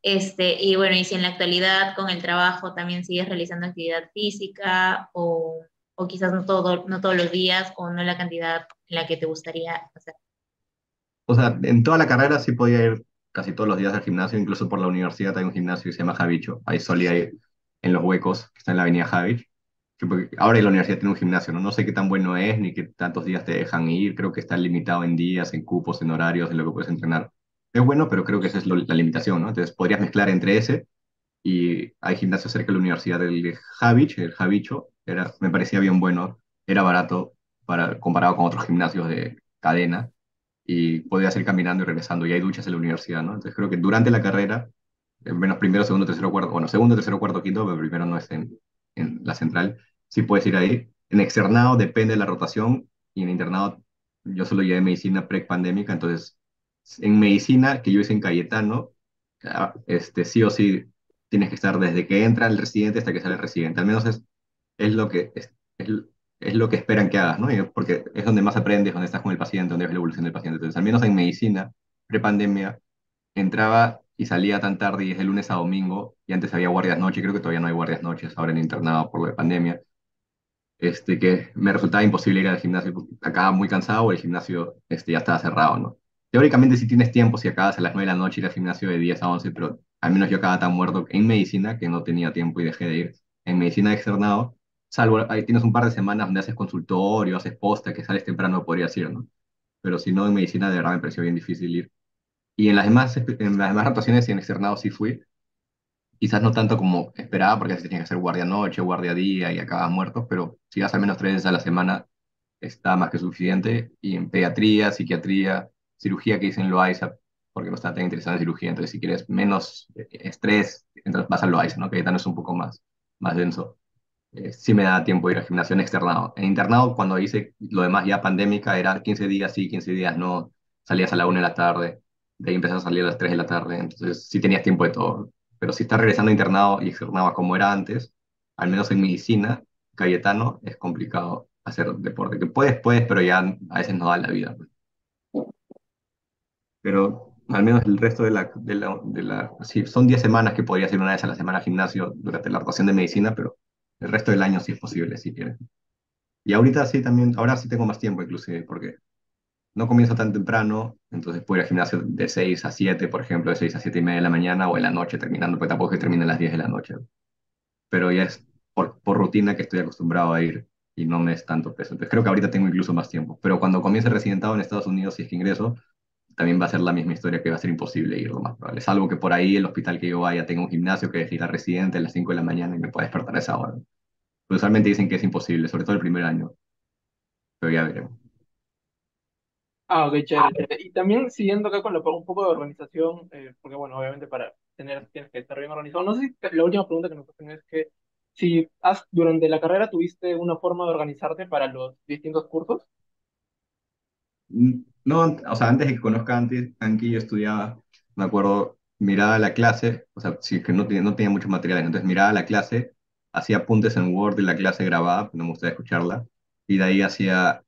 Este, y bueno, y si en la actualidad con el trabajo también sigues realizando actividad física o, o quizás no, todo, no todos los días o no la cantidad en la que te gustaría hacer. O sea, en toda la carrera sí podía ir casi todos los días al gimnasio, incluso por la universidad hay un gimnasio que se llama Javicho, ahí solía ir en los huecos, que está en la avenida Javich. Ahora la universidad tiene un gimnasio, ¿no? No sé qué tan bueno es, ni qué tantos días te dejan ir, creo que está limitado en días, en cupos, en horarios, en lo que puedes entrenar. Es bueno, pero creo que esa es la limitación, ¿no? Entonces podrías mezclar entre ese y hay gimnasio cerca de la universidad del Javich, el Javicho, era, me parecía bien bueno, era barato para, comparado con otros gimnasios de cadena y podía ir caminando y regresando y hay duchas en la universidad, ¿no? Entonces creo que durante la carrera, menos primero, segundo, tercero, cuarto, bueno, segundo, tercero, cuarto, quinto, pero primero no es en, la central, sí puedes ir ahí. En externado depende de la rotación y en internado yo solo llevé medicina pre-pandémica, entonces en medicina que yo hice en Cayetano, ah, este, sí o sí tienes que estar desde que entra el residente hasta que sale el residente. Al menos es, es, lo, que, es, lo que esperan que hagas, ¿no? Porque es donde más aprendes, donde estás con el paciente, donde ves la evolución del paciente. Entonces, al menos en medicina, pre-pandemia, entraba y salía tan tarde y es de lunes a domingo, y antes había guardias noche, creo que todavía no hay guardias noches ahora en internado por lo de pandemia, este, que me resultaba imposible ir al gimnasio, acababa muy cansado o el gimnasio este, ya estaba cerrado, ¿no? Teóricamente si tienes tiempo, si acabas a las 9 de la noche ir al gimnasio de 10 a 11, pero al menos yo acababa tan muerto en medicina que no tenía tiempo y dejé de ir. En medicina externado, salvo ahí tienes un par de semanas donde haces consultorio, haces posta, que sales temprano, podrías ir, ¿no? Pero si no, en medicina de verdad me pareció bien difícil ir. Y en las demás, en las demás rotaciones y en externado sí fui. Quizás no tanto como esperaba, porque así tenía que hacer guardia noche, guardia día y acabas muerto, pero si vas al menos tres veces a la semana, está más que suficiente. Y en pediatría, psiquiatría, cirugía que dicen Loaiza, porque no está tan interesado en cirugía, entonces si quieres menos estrés, entonces vas al Loaiza, ¿no? Que no es un poco más, más denso. Eh, sí me da tiempo ir al gimnasio en externado. En internado, cuando hice lo demás ya pandémica, era 15 días sí, 15 días no, salías a la 1 de la tarde, de ahí empezás a salir a las 3 de la tarde, entonces sí tenías tiempo de todo. Pero si estás regresando a internado y externado como era antes, al menos en medicina, Cayetano, es complicado hacer deporte. Que puedes, puedes, pero ya a veces no da la vida. Pues pero al menos el resto de la, de la, de la sí, son 10 semanas que podría ir una vez a la semana al gimnasio durante la rotación de medicina, pero el resto del año sí es posible, si quieres. Y ahorita sí también, ahora sí tengo más tiempo inclusive, porque no comienzo tan temprano, entonces puedo ir al gimnasio de 6 a 7, por ejemplo, de 6 a 7 y media de la mañana o en la noche terminando, porque tampoco es que termine a las 10 de la noche. Pero ya es por, por rutina que estoy acostumbrado a ir y no me es tanto peso. Entonces creo que ahorita tengo incluso más tiempo. Pero cuando comience residentado en Estados Unidos, si es que ingreso, también va a ser la misma historia que va a ser imposible ir lo más probable. Salvo que por ahí el hospital que yo vaya tenga un gimnasio que es ir a residente a las 5 de la mañana y me pueda despertar a esa hora. Pero usualmente dicen que es imposible, sobre todo el primer año. Pero ya veremos. Ah, ok, chévere. Y también siguiendo acá con un poco de organización, eh, porque bueno, obviamente para tener tienes que estar bien organizado. No sé si la última pregunta que nos hacen es que si has, durante la carrera tuviste una forma de organizarte para los distintos cursos. No, o sea, antes de que conozca antes, Anki, yo estudiaba, me acuerdo, miraba la clase, o sea, sí que no tenía, no tenía muchos materiales, entonces miraba la clase, hacía apuntes en Word de la clase grabada, no me gustaba escucharla, y de ahí hacía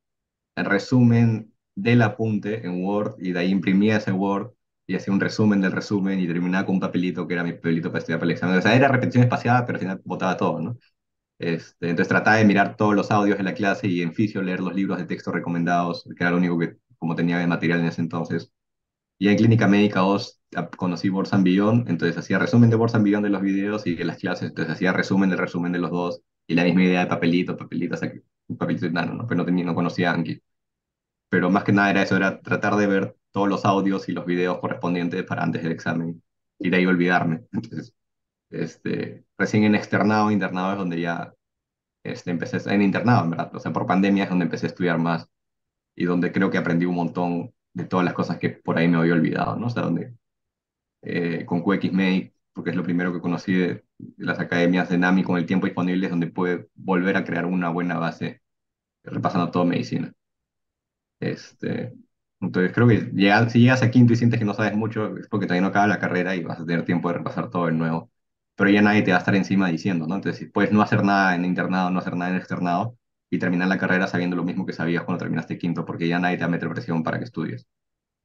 el resumen del apunte en Word, y de ahí imprimía ese Word, y hacía un resumen del resumen, y terminaba con un papelito que era mi papelito para estudiar para el examen. O sea, era repetición espaciada, pero al final botaba todo, ¿no? Este, entonces trataba de mirar todos los audios de la clase y en fisio leer los libros de texto recomendados, que era lo único que como tenía de material en ese entonces. Y en Clínica Médica 2 conocí Borsan Beyond, entonces hacía resumen de Borsan Beyond de los videos y de las clases, entonces hacía resumen del resumen de los dos y la misma idea de papelito, papelito, o sea, papelito nano, ¿no? pero no, tenía, no conocía Anki. Pero más que nada era eso, era tratar de ver todos los audios y los videos correspondientes para antes del examen y de ahí olvidarme. Este, recién en externado, internado es donde ya este, empecé, en internado, en verdad, o sea, por pandemia es donde empecé a estudiar más y donde creo que aprendí un montón de todas las cosas que por ahí me había olvidado, ¿no? O sea, donde eh, con QXMake, porque es lo primero que conocí de, las academias de NAMI con el tiempo disponible, es donde puede volver a crear una buena base repasando toda medicina. Este, entonces creo que llega- si llegas a quinto y sientes que no sabes mucho, es porque todavía no acaba la carrera y vas a tener tiempo de repasar todo de nuevo. Pero ya nadie te va a estar encima diciendo, ¿no? Entonces, puedes no hacer nada en internado, no hacer nada en externado y terminar la carrera sabiendo lo mismo que sabías cuando terminaste quinto, porque ya nadie te va a meter presión para que estudies.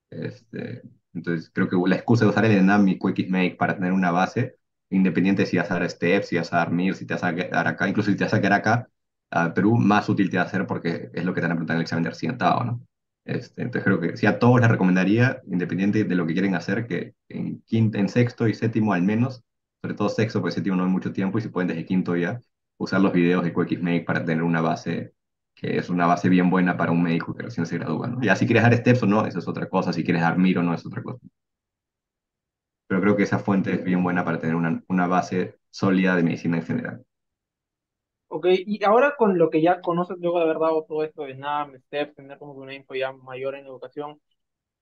Este, entonces, creo que la excusa de usar el ENAM y Make para tener una base, independiente si vas a dar STEPS, si vas a dar MIR, si te vas a quedar acá, incluso si te vas a quedar acá, a Perú, más útil te va a ser porque es lo que te van a preguntar en el examen de accidentado, ¿no? Este, entonces creo que sí a todos les recomendaría, independiente de lo que quieren hacer, que en, quinto, en sexto y séptimo al menos, sobre todo sexto, porque séptimo no hay mucho tiempo, y si pueden desde quinto ya, usar los videos de Make para tener una base que es una base bien buena para un médico que recién se gradúa, ¿no? Ya si quieres dar steps o no, eso es otra cosa, si quieres dar MIR o no, es otra cosa. Pero creo que esa fuente es bien buena para tener una, una base sólida de medicina en general. Ok, y ahora con lo que ya conoces luego de haber dado todo esto de NAM, STEPS, tener como una info ya mayor en educación,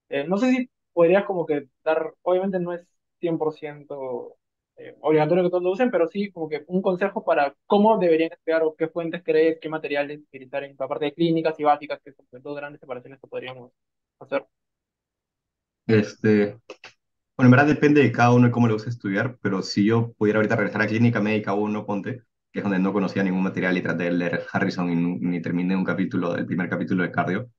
eh, no sé si podrías como que dar, obviamente no es 100% eh, obligatorio que todos lo usen, pero sí como que un consejo para cómo deberían estudiar o qué fuentes crees, qué materiales utilizar en la parte de clínicas y básicas, que son dos grandes separaciones que podríamos hacer. Este, bueno, en verdad depende de cada uno y cómo le gusta estudiar, pero si yo pudiera ahorita regresar a Clínica Médica 1, ponte, que es donde no conocía ningún material y traté de leer Harrison y ni terminé un capítulo, el primer capítulo de cardio,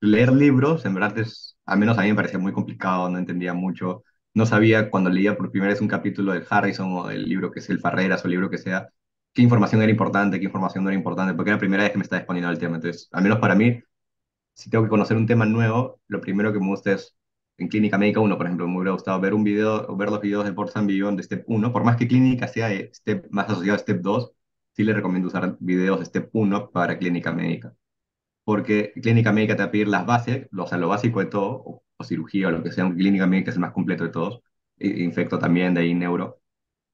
leer libros, en verdad es, al menos a mí me parecía muy complicado, no entendía mucho, no sabía cuando leía por primera vez un capítulo de Harrison o del libro que es el Farreras o el libro que sea, qué información era importante, qué información no era importante, porque era la primera vez que me estaba exponiendo al tema. Entonces, al menos para mí, si tengo que conocer un tema nuevo, lo primero que me gusta es, en Clínica Médica 1, por ejemplo, me hubiera gustado ver un video, o ver los videos de Borsan Beyond de Step 1, por más que Clínica sea de step, más asociado a Step 2, sí le recomiendo usar videos de Step 1 para Clínica Médica porque clínica médica te va a pedir las bases, o sea, lo básico de todo, o, cirugía o lo que sea, clínica médica es el más completo de todos, infecto también, de ahí neuro,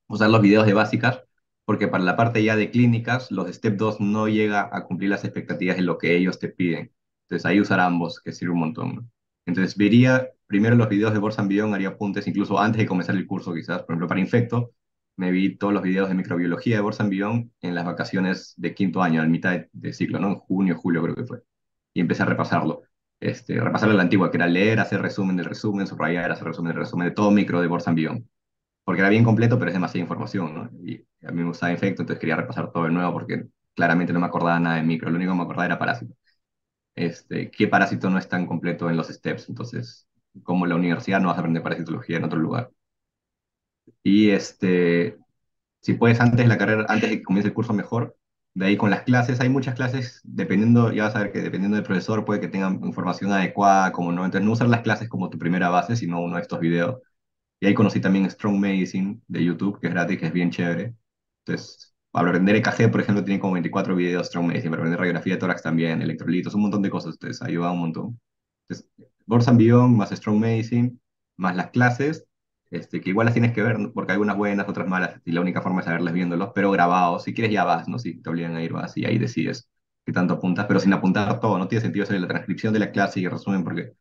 usar los videos de básicas, porque para la parte ya de clínicas, los Step 2 no llega a cumplir las expectativas de lo que ellos te piden. Entonces ahí usar ambos, que sirve un montón. Entonces vería primero los videos de Borsan Bidón, haría apuntes incluso antes de comenzar el curso quizás, por ejemplo, para infecto, me vi todos los videos de microbiología de Borsan Bidón en las vacaciones de quinto año, en mitad de, ciclo, ¿no? En junio, julio creo que fue. Y empecé a repasarlo. Este, repasarlo la antigua, que era leer, hacer resumen del resumen, subrayar, hacer resumen del resumen de todo micro de Borsan Bidón. Porque era bien completo, pero es demasiada información, ¿no? Y a mí me gustaba infecto, entonces quería repasar todo de nuevo porque claramente no me acordaba nada de micro, lo único que me acordaba era parásito. Este, ¿Qué parásito no es tan completo en los steps? Entonces, como la universidad no vas a aprender parasitología en otro lugar. Y este, si puedes antes de la carrera, antes de que comience el curso mejor, de ahí con las clases, hay muchas clases, dependiendo, ya vas a ver que dependiendo del profesor puede que tengan información adecuada, como no, entonces no usar las clases como tu primera base, sino uno de estos videos. Y ahí conocí también Strong Medicine de YouTube, que es gratis, que es bien chévere. Entonces, para aprender EKG, por ejemplo, tiene como 24 videos Strong Medicine, para aprender radiografía de tórax también, electrolitos, un montón de cosas, entonces ayuda un montón. Entonces, Borsan Beyond más Strong Medicine, más las clases, este, que igual las tienes que ver, porque hay unas buenas, otras malas, y la única forma es saberlas viéndolos, pero grabados. Si quieres ya vas, ¿no? Si te obligan a ir, vas y ahí decides qué tanto apuntas, pero sin apuntar todo. No tiene sentido hacer la transcripción de la clase y el resumen, porque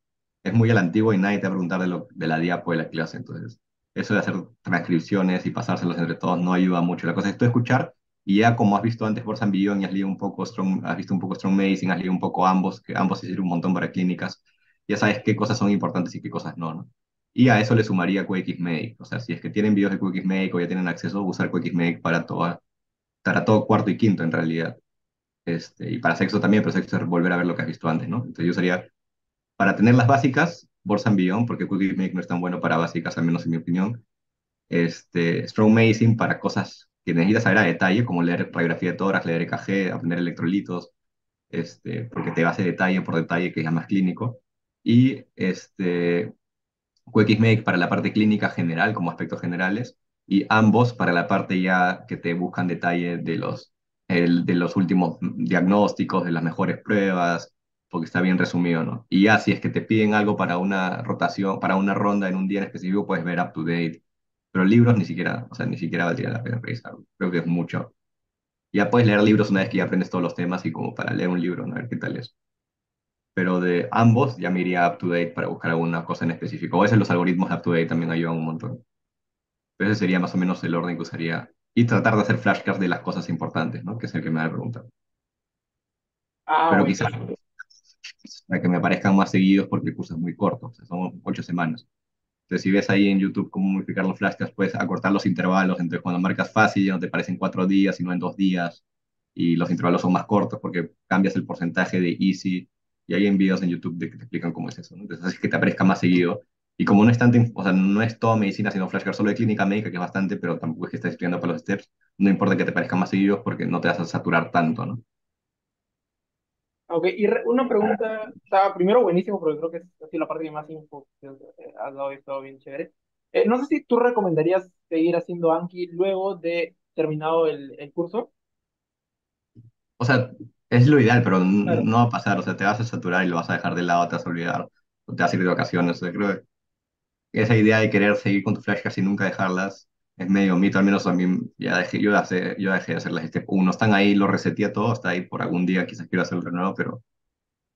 es muy a la antigua y nadie te va a preguntar de, lo, de la diapo de la clase. Entonces, eso de hacer transcripciones y pasárselos entre todos no ayuda mucho. La cosa es tú escuchar y ya como has visto antes por San Billón y has leído un poco Strong, has visto un poco Strong Medicine, has leído un poco ambos, que ambos sirven un montón para clínicas, ya sabes qué cosas son importantes y qué cosas ¿no? Y a eso le sumaría QXMake. O sea, si es que tienen videos de QXMake o ya tienen acceso, a usar QXMake para, toda, para todo cuarto y quinto en realidad. Este, y para sexo también, pero sexo es volver a ver lo que has visto antes, ¿no? Entonces yo usaría, para tener las básicas, Borsan Beyond, porque QXMake no es tan bueno para básicas, al menos en mi opinión. Este, Strong Medicine para cosas que necesitas saber a detalle, como leer radiografía de tórax, leer EKG, aprender electrolitos, este, porque te va a hacer detalle por detalle, que es más clínico. Y este, QXMake para la parte clínica general, como aspectos generales, y ambos para la parte ya que te buscan detalle de los, el, de los últimos diagnósticos, de las mejores pruebas, porque está bien resumido, ¿no? Y ya si es que te piden algo para una rotación, para una ronda en un día en específico, puedes ver up to date. Pero libros ni siquiera, o sea, ni siquiera valdría la pena revisar. Creo que es mucho. Ya puedes leer libros una vez que ya aprendes todos los temas y como para leer un libro, ¿no? A ver qué tal es pero de ambos ya me iría up to date para buscar alguna cosa en específico. O a veces los algoritmos up to date también ayudan un montón. Pero ese sería más o menos el orden que usaría. Y tratar de hacer flashcards de las cosas importantes, ¿no? Que es el que me ha preguntado. Ah, pero quizás, para que me aparezcan más seguidos porque el curso es muy corto, o sea, son ocho semanas. Entonces, si ves ahí en YouTube cómo modificar los flashcards, puedes acortar los intervalos. Entonces, cuando marcas fácil, ya no te parecen cuatro días, sino en dos días. Y los intervalos son más cortos porque cambias el porcentaje de easy. Y hay en videos en YouTube de que te explican cómo es eso. ¿no? Entonces, hace que te aparezca más seguido. Y como no es tanto, o sea, no es toda medicina, sino flashcards solo de clínica médica, que es bastante, pero tampoco es que estés estudiando para los steps, no importa que te parezca más seguido porque no te vas a saturar tanto, ¿no? Ok, y una pregunta, está primero buenísimo, porque creo que es así la parte que más info que has dado y estado bien chévere. Eh, no sé si tú recomendarías seguir haciendo Anki luego de terminado el, el curso. O sea, es lo ideal, pero no va a pasar, o sea, te vas a saturar y lo vas a dejar de lado, te vas a olvidar, o te vas a ir de vacaciones, o sea, creo que esa idea de querer seguir con tus flashcards y nunca dejarlas es medio mito, al menos a mí ya dejé, yo, dejé, yo dejé de hacerlas step 1, están ahí, lo reseteé todo, está ahí por algún día, quizás quiero hacerlo de nuevo, pero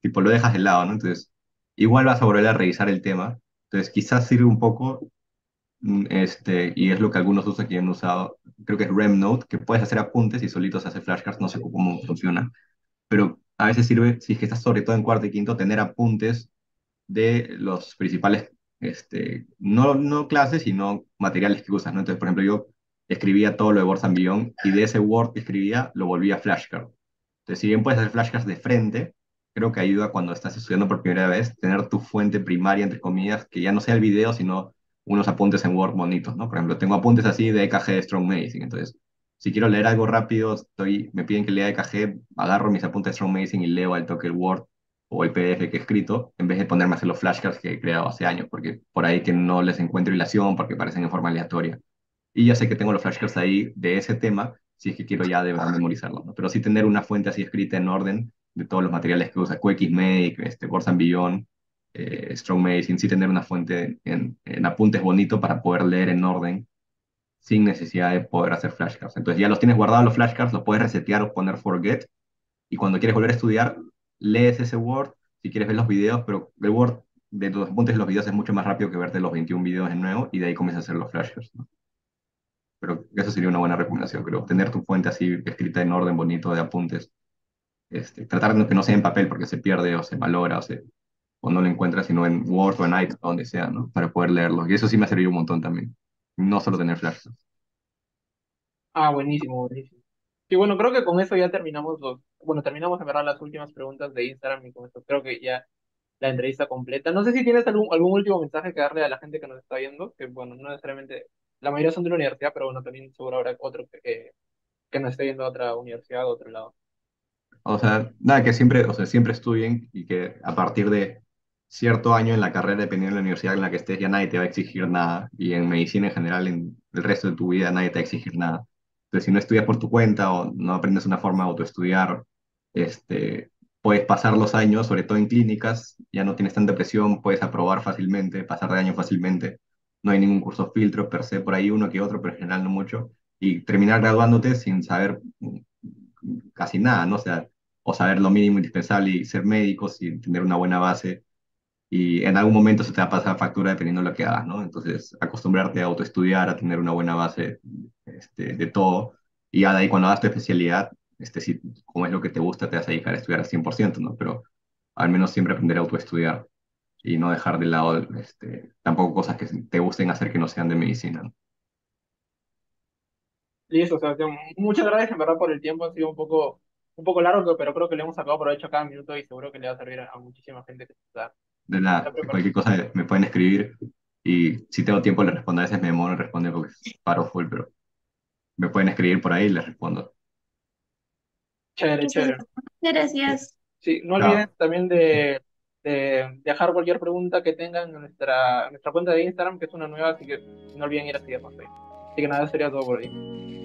tipo lo dejas de lado, ¿no? Entonces, igual vas a volver a revisar el tema, entonces quizás sirve un poco, mm, este, y es lo que algunos usos aquí han usado, creo que es RemNote, que puedes hacer apuntes y solito se hace flashcards, no sé cómo funciona, pero a veces sirve, si es que estás sobre todo en cuarto y quinto, tener apuntes de los principales este, no, no clases, sino materiales que usas, ¿no? Entonces, por ejemplo, yo escribía todo lo de Word y de ese Word que escribía lo volvía flashcard. Entonces, si bien puedes hacer flashcards de frente, creo que ayuda cuando estás estudiando por primera vez tener tu fuente primaria, entre comillas, que ya no sea el video, sino unos apuntes en Word bonitos, ¿no? Por ejemplo, tengo apuntes así de EKG de Strong Medicine, entonces, si quiero leer algo rápido, estoy, me piden que lea EKG, agarro mis apuntes de Strong Medicine y leo al toque el Word o el PDF que he escrito, en vez de ponerme a hacer los flashcards que he creado hace años, porque por ahí que no les encuentro relación, porque parecen en forma aleatoria. Y ya sé que tengo los flashcards ahí de ese tema, si es que quiero ya de verdad memorizarlo, ¿no? Pero sí tener una fuente así escrita en orden de todos los materiales que usa, QXMake, este, Borsan Beyond, eh, Strong Medicine, sí tener una fuente en, en apuntes bonito para poder leer en orden sin necesidad de poder hacer flashcards. Entonces ya los tienes guardados los flashcards, los puedes resetear o poner forget, y cuando quieres volver a estudiar, lees ese Word, si quieres ver los videos, pero el Word de los apuntes de los videos es mucho más rápido que verte los 21 videos de nuevo y de ahí comienzas a hacer los flashes. Pero eso sería una buena recomendación, creo. Tener tu fuente así escrita en orden bonito de apuntes. Este, tratar de que no sea en papel porque se pierde o se valora o, se, o no lo encuentras, sino en Word o en iTunes, donde sea, ¿no? Para poder leerlo. Y eso sí me ha servido un montón también. No solo tener flashes. Ah, buenísimo, buenísimo. Y bueno, creo que con eso ya terminamos los, bueno, terminamos en verdad las últimas preguntas de Instagram y con esto creo que ya la entrevista completa. No sé si tienes algún, algún último mensaje que darle a la gente que nos está viendo, que bueno, no necesariamente, la mayoría son de la universidad, pero bueno, también seguro habrá otro que, que nos esté viendo a otra universidad, a otro lado. O sea, nada, que siempre, o sea, siempre estudien y que a partir de cierto año en la carrera, dependiendo de la universidad en la que estés, ya nadie te va a exigir nada. Y en medicina en general, en el resto de tu vida, nadie te va a exigir nada si no estudias por tu cuenta o no aprendes una forma de autoestudiar, este, puedes pasar los años, sobre todo en clínicas, ya no tienes tanta presión, puedes aprobar fácilmente, pasar de año fácilmente. No hay ningún curso filtro per se, por ahí uno que otro, pero en general no mucho. Y terminar graduándote sin saber casi nada, ¿no? O sea, o saber lo mínimo indispensable y ser médico sin tener una buena base y en algún momento se te va a pasar factura dependiendo de lo que hagas, ¿no? Entonces, acostumbrarte a autoestudiar, a tener una buena base este, de todo, y ya de ahí cuando hagas tu especialidad, este, si, como es lo que te gusta, te vas a dedicar a estudiar al 100%, ¿no? Pero al menos siempre aprender a autoestudiar y no dejar de lado este, tampoco cosas que te gusten hacer que no sean de medicina, ¿no? Listo, Sebastián. Muchas gracias en verdad por el tiempo. Ha sido un poco, un poco largo, pero creo que le hemos sacado provecho cada minuto y seguro que le va a servir a, muchísima gente que está de nada, cualquier cosa me pueden escribir y si tengo tiempo les respondo. A veces me demoro en responder porque paro full, pero me pueden escribir por ahí y les respondo. Chévere, chévere. Gracias. Sí, no olviden también de, de, dejar cualquier pregunta que tengan en nuestra, nuestra cuenta de Instagram, que es una nueva, así que no olviden ir a seguirnos ahí. Así que nada, sería todo por ahí.